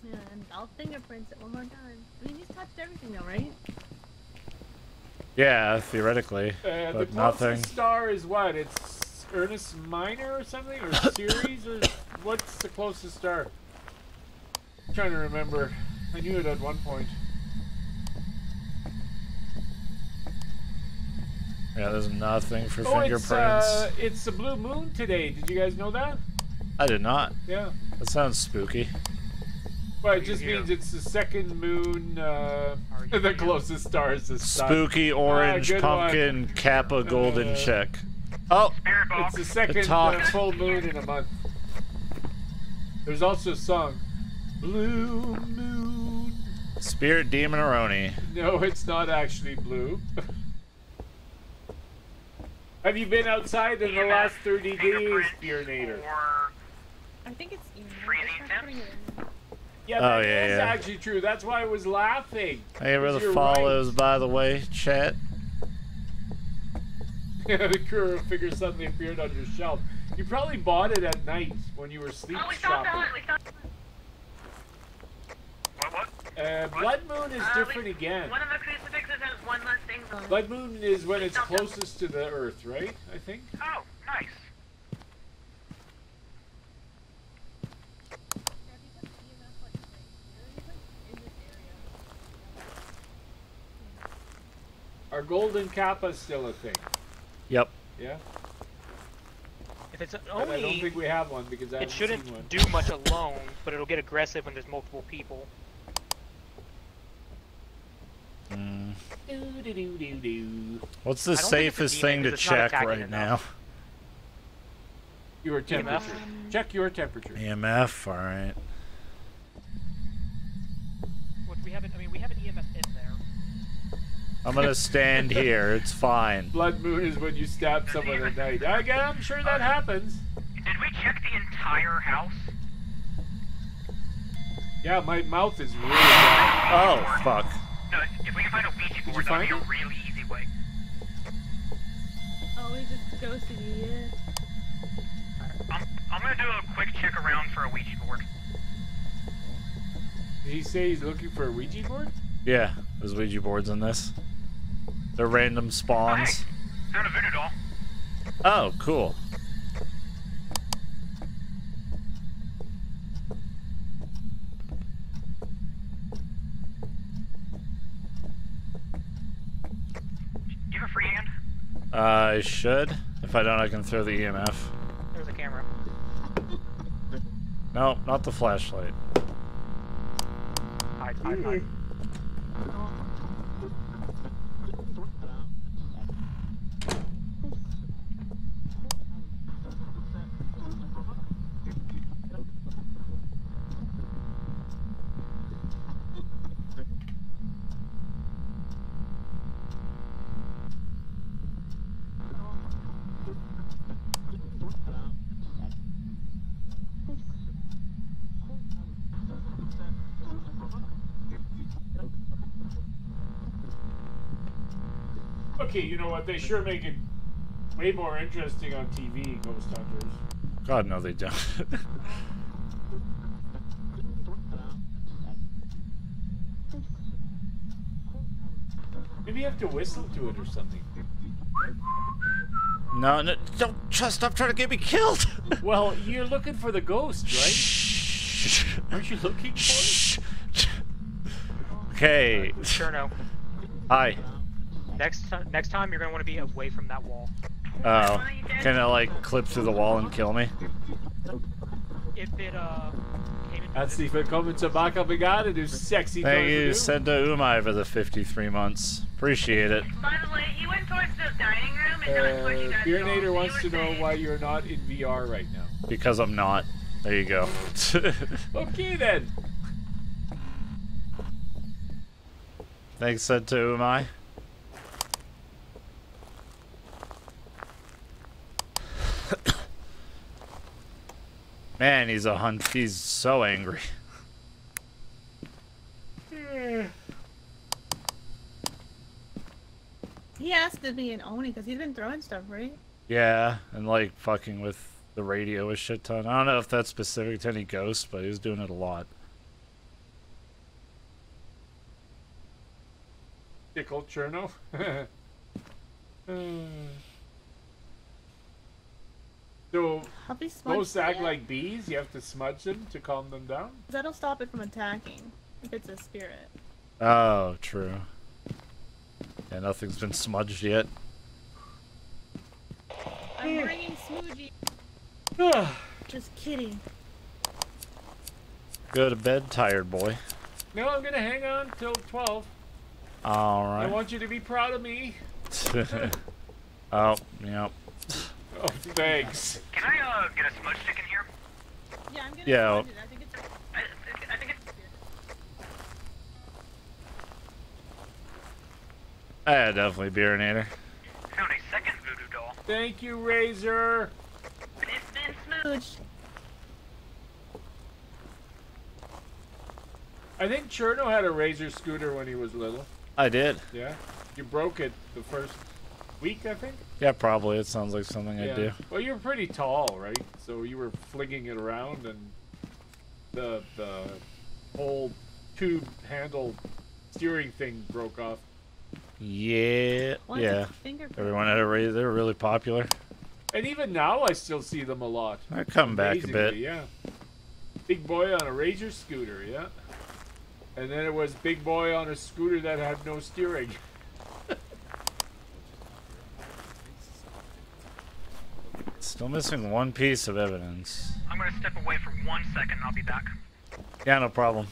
Yeah, and I'll fingerprints it one more time. I mean, he's touched everything though, right? Yeah, theoretically, Uh, the but closest nothing. star is what? It's Ernest Minor or something? Or <laughs> Ceres? or what's the closest star? I'm trying to remember. I knew it at one point. Yeah, there's nothing for Oh, fingerprints. it's, uh, it's the blue moon today. Did you guys know that? I did not. Yeah. That sounds spooky. Well, it just here? means it's the second moon. Uh, Are <laughs> the here? closest star is the sun. Spooky orange good one. pumpkin kappa golden Uh, check. Oh, It's the second talk. uh, full moon in a month. There's also a song. Blue moon. spirit demon Aroni. No, it's not actually blue. <laughs> Have you been outside in the EMF, last 30 days, fingerprints, Spearnator? I think it's email. Freezing I tried putting temps? it in. Yeah, Oh, yeah, is yeah. actually true. That's why I was laughing. Hey, where the 'Cause you're by the way, chat. Right. <laughs> the Kuro figure suddenly appeared on your shelf. You probably bought it at night when you were sleep Oh, we saw shopping. that. We saw. what? What? Uh, Blood Moon is Uh, different we- again. One of the crucifixes has one less thing on it. Blood Moon is when it's Stop, stop. closest to the Earth, right? I think. Oh, nice. Our Golden Kappa is still a thing. Yep. Yeah. If it's But I don't think we have one because I it haven't seen one. shouldn't do much alone, but it'll get aggressive when there's multiple people. Mm. What's the I don't think it's a safest thing to check attacking right enough. Your temperature. Um, Check your temperature. EMF, alright. What we haven't, I mean, we have an EMF in there. I'm gonna stand here, it's fine. <laughs> Blood Moon is when you stab someone at night. Again, I'm sure that happens. Did we check the entire house? Yeah, my mouth is really <laughs> bad. Oh, fuck. No, if we can find a Ouija board, that would find be a really easy way. Oh, we just ghosted you, yeah. I'm, I'm gonna do a quick check around for a Ouija board. Did he say he's looking for a Ouija board? Yeah, there's Ouija boards in this. They're random spawns. Oh, Found a voodoo doll. Oh, cool. Do you have a free hand? Uh, I should. If I don't, I can throw the EMF. There's a camera. No, not the flashlight. Hide, hide, hide. Okay, you know what? They sure make it way more interesting on TV, Ghost Hunters. God, no, they don't. Maybe you have to whistle to it or something. no, no, don't try, stop trying to get me killed. Well, you're looking for the ghost, right? Shh. Aren't you looking for it? Shh. Okay. Cirno, Hi. Next next time you're gonna want to be away from that wall. Oh, can it like clip through the wall and kill me? If it uh came into Herzlich willkommen zur Baka Brigade, du sexy Thank you, tornado. Senda Umai, for the 53 months. Appreciate it. By the way, he went towards the dining room and not towards you Uh, guys. at all. Beernator So wants to know saying- why you're not in VR right now. Because I'm not. There you go. <laughs> Okay then. Thanks, Senda Umai. Man, he's a hunt. He's so angry. He has to be an Oni because he's been throwing stuff, right? Yeah, and like fucking with the radio a shit ton. I don't know if that's specific to any ghost, but he was doing it a lot. Tickle Cirno. <laughs> Uh. So Have we smudged ghosts it act yet? like bees. You have to smudge them to calm them down. That'll stop it from attacking if it's a spirit. Oh, true. Yeah, nothing's been smudged yet. I'm bringing Smoogie. <sighs> Just kidding. Go to bed, tired boy. no, I'm gonna hang on till twelve. All right. I want you to be proud of me. <laughs> <laughs> oh, yep. Oh, thanks. Can I uh get a smudge stick in here? Yeah, I'm gonna Yeah. smudge it. I think it's I, I think it's Yeah, definitely Beerinator. found a second voodoo doll. Thank you, Razor. It's been smooch. I think Cirno had a Razor scooter when he was little. I did. Yeah. You broke it the first week, I think. Yeah, probably. It sounds like something I'd do. Well, you're pretty tall, right? So you were flinging it around, and the the whole tube handle steering thing broke off. Yeah, What's yeah. Everyone had a raise. They were really popular. And even now, I still see them a lot. I come back a bit. Yeah. Big boy on a Razor scooter, yeah. And then it was big boy on a scooter that had no steering. <laughs> Still missing one piece of evidence. I'm gonna step away for one second and I'll be back. Yeah, no problem.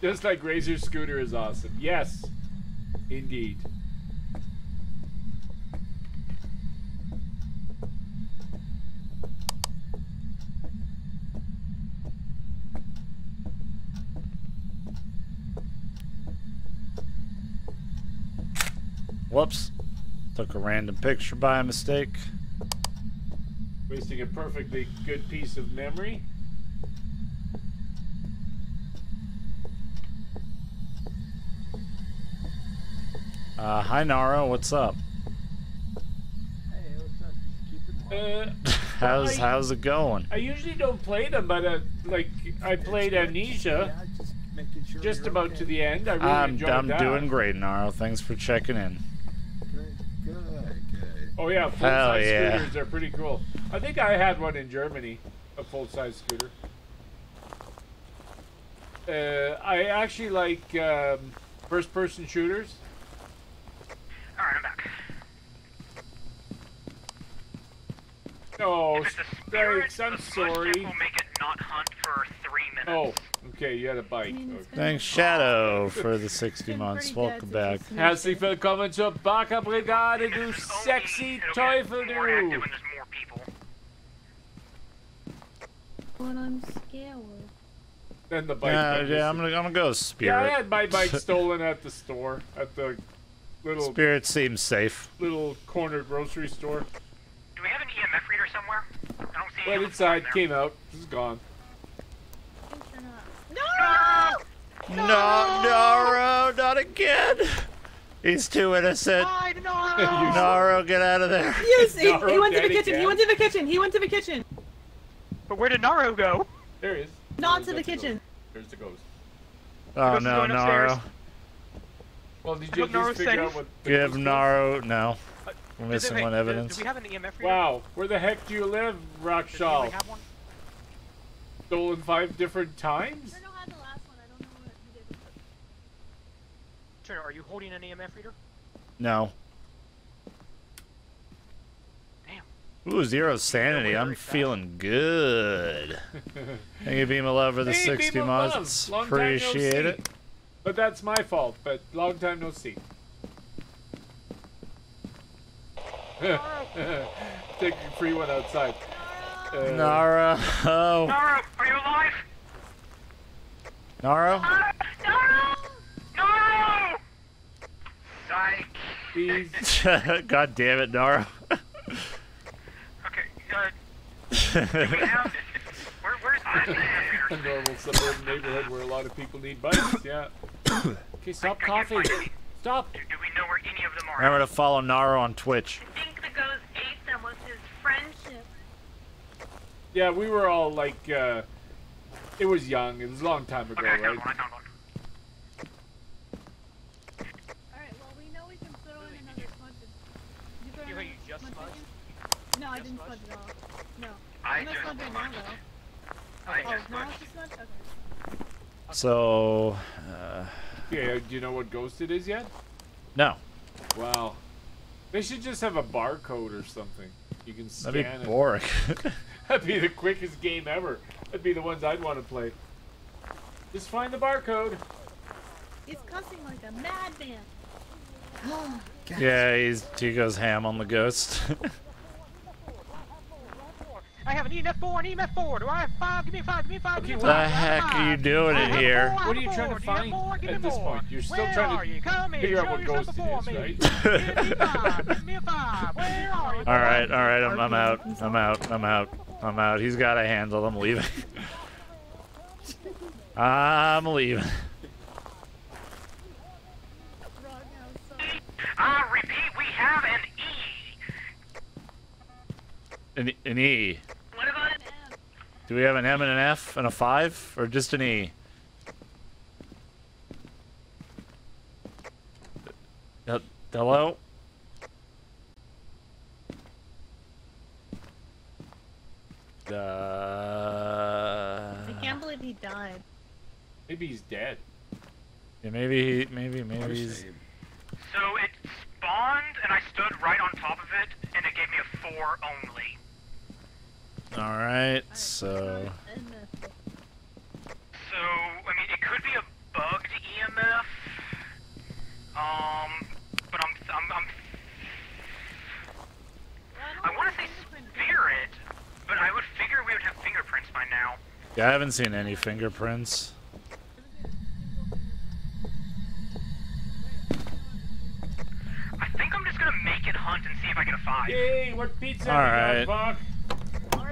Just like Razor scooter is awesome. Yes, indeed. Whoops. Took a random picture by mistake. Wasting a perfectly good piece of memory. Uh, hi Naro, what's up? Uh, <laughs> How's I- how's it going? I usually don't play them, but uh, like I played Amnesia just about to the end. I really I'm enjoyed I'm that. doing great, Naro. Thanks for checking in. Oh yeah, full size yeah. scooters are pretty cool. I think I had one in Germany, a full size scooter. Uh, I actually like um, first person shooters. Alright, I'm back. Oh, if it's a spirit, thanks. I'm sorry. stick will make it not hunt for three minutes. Oh, okay, you had a bike. I mean, Okay. Thanks, Shadow, <laughs> for the 60 months. Welcome back. since Herzlich willkommen zur Baka Brigade, And du if it's only- sexy it'll Teufel, du! when there's more people. What I'm scared. Then the bike. Yeah, yeah, I'm gonna, I'm gonna go Spirit. Yeah, I had my bike <laughs> stolen at the store, at the little Spirit seems safe. little corner grocery store. Do we have an EMF reader somewhere? I don't see Went inside, came out, it's gone. No! No, Naro, not again. He's too innocent. I. <laughs> Naro, get out of there. Yes, he, he went to the kitchen. Cat. He went to the kitchen. He went to the kitchen. But where did Naro go? There he is. Not to the ghost. kitchen. There's the ghost. Oh Ghost no. Naro. Well, did you But at least Naro's figure out what the Give? Naro. No. Uh, We're Does missing it- one do- evidence. Do we have an EMF reader? Wow, where the heck do you live, Does Rakshal? really? Stolen five different times? I don't have the last one. I don't know what he did. Turner, are you holding an EMF reader? No. Damn. Ooh, zero sanity. I'm feeling good. <laughs> Thank you, Beam of Love, for the Hey, 60 Beam of Love. months. Long no Appreciate it. But that's my fault, but long time no see. <laughs> Take a free one outside. Uh, Naro. Oh. Naro, are you alive? Nara? Naro! Naro! Psych. <laughs> Please. God damn it, Naro. Okay, uh, we have... Where, where's the <laughs> EMF a normal suburban neighborhood where a lot of people need bikes, yeah. <coughs> Okay, stop coughing. Stop. Do, do we know where any of them tomorrow. Remember to follow Naro on Twitch. I think the ghost ate them with his friendship. Yeah, we were all like, uh, it was young. It was a long time ago, Okay, I right? found one. I found one. Alright, well we know we can throw in another smudge. Did you throw You- in you just smudge smudged? again? No, I Just didn't smudged? smudge at all. No. I I'm not just now though. I Oh, just now it's a smudge? Okay. So, uh, Okay, do you know what ghost it is yet? no. Wow. They should just have a barcode or something. You can scan That'd be it. boring. <laughs> <laughs> That'd be the quickest game ever. That'd be the ones I'd want to play. Just find the barcode. He's cussing like a madman. Yeah, he's, he goes ham on the ghost. <laughs> I have an EMF4 and EMF4. Do I have five? Give me five. Give me five. Give me Okay, five. what the I have heck are you doing in here? four, What are you trying to four. Do have find four? At this more. point? You're still Where trying to are you? Come here. figure out Show what yourself ghost it before is, me. right? Give me five. Give me a five. Where are you? <laughs> all right, all right, I'm, I'm out. I'm out. I'm out. I'm out. He's got a handle. I'm leaving. <laughs> I'm leaving. Uh, repeat, we have an E. An, an E. What about it? Do we have an M and an F and a 5? Or just an E? Hel- Hello? Uh, I can't believe he died. Maybe he's dead. yeah, maybe, he- maybe, maybe he's... So it spawned, and I stood right on top of it, and it gave me a four only. Alright, so... So, I mean, it could be a bugged EMF. Um, but I'm, I'm, I'm I want to say spirit, but I would figure we would have fingerprints by now. Yeah, I haven't seen any fingerprints. I think I'm just gonna make it hunt and see if I get a five. Yay! What pizza? All have you got, right.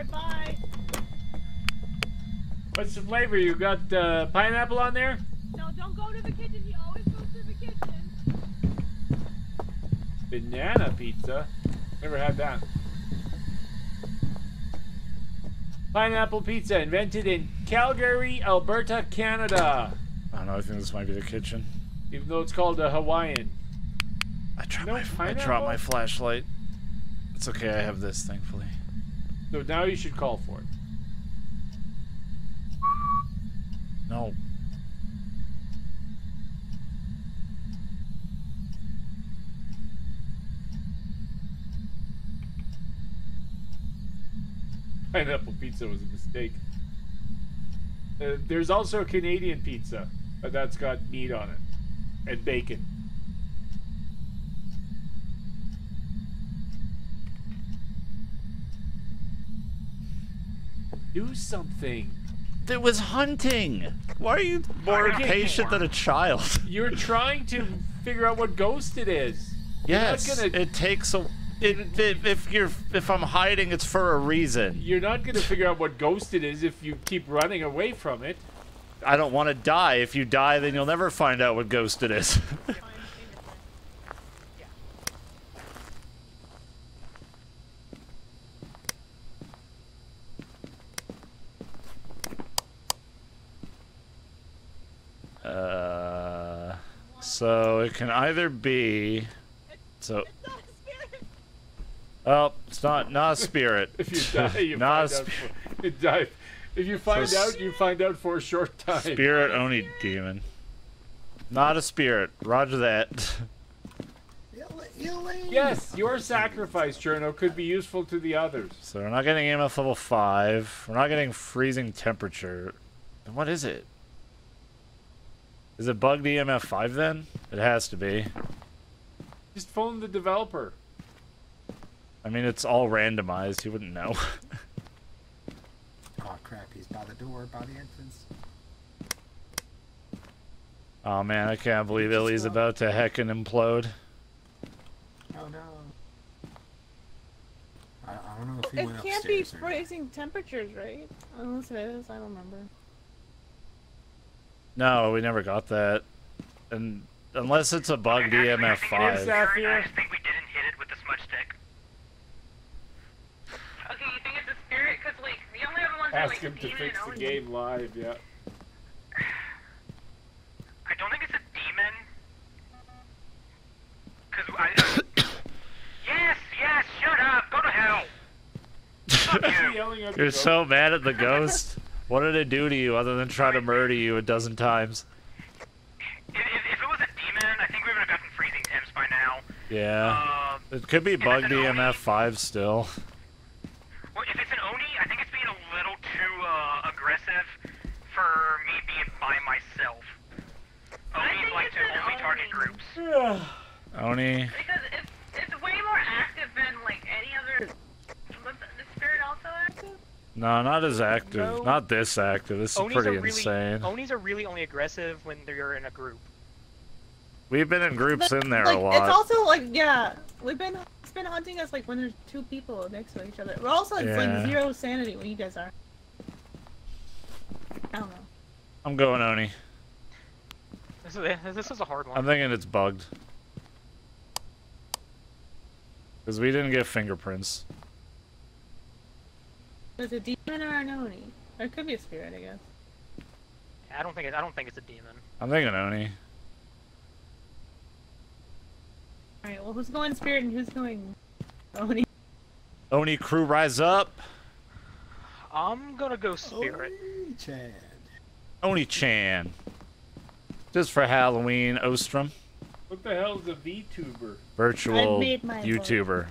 Buck? Alright, bye. What's the flavor? You got uh, pineapple on there? No, don't go to the kitchen. He always goes to the kitchen. Banana pizza. Never had that. Pineapple pizza invented in Calgary, Alberta, Canada. I don't know, I think this might be the kitchen. Even though it's called a Hawaiian. I dropped, No my, I dropped my flashlight. It's okay, I have this, thankfully. So now you should call for it. No. Pineapple pizza was a mistake. Uh, there's also a Canadian pizza, but that's got meat on it and bacon. Do something. It was hunting! Why are you more Okay. impatient than a child? <laughs> You're trying to figure out what ghost it is. Yes, gonna- it takes a. It, it, if you're if I'm hiding, it's for a reason. You're not going to figure out what ghost it is if you keep running away from it. I don't want to die. If you die, then you'll never find out what ghost it is. <laughs> uh, so it can either be. So It's not a spirit. oh, it's not not a spirit. <laughs> If you die, you not find out. sp- For, you die. If you find So out, you find out for a short time. spirit only demon. Not a spirit. Roger that. Yes, your sacrifice, Cirno, could be useful to the others. So we're not getting EMF level 5. We're not getting freezing temperature. Then What is it? Is it bugged EMF 5 then? It has to be. Just phone the developer. I mean, it's all randomized. He wouldn't know. Oh crap, he's by the door, by the entrance. oh man, I can't believe Illy's about to heck and implode. Oh no. I, I don't know if he It went upstairs. It can't be upstairs or not. freezing temperatures, right? Unless it is, I don't remember. No, we never got that. And unless it's a bug Actually, I EMF think it is five. I think we didn't hit it with the smudge stick. Okay, <laughs> you think it's a spirit? Cause like the only other ones are Ask like him to fix the game live, yeah. <sighs> I don't think it's a demon. Cause I. <coughs> yes, yes, shut up, go to hell. <laughs> Fuck you. Yelling at the You're so mad at the <laughs> ghost. What did it do to you other than try to murder you a dozen times? If, if, if it was a demon, I think we would have gotten freezing temps by now. Yeah. Uh, It could be bug bugged an Oni. EMF five still. well, if it's an Oni, I think it's being a little too uh, aggressive for me being by myself. I think like it's to an only target Oni. groups. <sighs> Oni. Because it's it's way more active than like any other. Was the spirit also active? No, not as active. No. Not this active. This is Onis pretty really insane. Onis are really only aggressive when they're in a group. We've been in groups But, in there like, a lot. It's also like yeah, we've been it's been hunting us like when there's two people next to each other. We're also it's Yeah. like zero sanity when you guys are. I don't know. I'm going Oni. This is eh, this is a hard one. I'm thinking it's bugged. Because we didn't get fingerprints. Is it a demon or an oni? Or it could be a spirit, I guess. I don't think it, I don't think it's a demon. I'm thinking Oni. Alright, well who's going spirit and who's going oni? Oni crew rise up. I'm gonna go spirit. Oh, Chad. Oni Chan. Just for Halloween, Ostrom. What the hell is a VTuber? Virtual I made my vote. YouTuber.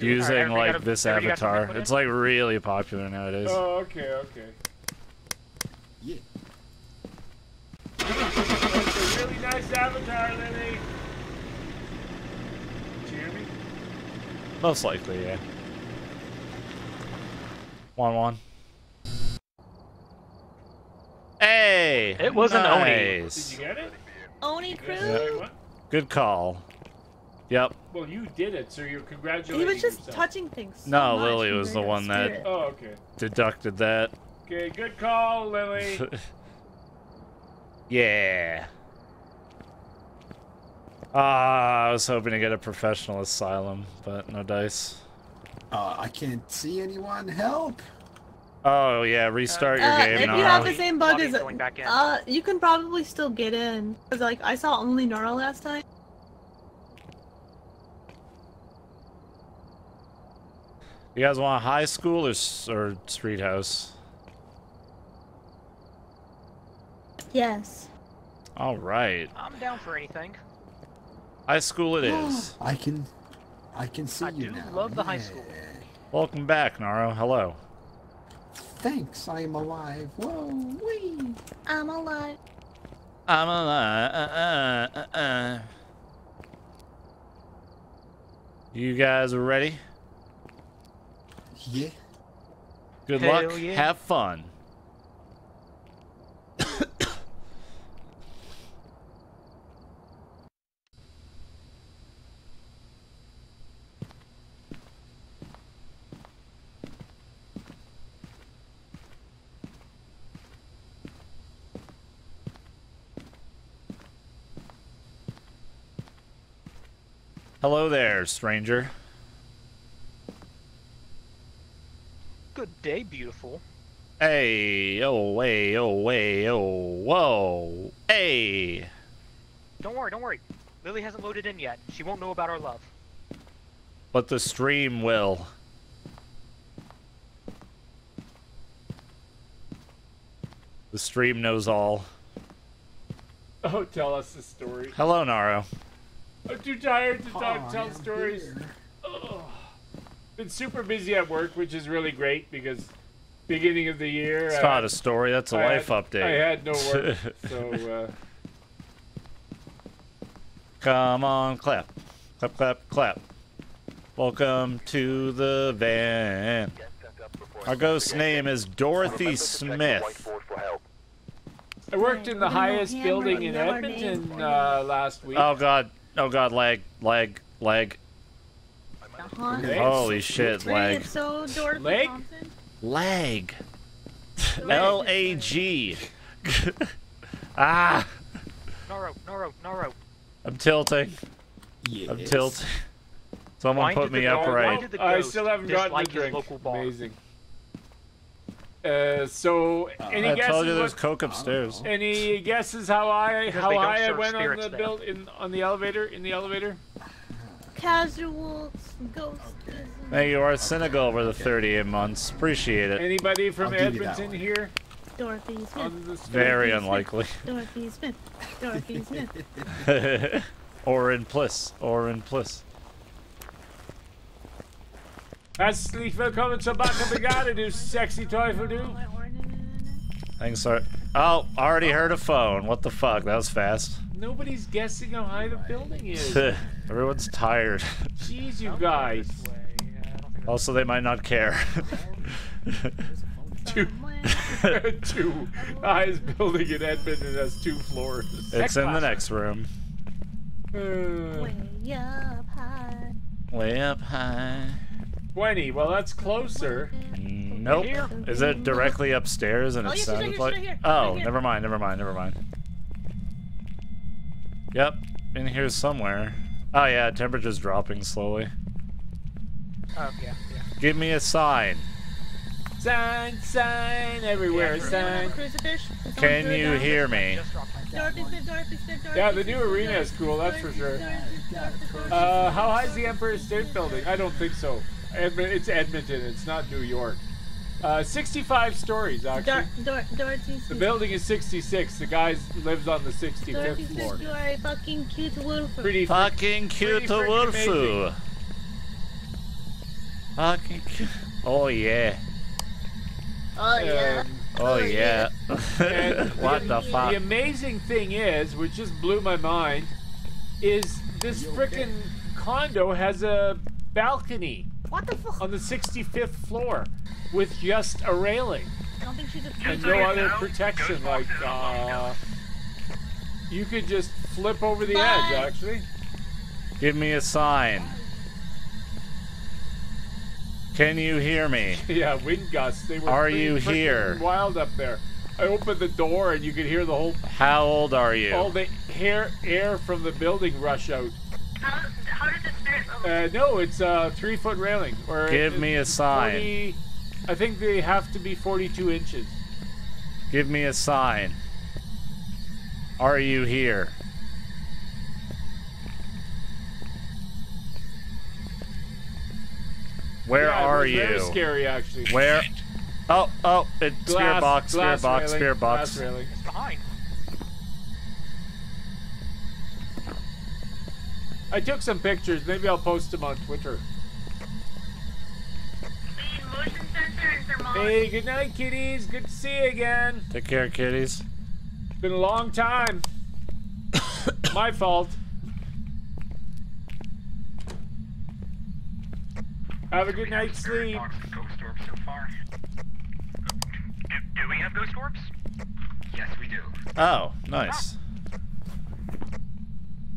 Using everybody like this everybody got something to avatar. It's like really popular nowadays. Oh, okay, okay. Yeah. That's a really nice avatar, Lily. Did you hear me? Most likely, yeah. One one. Hey! It was an Oni. Did you get it? Oni crew? guys say what? Good call. Yep. Well, you did it, so you're congratulating He was just yourself. touching things. so No, much Lily was we the got one that- Oh, okay. Deducted that. Okay, good call, Lily. <laughs> yeah. Ah, I was hoping to get a professional asylum, but no dice. Uh, I can't see anyone. Help! Oh yeah, restart your Uh, game if now. you have the same bug lobby's as going back in. uh, you can probably still get in. Cause like I saw only Naro last time. You guys want high school or s- or street house? Yes. All right, I'm down for anything. high school it is. <gasps> I can, I can see I you do now. love the high school. Welcome back, Naro. Hello. Thanks, I'm alive. Whoa, wee. I'm alive. I'm alive. Uh, uh, uh, uh. You guys are ready? Yeah. Good Hell luck. yeah. Have fun. Hello there, stranger. Day, beautiful. Hey, oh, way, oh, way, oh, whoa. Hey. Don't worry, don't worry. Lily hasn't loaded in yet. She won't know about our love. But the stream will. The stream knows all. Oh, tell us the story. Hello, Naro. I'm too tired to talk, Hi, tell I'm stories. here. Ugh. Been super busy at work, which is really great because beginning of the year. It's uh, not a story, that's a I life had- update. I had no work, <laughs> so uh, Come on, clap. Clap, clap, clap. Welcome to the van. Our ghost's name is Dorothy Smith. I worked in the highest building in know our name Edmonton uh, last week. Oh god, oh god, lag, lag, lag. Okay. Holy shit, Wait, lag. it's so Dorothy Leg? Lag. L A G. <laughs> ah. no rope, no rope, no rope. I'm tilting. Yes. I'm tilting. Someone Why put did me the- why upright. did I still haven't gotten the drink. local bar? Amazing. Uh, so any I guesses? told you there's what- coke upstairs. any guesses how I Because how high I went on the there. build in on the elevator in the elevator? Casuals, ghosts. Thank you, our Senegal for the 38 months. Appreciate it. Anybody from I'll give you that Edmonton here Dorothy Smith. on this? Very Smith. unlikely. <laughs> Dorothy Smith. Dorothy Smith. <laughs> or in Bliss. Or in Bliss. Herzlich willkommen zur Baka Brigade, du sexy Teufel, du. Thanks, sir. Oh, already heard a phone. What the fuck? That was fast. Nobody's guessing how high the building <laughs> is. Everyone's tired. Jeez, you guys. this way. Yeah, I don't think that's- Also, they might not care. <laughs> <laughs> Two, two. Highest building in Edmonton has two floors. it's in the next room. Uh, Way up high. Way up high. 20. Well, that's closer. Nope. Is it directly upstairs and Oh, it yes, it's right sounded here, like? right here, oh, right never mind, never mind, never mind. Yep, in here somewhere. Oh yeah, temperature's dropping slowly. Oh, yeah, yeah. Give me a sign. Sign, sign, everywhere, Yeah, sign. Crucifix. Can you down. hear me? Just dropped my Dorothy Smith, Dorothy Smith, Dorothy Yeah, the new arena is cool, that's for sure. Dorothy Smith, Dorothy Smith. Uh, how high is the Empire State Building? I don't think so. Edmon- it's Edmonton, it's not New York. Uh, 65 stories, actually. Dor- Dor- Dorothy The building is 66. The guy lives on the Dorothy 65th floor. Smith, you are a fucking cute wolf. Pretty fr- Fucking cute Pretty freaking wolfu. Fucking cute. Oh yeah. Oh yeah. um, Oh yeah. And <laughs> what the fuck? The amazing thing is, which just blew my mind, is this frickin' condo has a balcony What the fuck? on the 65th floor with just a railing I don't think she's a and no wolf. other protection. Like, uh, you could just flip over the edge, actually. Give me a sign. Can you hear me? <laughs> Yeah, wind gusts. They were Are you here? Wild up there. I opened the door and you could hear the whole How old are you? all the hair air from the building rush out. How, how did the spirit level? Uh, no, it's a three foot railing. Or Give it's me a sign. 40 I think they have to be 42 inches. Give me a sign. Are you here? Where Yeah, it are was you? Very scary, actually. Where? Oh, oh, it's spirit Glass- box, spirit glass box, railing, spirit box. glass railing. It's behind. I took some pictures. Maybe I'll post them on Twitter. We need motion sensor and thermometer. Hey, good night, kitties. Good to see you again. Take care, kitties. It's been a long time. <coughs> My fault. Have a good night's sleep. Ghost orbs so far. Do, do we have ghost orbs? Yes, we do. Oh, nice.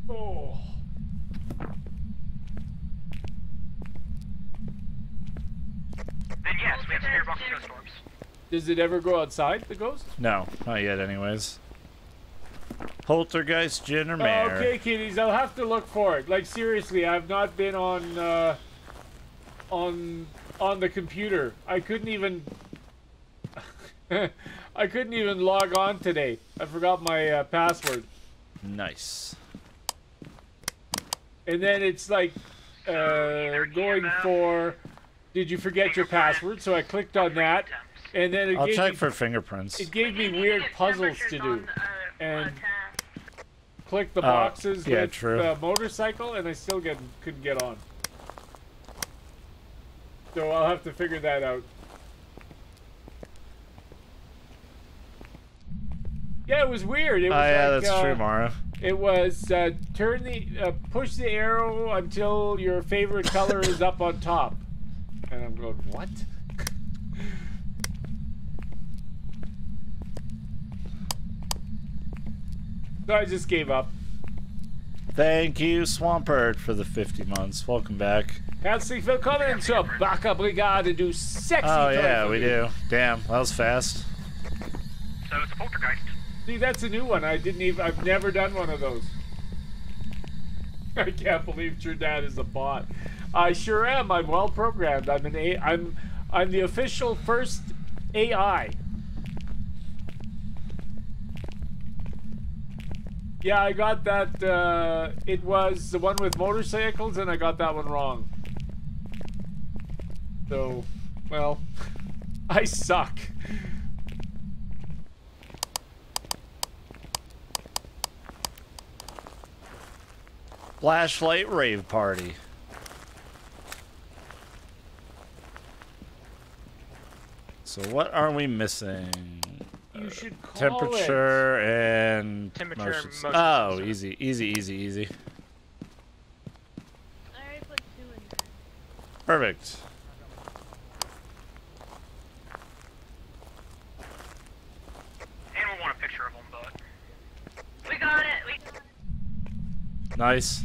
Oh. Then yes, we have spirit box ghost orbs. Does it ever go outside, the ghost? No, not yet, anyways. Poltergeist, Jin, or Oh, okay, kitties. I'll have to look for it. Like seriously, I've not been on uh, on on the computer. I couldn't even <laughs> I couldn't even log on today. I forgot my uh, password. Nice. And then it's like uh, going for did you forget your password? So I clicked on that, and then it I'll gave check me, for fingerprints. it gave me You need to weird puzzles to do. uh, And-. Click the Oh, boxes yeah, with true. the motorcycle, and I still get couldn't get on. So I'll have to figure that out. Yeah, it was weird. It was Oh yeah, like, that's uh, true, Mara. It was uh, turn the uh, push the arrow until your favorite color is up on top, and I'm going what? so I just gave up. Thank you, Swampert, for the 50 months. Welcome back. Herzlich willkommen zur Baka Brigade, du sexy Oh yeah, we do. Damn, that was fast. So it's a poltergeist. See, that's a new one. I didn't even. I've never done one of those. <laughs> I can't believe your dad is a bot. I sure am. I'm well programmed. I'm an A. I'm. I'm the official first AI. Yeah, I got that. Uh, it was the one with motorcycles, and I got that one wrong. So, well, <laughs> I suck. Flashlight rave party. So what are we missing? You uh, should call Temperature and Temperature motion motion Oh, sensor. easy, easy, easy, easy. I already put two in there. Perfect. And we want a picture of them, but We got it. We got it. Nice.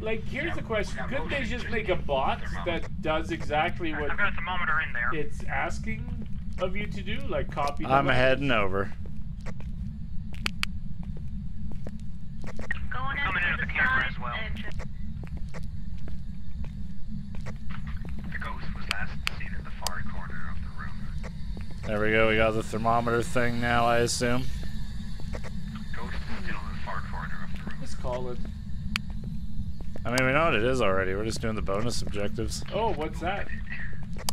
Like, here's the question: Couldn't they just make a bot that does exactly what I've got a thermometer in there. it's asking of you to do? Like, copy. the I'm numbers? heading over. Going in Coming in with the the camera as well. The ghost was last seen in the far corner of the room. There we go. We got the thermometer thing now, I assume. Ghost is still in the far corner of the room. Let's call it. I mean, we know what it is already. We're just doing the bonus objectives. Oh, what's that?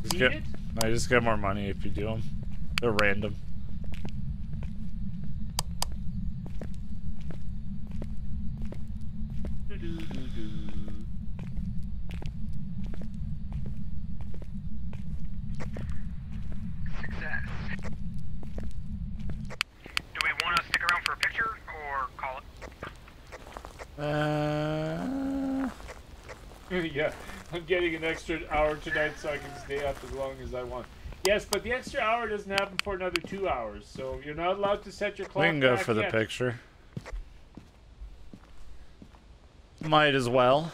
Just Eat get, it? no, you just get more money if you do them. They're random. Success. Do we want to stick around for a picture or call it? Uh, <laughs> yeah, I'm getting an extra hour tonight so I can stay up as long as I want. Yes, but the extra hour doesn't happen for another two hours, so you're not allowed to set your clock. we can go back for the picture. Might as well.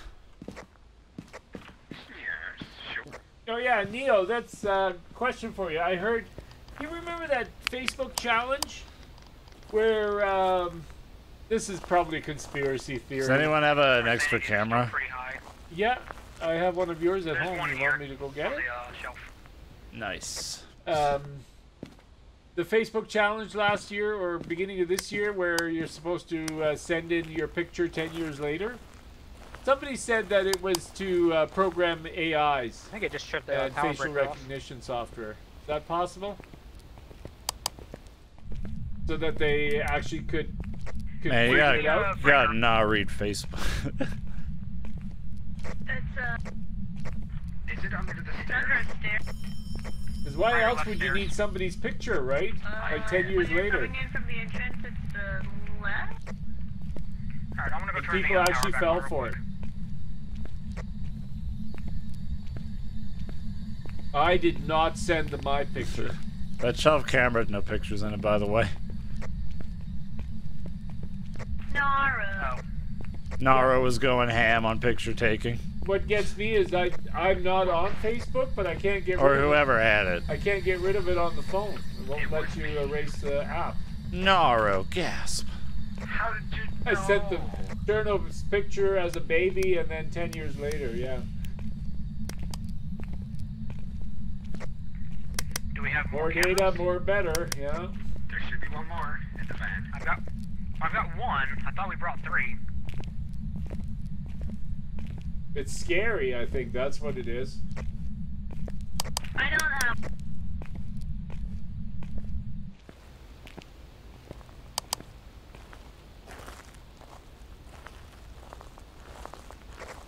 Oh yeah, Neo, that's a question for you. I heard. You remember that Facebook challenge where um, this is probably a conspiracy theory. Does anyone have an extra Percentage is camera? Pretty high. Yeah, I have one of yours at There's home. You want me to go get it? the uh, shelf. Nice. um, the Facebook challenge last year or beginning of this year, where you're supposed to uh, send in your picture 10 years later. Somebody said that it was to uh, program AIs I think it just shut the and power facial breaker off. recognition software. Is that possible? So that they actually could, could Man, you gotta, it out? you gotta not read Facebook. <laughs> It's uh, Is it under the stairs? under a stair. Because why Right else would you need somebody's picture, right? Uh, like 10 years when later. coming in from the entrance, it's the left. All right, I'm gonna go And turn people the actually fell on real for it. I did not send them my picture. that shelf camera had no pictures in it, by the way. Naro. Oh, Naro was going ham on picture taking, What gets me is I I'm not on Facebook, but I can't get or rid of it. whoever had it. I can't get rid of it on the phone. It won't let you erase the app. Naro, gasp. How did you I sent the Cirno's picture as a baby, and then ten years later, yeah. do we have more, More cameras? data, more better, yeah. There should be one more in the van. I've got, I've got one. I thought we brought three. It's scary. I think that's what it is. I don't have.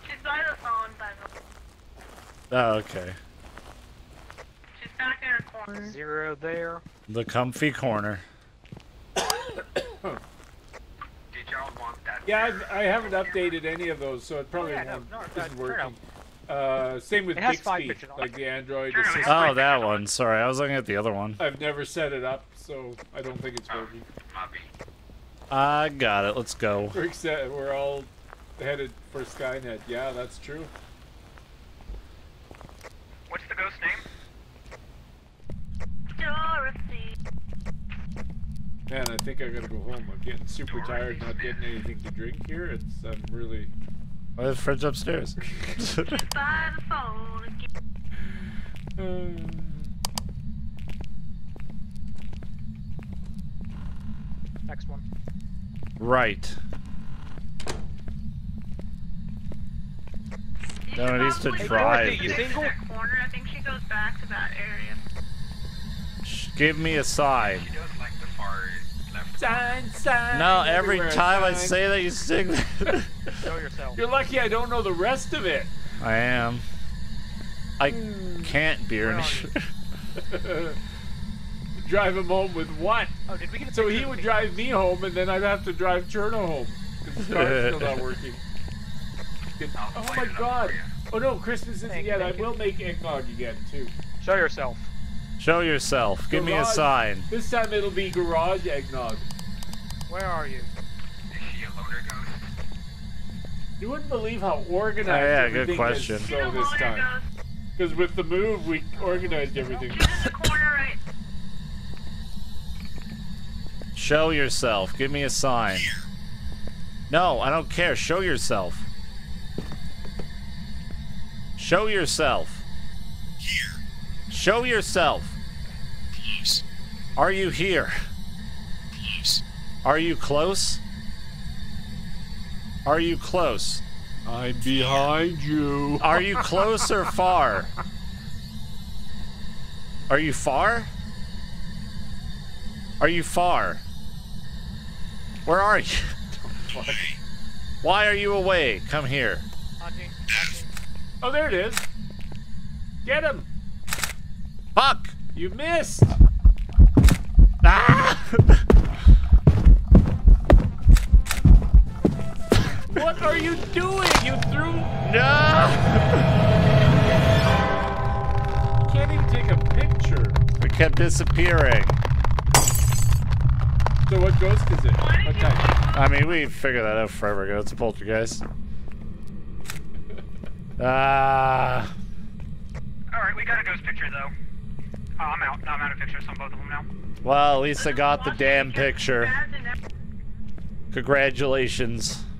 She's by the phone, by the Oh, okay. She's back in her corner. Zero there. The comfy corner. <coughs> <coughs> <coughs> Did y'all want that? Yeah, I've, I haven't updated any of those, so it probably yeah, won't, no, isn't no, no. working. Uh, same with It Bixby, pictures on it. like the Android Sure, assistant. Oh, that one. Sorry, I was looking at the other one. I've never set it up, so I don't think it's working. I got it. Let's go. Rick said we're all headed for Skynet. Yeah, that's true. What's the ghost name? Dorothy. Man, I think I gotta go home. I'm getting super tired, not getting anything to drink here. It's I'm really. I have friends upstairs. <laughs> By the phone again. Uh, <sighs> Next one. right. You No, should it needs to probably drive. You single? corner. I think she goes back to that area. Give me a sign. She does like the far left. Sign, sign. No, every everywhere, time I sign. say that, you sing that. Show yourself. You're lucky I don't know the rest of it. I am. I hmm. can't be Where <laughs> drive him home with what? Oh, did we get So he would me? drive me home, and then I'd have to drive Cirno home <laughs> because his car's still not working. Good- Oh my god! Oh no, Christmas isn't Thank you, yet. I thank you. will make eggnog again too. Show yourself. Show yourself. Give me a sign. This time it'll be garage eggnog. Where are you? Is she a loader ghost? You wouldn't believe how organized Oh, yeah, good everything question. is She's so this time. Because with the move, we organized everything. She's in the corner right. Show yourself. Give me a sign. No, I don't care. Show yourself. Show yourself. Here. Show yourself. Are you here? Are you close? Are you close? I'm behind you. Are you close or far? Are you far? Are you far? Where are you? Why are you away? Come here. Hunting. Hunting. Oh, there it is. Get him. Fuck! You missed. Ah! What are you doing? You threw. no! You can't even take a picture. We kept disappearing. So what ghost is it? Why What type? I mean, we figured that out forever ago. It's a poltergeist. <laughs> Ah. Alright, we got a ghost picture though. Oh, I'm out. No, I'm out of pictures on both of them now. well, at least I got the damn picture. Bad and everything. Congratulations. <laughs>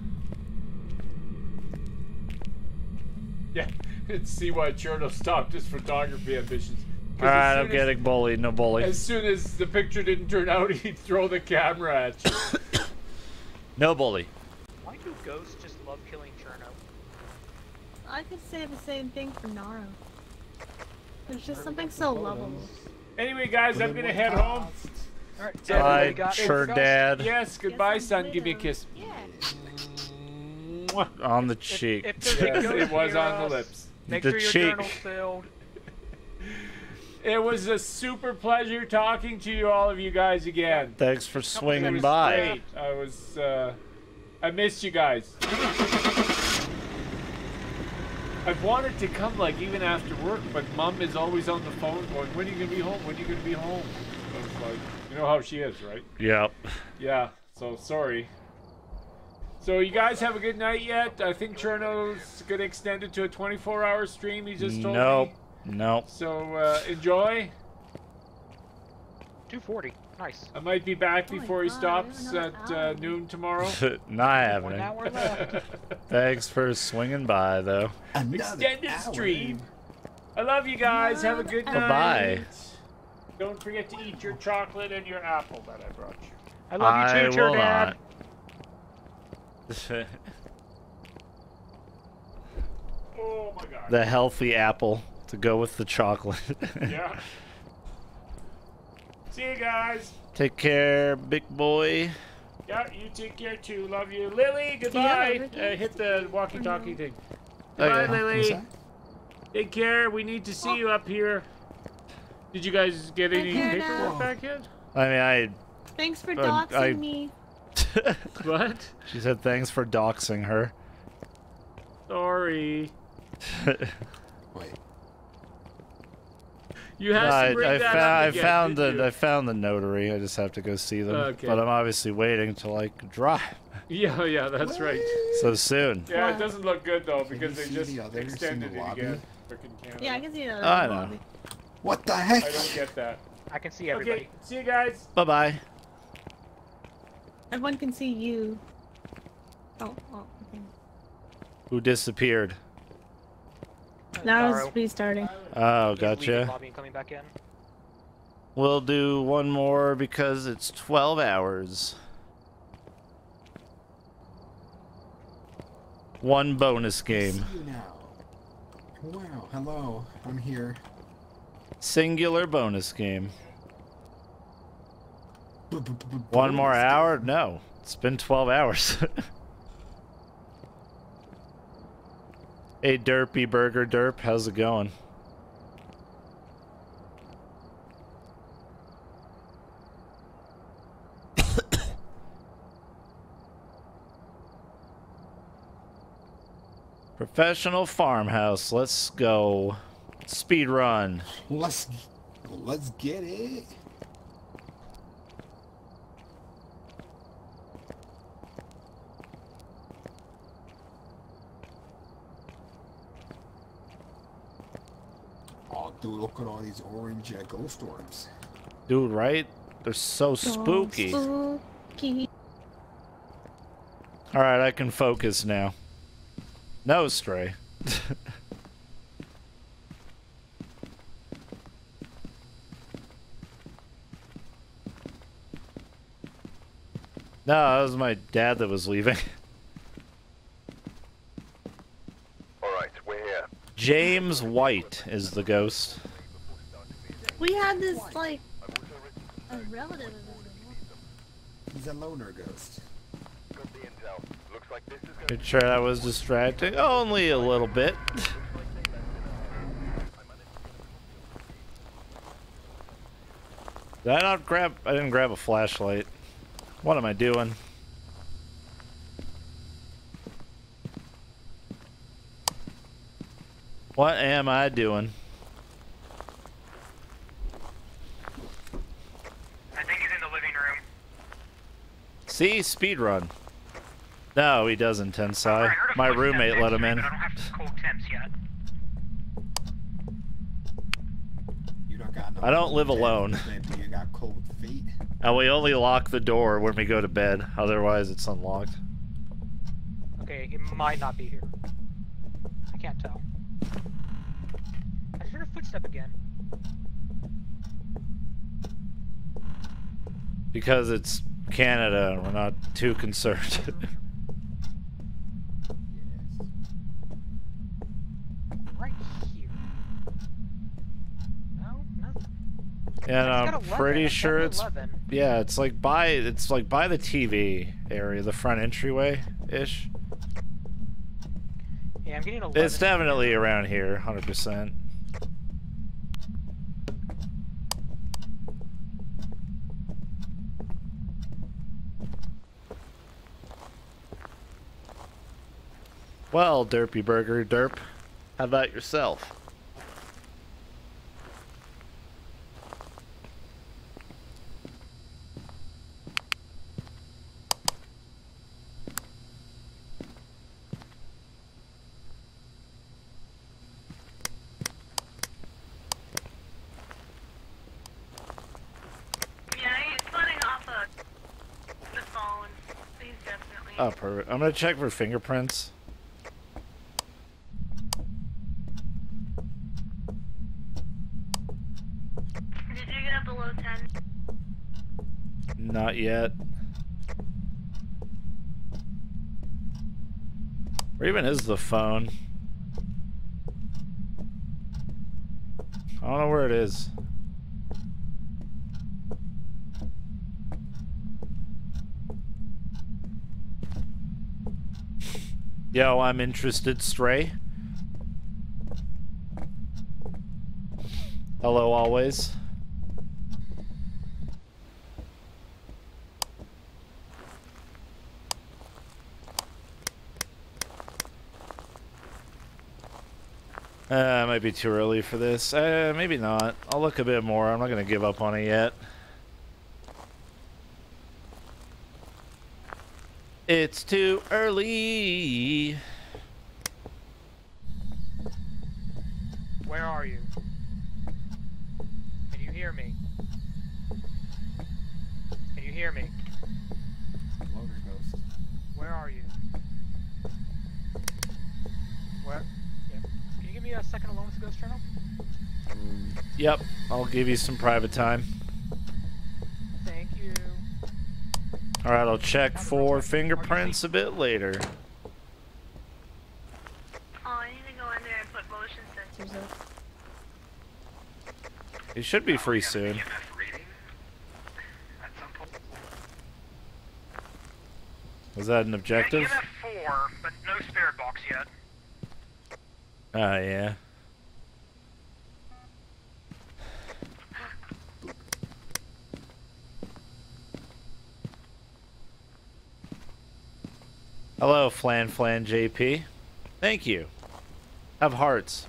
Yeah. Let's see why Cirno stopped his photography ambitions. 'Cause as Alright, I'm as- getting bullied. No bully. As soon as the picture didn't turn out, <laughs> he'd throw the camera at you. <coughs> No bully. Why do ghosts just love killing Cirno? I could say the same thing for Naro. There's just something so lovable. Anyway, guys, I'm gonna head home. Alright, Yeah, Bye, sure. Dad. Yes, goodbye, Yes, son. Give me a kiss. Yeah. On the cheek. if there's Yes, it was near on the lips. Make The sure your cheek. journal's filled. <laughs> It was a super pleasure talking to you, all of you guys again. Thanks for It swinging was by. great. I was, uh, I missed you guys. <laughs> I've wanted to come like even after work, but mom is always on the phone going, "When are you gonna be home? When are you gonna be home?" I was like, you know how she is, right? Yeah. Yeah. So sorry. So you guys have a good night yet? I think Cirno's gonna extend it to a 24-hour stream. He just told Nope. me. Nope. So uh, enjoy. 240. Nice. I might be back Oh my before he God, stops at uh, noon tomorrow. <laughs> Not One happening. hour left. <laughs> Thanks for swinging by, though. Another Extended hour. stream. I love you guys. Have a good night. Bye-bye. Don't forget to eat your chocolate and your apple that I brought you. I love you too, Chair will Dad. not. <laughs> Oh my god. the healthy apple to go with the chocolate. yeah. See you guys. Take care, big boy. Yeah, you take care too. Love you. Lily, goodbye. Ricky? Uh, hit the walkie talkie no? thing. Goodbye, Okay. Lily. Take care. We need to see you up here. Did you guys get any paperwork now. back yet? I mean, I. Thanks for Uh, doxing I- me. <laughs> What? she said thanks for doxing her. Sorry. <laughs> Wait. You have I, to bring I, that fou- up I found the you? I found the notary. I just have to go see them. Okay. But I'm obviously waiting to like drive Yeah, yeah, that's right. <laughs> so soon. Yeah, it doesn't look good though because they just the extended the it lobby? again. Yeah, I can see that. I know. What the heck? I don't get that. I can see everybody. Okay, see you guys. Bye bye. Everyone can see you. Oh, oh, okay. Who disappeared? Now Garo, it's restarting. Oh, gotcha. coming back in. We'll do one more because it's 12 hours. One bonus game. see you now. Wow, hello. I'm here. Singular bonus game. Bu- bu- bu- bu- One more hour? game. No. It's been 12 hours. <laughs> hey, Derpy Burger Derp, how's it going? <coughs> Professional farmhouse. Let's go. Speed run. Let's let's get it. Oh, dude, look at all these orange uh, ghost orbs. Dude, right? They're so spooky. Spooky. Alright, I can focus now. No, Stray. <laughs> no, that was my dad that was leaving. <laughs> Alright, we're here. James White is the ghost. We had this like a relative of his. He's a loner ghost. Got the intel. Looks like this is gonna Pretty sure that was distracting. Only a little bit. Did I not grab? I didn't grab a flashlight. What am I doing? What am I doing? I think he's in the living room. See, speed run. No, he doesn't, Tensai. heard My roommate let him in. I don't have cold temps yet. You don't got no. I don't live alone. hands. You got cold feet. And we only lock the door when we go to bed. Otherwise, it's unlocked. Okay, he might not be here. I can't tell. I just heard a footstep again. Because it's Canada we're not too concerned. <laughs> Yes. Right here. No, nothing. and I'm 11, pretty sure it's 11. yeah, it's like by it's like by the TV area, the front entryway ish. Yeah, I'm getting 11. It's definitely around here, 100%. Well, Derpy Burger Derp, how about yourself? Yeah, he's spawning off of the phone. He's definitely. Oh, perfect. I'm gonna check for fingerprints. Did you get up below 10? Not yet. Where even is the phone? I don't know where it is. <laughs> Yo, I'm interested, Stray. Hello, always. Uh, might be too early for this. Uh, maybe not. I'll look a bit more. I'm not gonna give up on it yet. It's too early. Where are you? Can you hear me? Can you hear me? Me a second alone with the Ghost Journal? Yep, I'll give you some private time. Thank you. Alright, I'll check for fingerprints a bit later. Oh, I need to go in there and put motion sensors up. It should be free soon. EMF reading at some point. Was that an Yeah, objective? EMF 4, but no spirit box yet. Ah, yeah. Hello, Flan Flan JP. Thank you. Have hearts.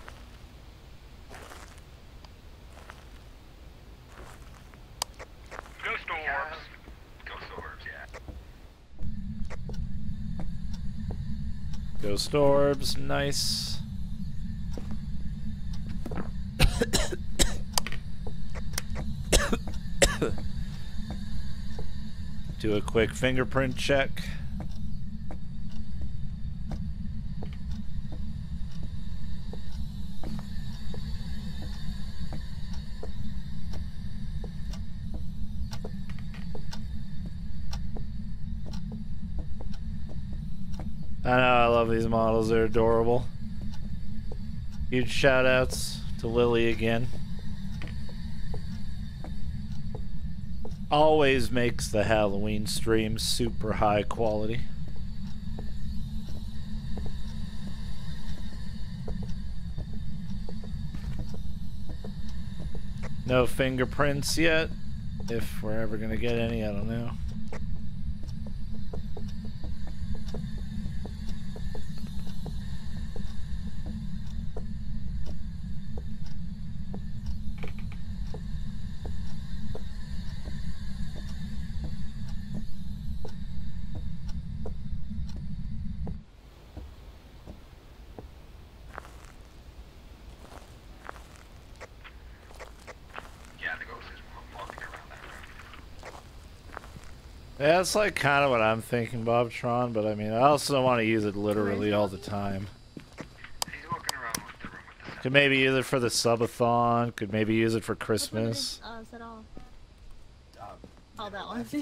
Ghost orbs. Ghost orbs, yeah. Ghost orbs, nice. Do a quick fingerprint check. I know, I love these models, they're adorable. Huge shout outs to Lily again. Always makes the Halloween stream super high quality. No fingerprints yet. If we're ever gonna get any, I don't know. Yeah, the ghost is wa- walking around that room. Yeah, that's like kind of what I'm thinking, Bobtron, but I mean, I also don't want to use it literally all the time. He's walking around the room with the Could maybe use it for the subathon, could maybe use it for Christmas. Uh, is that all? Uh, Oh, that one. <laughs>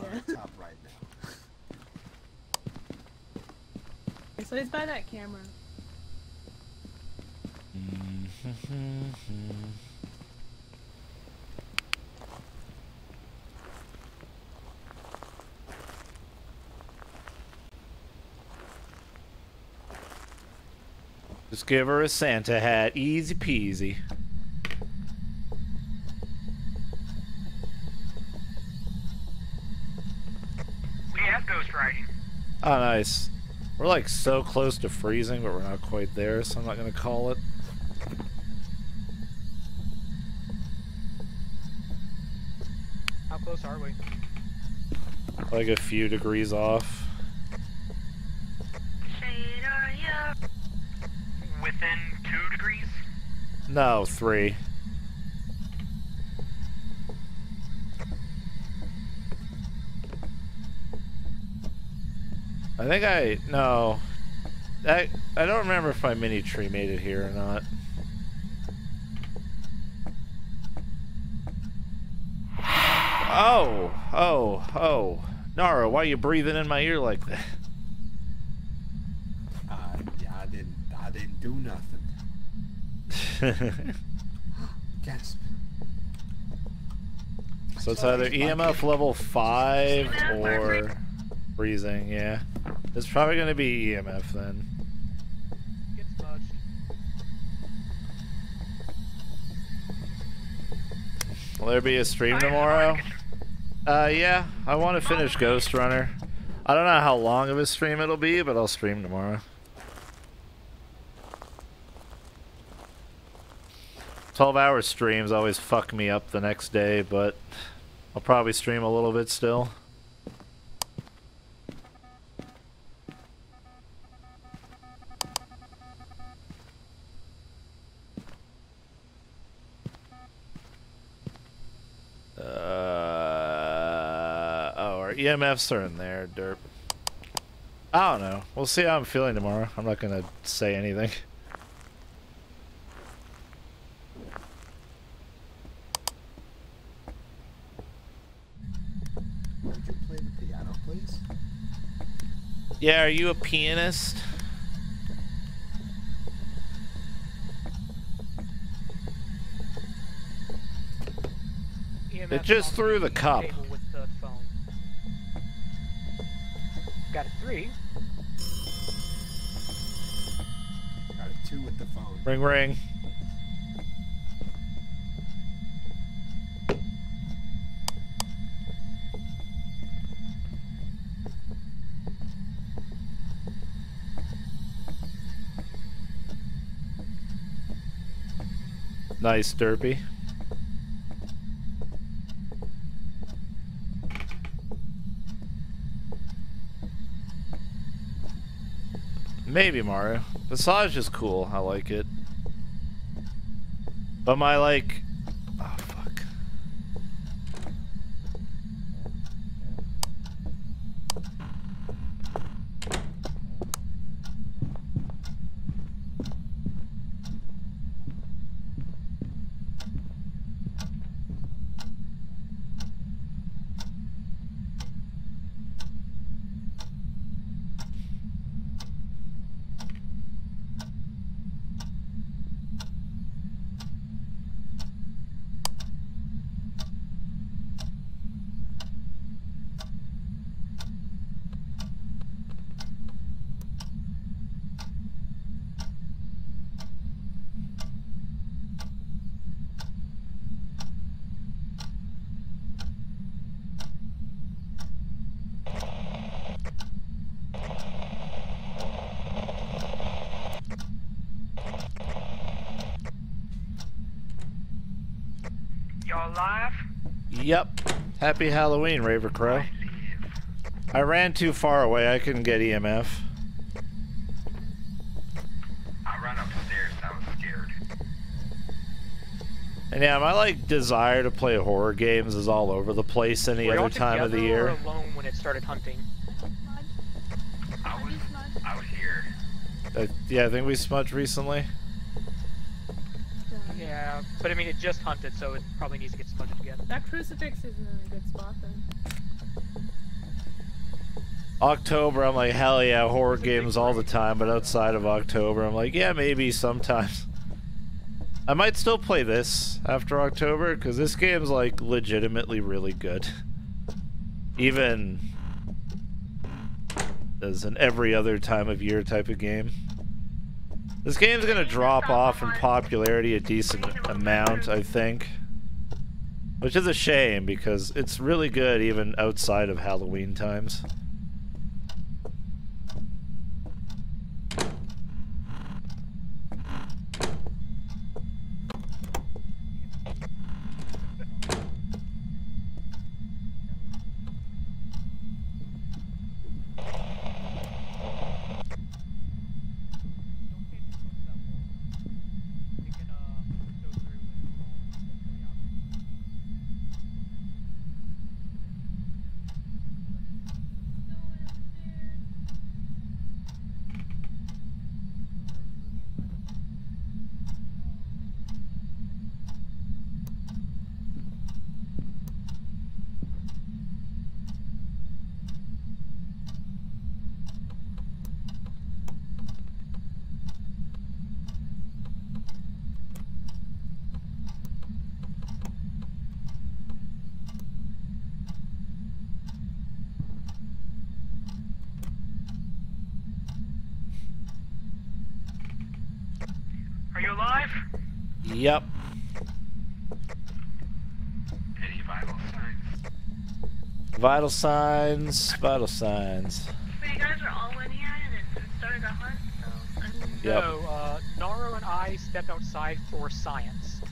Yeah. top right now. so he's by that camera. Just give her a Santa hat, easy peasy. We have ghost riding. Oh, nice. We're like so close to freezing, but we're not quite there, so I'm not gonna call it. How close are we? Like a few degrees off. No, three. I think I no. I I don't remember if my mini tree made it here or not. Oh, oh, oh. Naro, why are you breathing in my ear like that? Uh, yeah, I didn't. I didn't do nothing. <laughs> Gasp. So it's either EMF level 5 or freezing, yeah. It's probably going to be EMF then. Will there be a stream tomorrow? Uh, yeah. I want to finish Ghost Runner. I don't know how long of a stream it'll be, but I'll stream tomorrow. Twelve hour streams always fuck me up the next day, but I'll probably stream a little bit still. Uh, oh, our EMFs are in there, derp. I don't know. We'll see how I'm feeling tomorrow. I'm not gonna say anything. <laughs> Yeah, are you a pianist? EMF It just threw the cup. With the phone. Got a three. Got a two with the phone. Ring ring. Nice, Derpy. Maybe Mario. Visage is cool. I like it. But my like Oh fuck. Y'all? Yep. Happy Halloween, Raver Crow. I ran too far away. I couldn't get E EMF. I ran upstairs. I was scared. And yeah, my like desire to play horror games is all over the place any Were y'all other time of the together year. Or alone when it started hunting. I was, I was here. Uh, yeah, I think we smudged recently. Yeah, but I mean it just hunted, so it probably needs to get smudged again. That crucifix isn't in a good spot then. October, I'm like, hell yeah, horror games all the time, but outside of October, I'm like, yeah, maybe sometimes. I might still play this after October, because this game's like legitimately really good. Even as an every other time of year type of game. This game's gonna drop off in popularity a decent amount, I think. Which is a shame, because it's really good even outside of Halloween times. Yep. Any vital signs? Vital signs, vital signs. But you guys are all in here and it, it started a hunt, so I mean, Yep. No, uh, Naro and I stepped outside for science.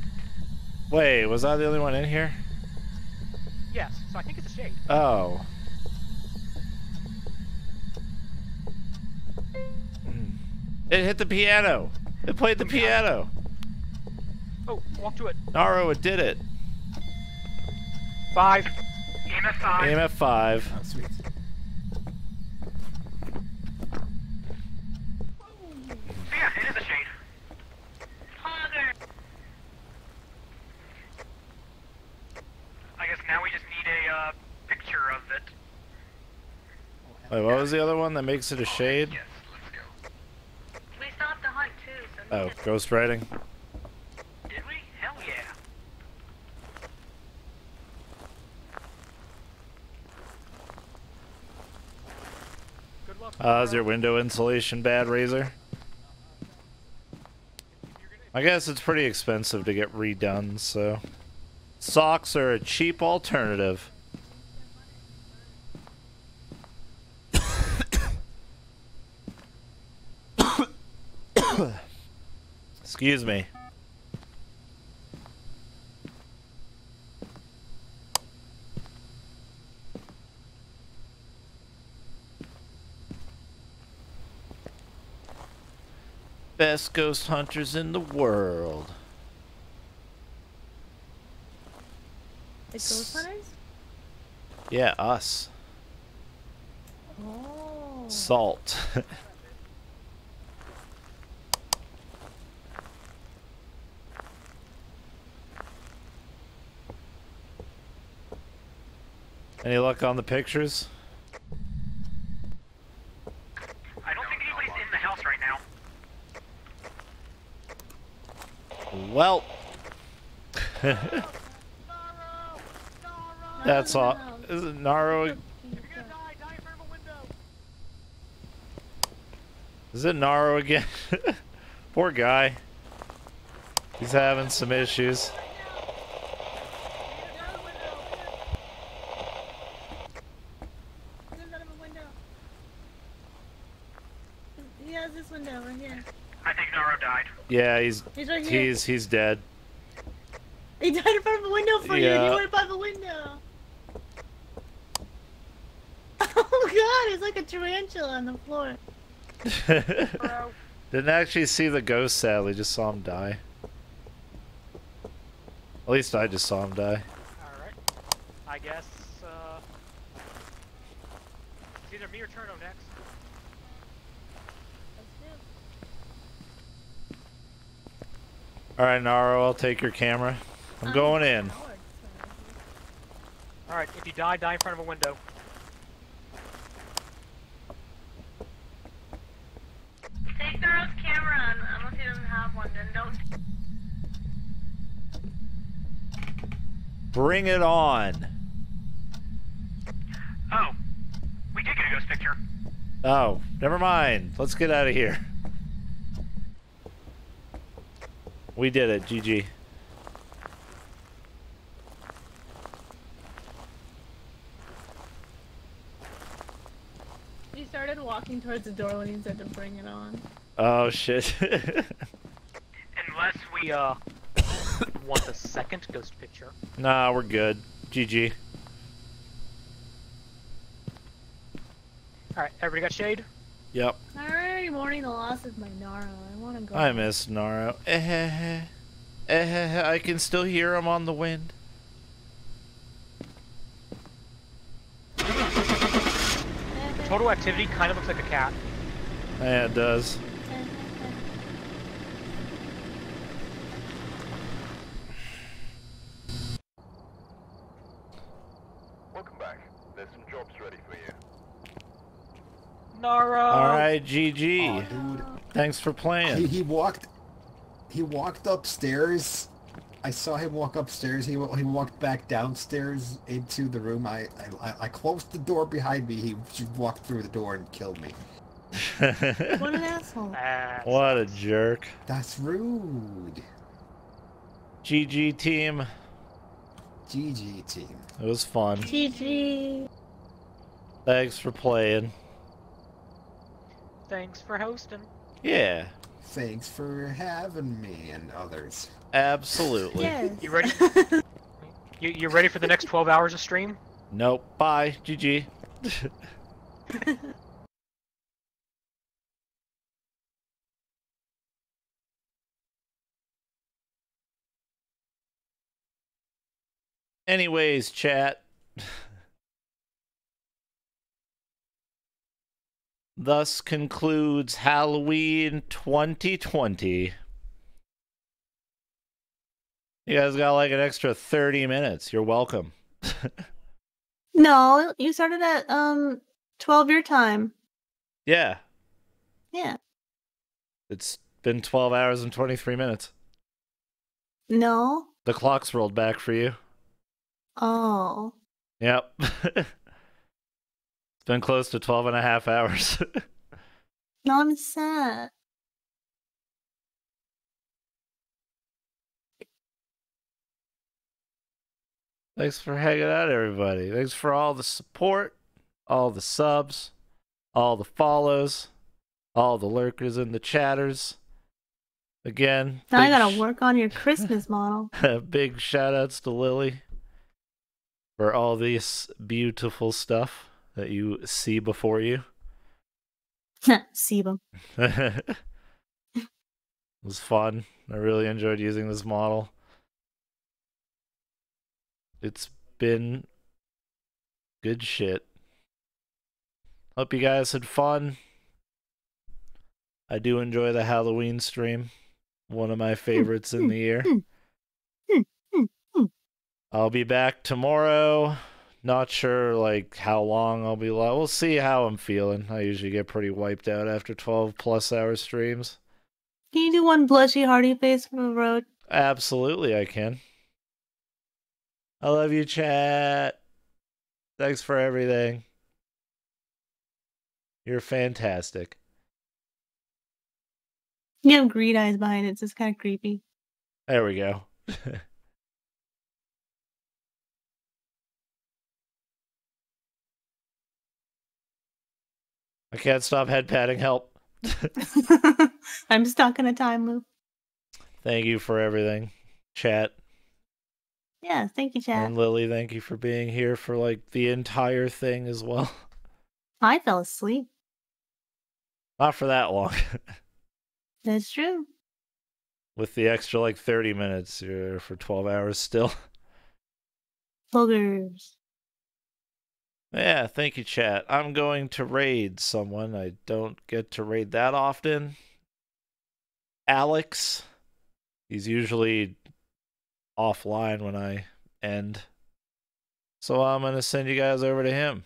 Wait, was I the only one in here? Yes, so I think it's a shade. Oh. Hmm. It hit the piano. It played the piano. Oh, walk to it. Naro, it did it. Five. EMF 5. EMF 5. Oh, sweet. Yeah, it is a shade. Hogger. I guess now we just need a uh, picture of it. Wait, what was the other one that makes it a shade? Yes, let's go. We stopped the hunt too, so Oh, ghost writing. Did we? Hell yeah. Good luck. Uh, is your window insulation bad, Razor? I guess it's pretty expensive to get redone, so... Socks are a cheap alternative. <coughs> Excuse me. Best ghost hunters in the world. Like ghost hunters? Yeah, us. Oh. Salt. <laughs> Any luck on the pictures? I don't think anybody's in the house right now. Well. <laughs> That's all. Is it Naro? Is it Naro again? <laughs> Poor guy. He's having some issues. There's another window. He has this window right here. I died. Yeah, he's He's right here. he's he's dead. He died in front of a window for you. Yeah. and You went by the window. <laughs> Oh god, it's like a tarantula on the floor. <laughs> Didn't actually see the ghost, sadly. Just saw him die. At least I just saw him die. Alright. I guess, uh... It's either me or Cirno next. All right, Naro, I'll take your camera. I'm going in. Alright, if you die, die in front of a window. Take Naro's camera on, unless he doesn't have one, then don't. Bring it on. Oh, we did get a ghost picture. Oh, never mind. Let's get out of here. We did it. GG. He started walking towards the door when he said to bring it on. Oh shit. <laughs> Unless we, We, uh... want a second ghost picture. nah, we're good. GG. Alright, everybody got shade? Yep. I'm already mourning the loss of my Naro. I want to go. I miss Naro. Eh, eh, I can still hear him on the wind. Total activity kind of looks like a cat. Yeah, it does. Welcome back. There's some jobs ready for you. Naro! All right, GG. Aw, dude. Thanks for playing. he walked. He walked upstairs. I saw him walk upstairs. He he walked back downstairs into the room. I I, I closed the door behind me. He walked through the door and killed me. <laughs> What an asshole. What a jerk. That's rude. GG team. GG team. It was fun. GG. Thanks for playing. Thanks for hosting. Yeah, Thanks for having me and others. absolutely. Yes. <laughs> You ready? <laughs> You, you ready for the next 12 hours of stream? Nope. Bye. GG. <laughs> Anyways, chat. Thus concludes Halloween 2020. You guys got like an extra 30 minutes. You're welcome. <laughs> No, you started at um 12 your time. Yeah, Yeah. it's been 12 hours and 23 minutes. No. The clock's rolled back for you. Oh. Yep. <laughs> it's been close to 12 and a half hours. No, I'm sad. Thanks for hanging out, everybody. Thanks for all the support, all the subs, all the follows, all the lurkers and the chatters. Again, Now I gotta work on your Christmas model. <laughs> big shout outs to Lily for all this beautiful stuff that you see before you. <laughs> Sebum. <laughs> it was fun. I really enjoyed using this model. It's been good shit. Hope you guys had fun. I do enjoy the Halloween stream. One of my hmm, favorites in hmm, the year. Hmm, I'll be back tomorrow. Not sure like how long I'll be live. We'll see how I'm feeling. I usually get pretty wiped out after 12 plus hour streams. Can you do one blushy hearty face from the road? Absolutely, I can. I love you, chat. Thanks for everything. You're fantastic. You have green eyes behind it, so it's kind of creepy. There we go. <laughs> I can't stop head patting. Help. <laughs> I'm stuck in a time loop. Thank you for everything, chat. Yeah, thank you, chat. And Lily, thank you for being here for like the entire thing as well. I fell asleep. Not for that long. <laughs> That's true. With the extra like 30 minutes, you're for 12 hours still. Boogers. Yeah, thank you, chat. I'm going to raid someone. I don't get to raid that often. Alex. He's usually offline when I end. So I'm going to send you guys over to him.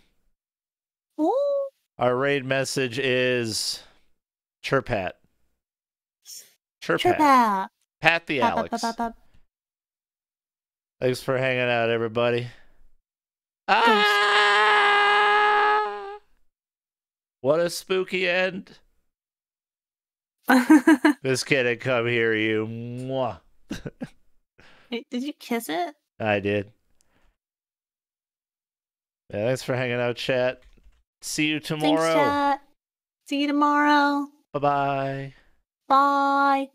Ooh. Our raid message is Chirpat. Chirpat. Chirp out. Pat the Alex. pop, pop, pop. Thanks for hanging out, everybody. Ah! What a spooky end. <laughs> This kid had come here, you. Mwah. Wait, Did you kiss it? I did. Yeah, thanks for hanging out, chat. See you Thanks, tomorrow. chat. See you tomorrow. Bye bye. Bye.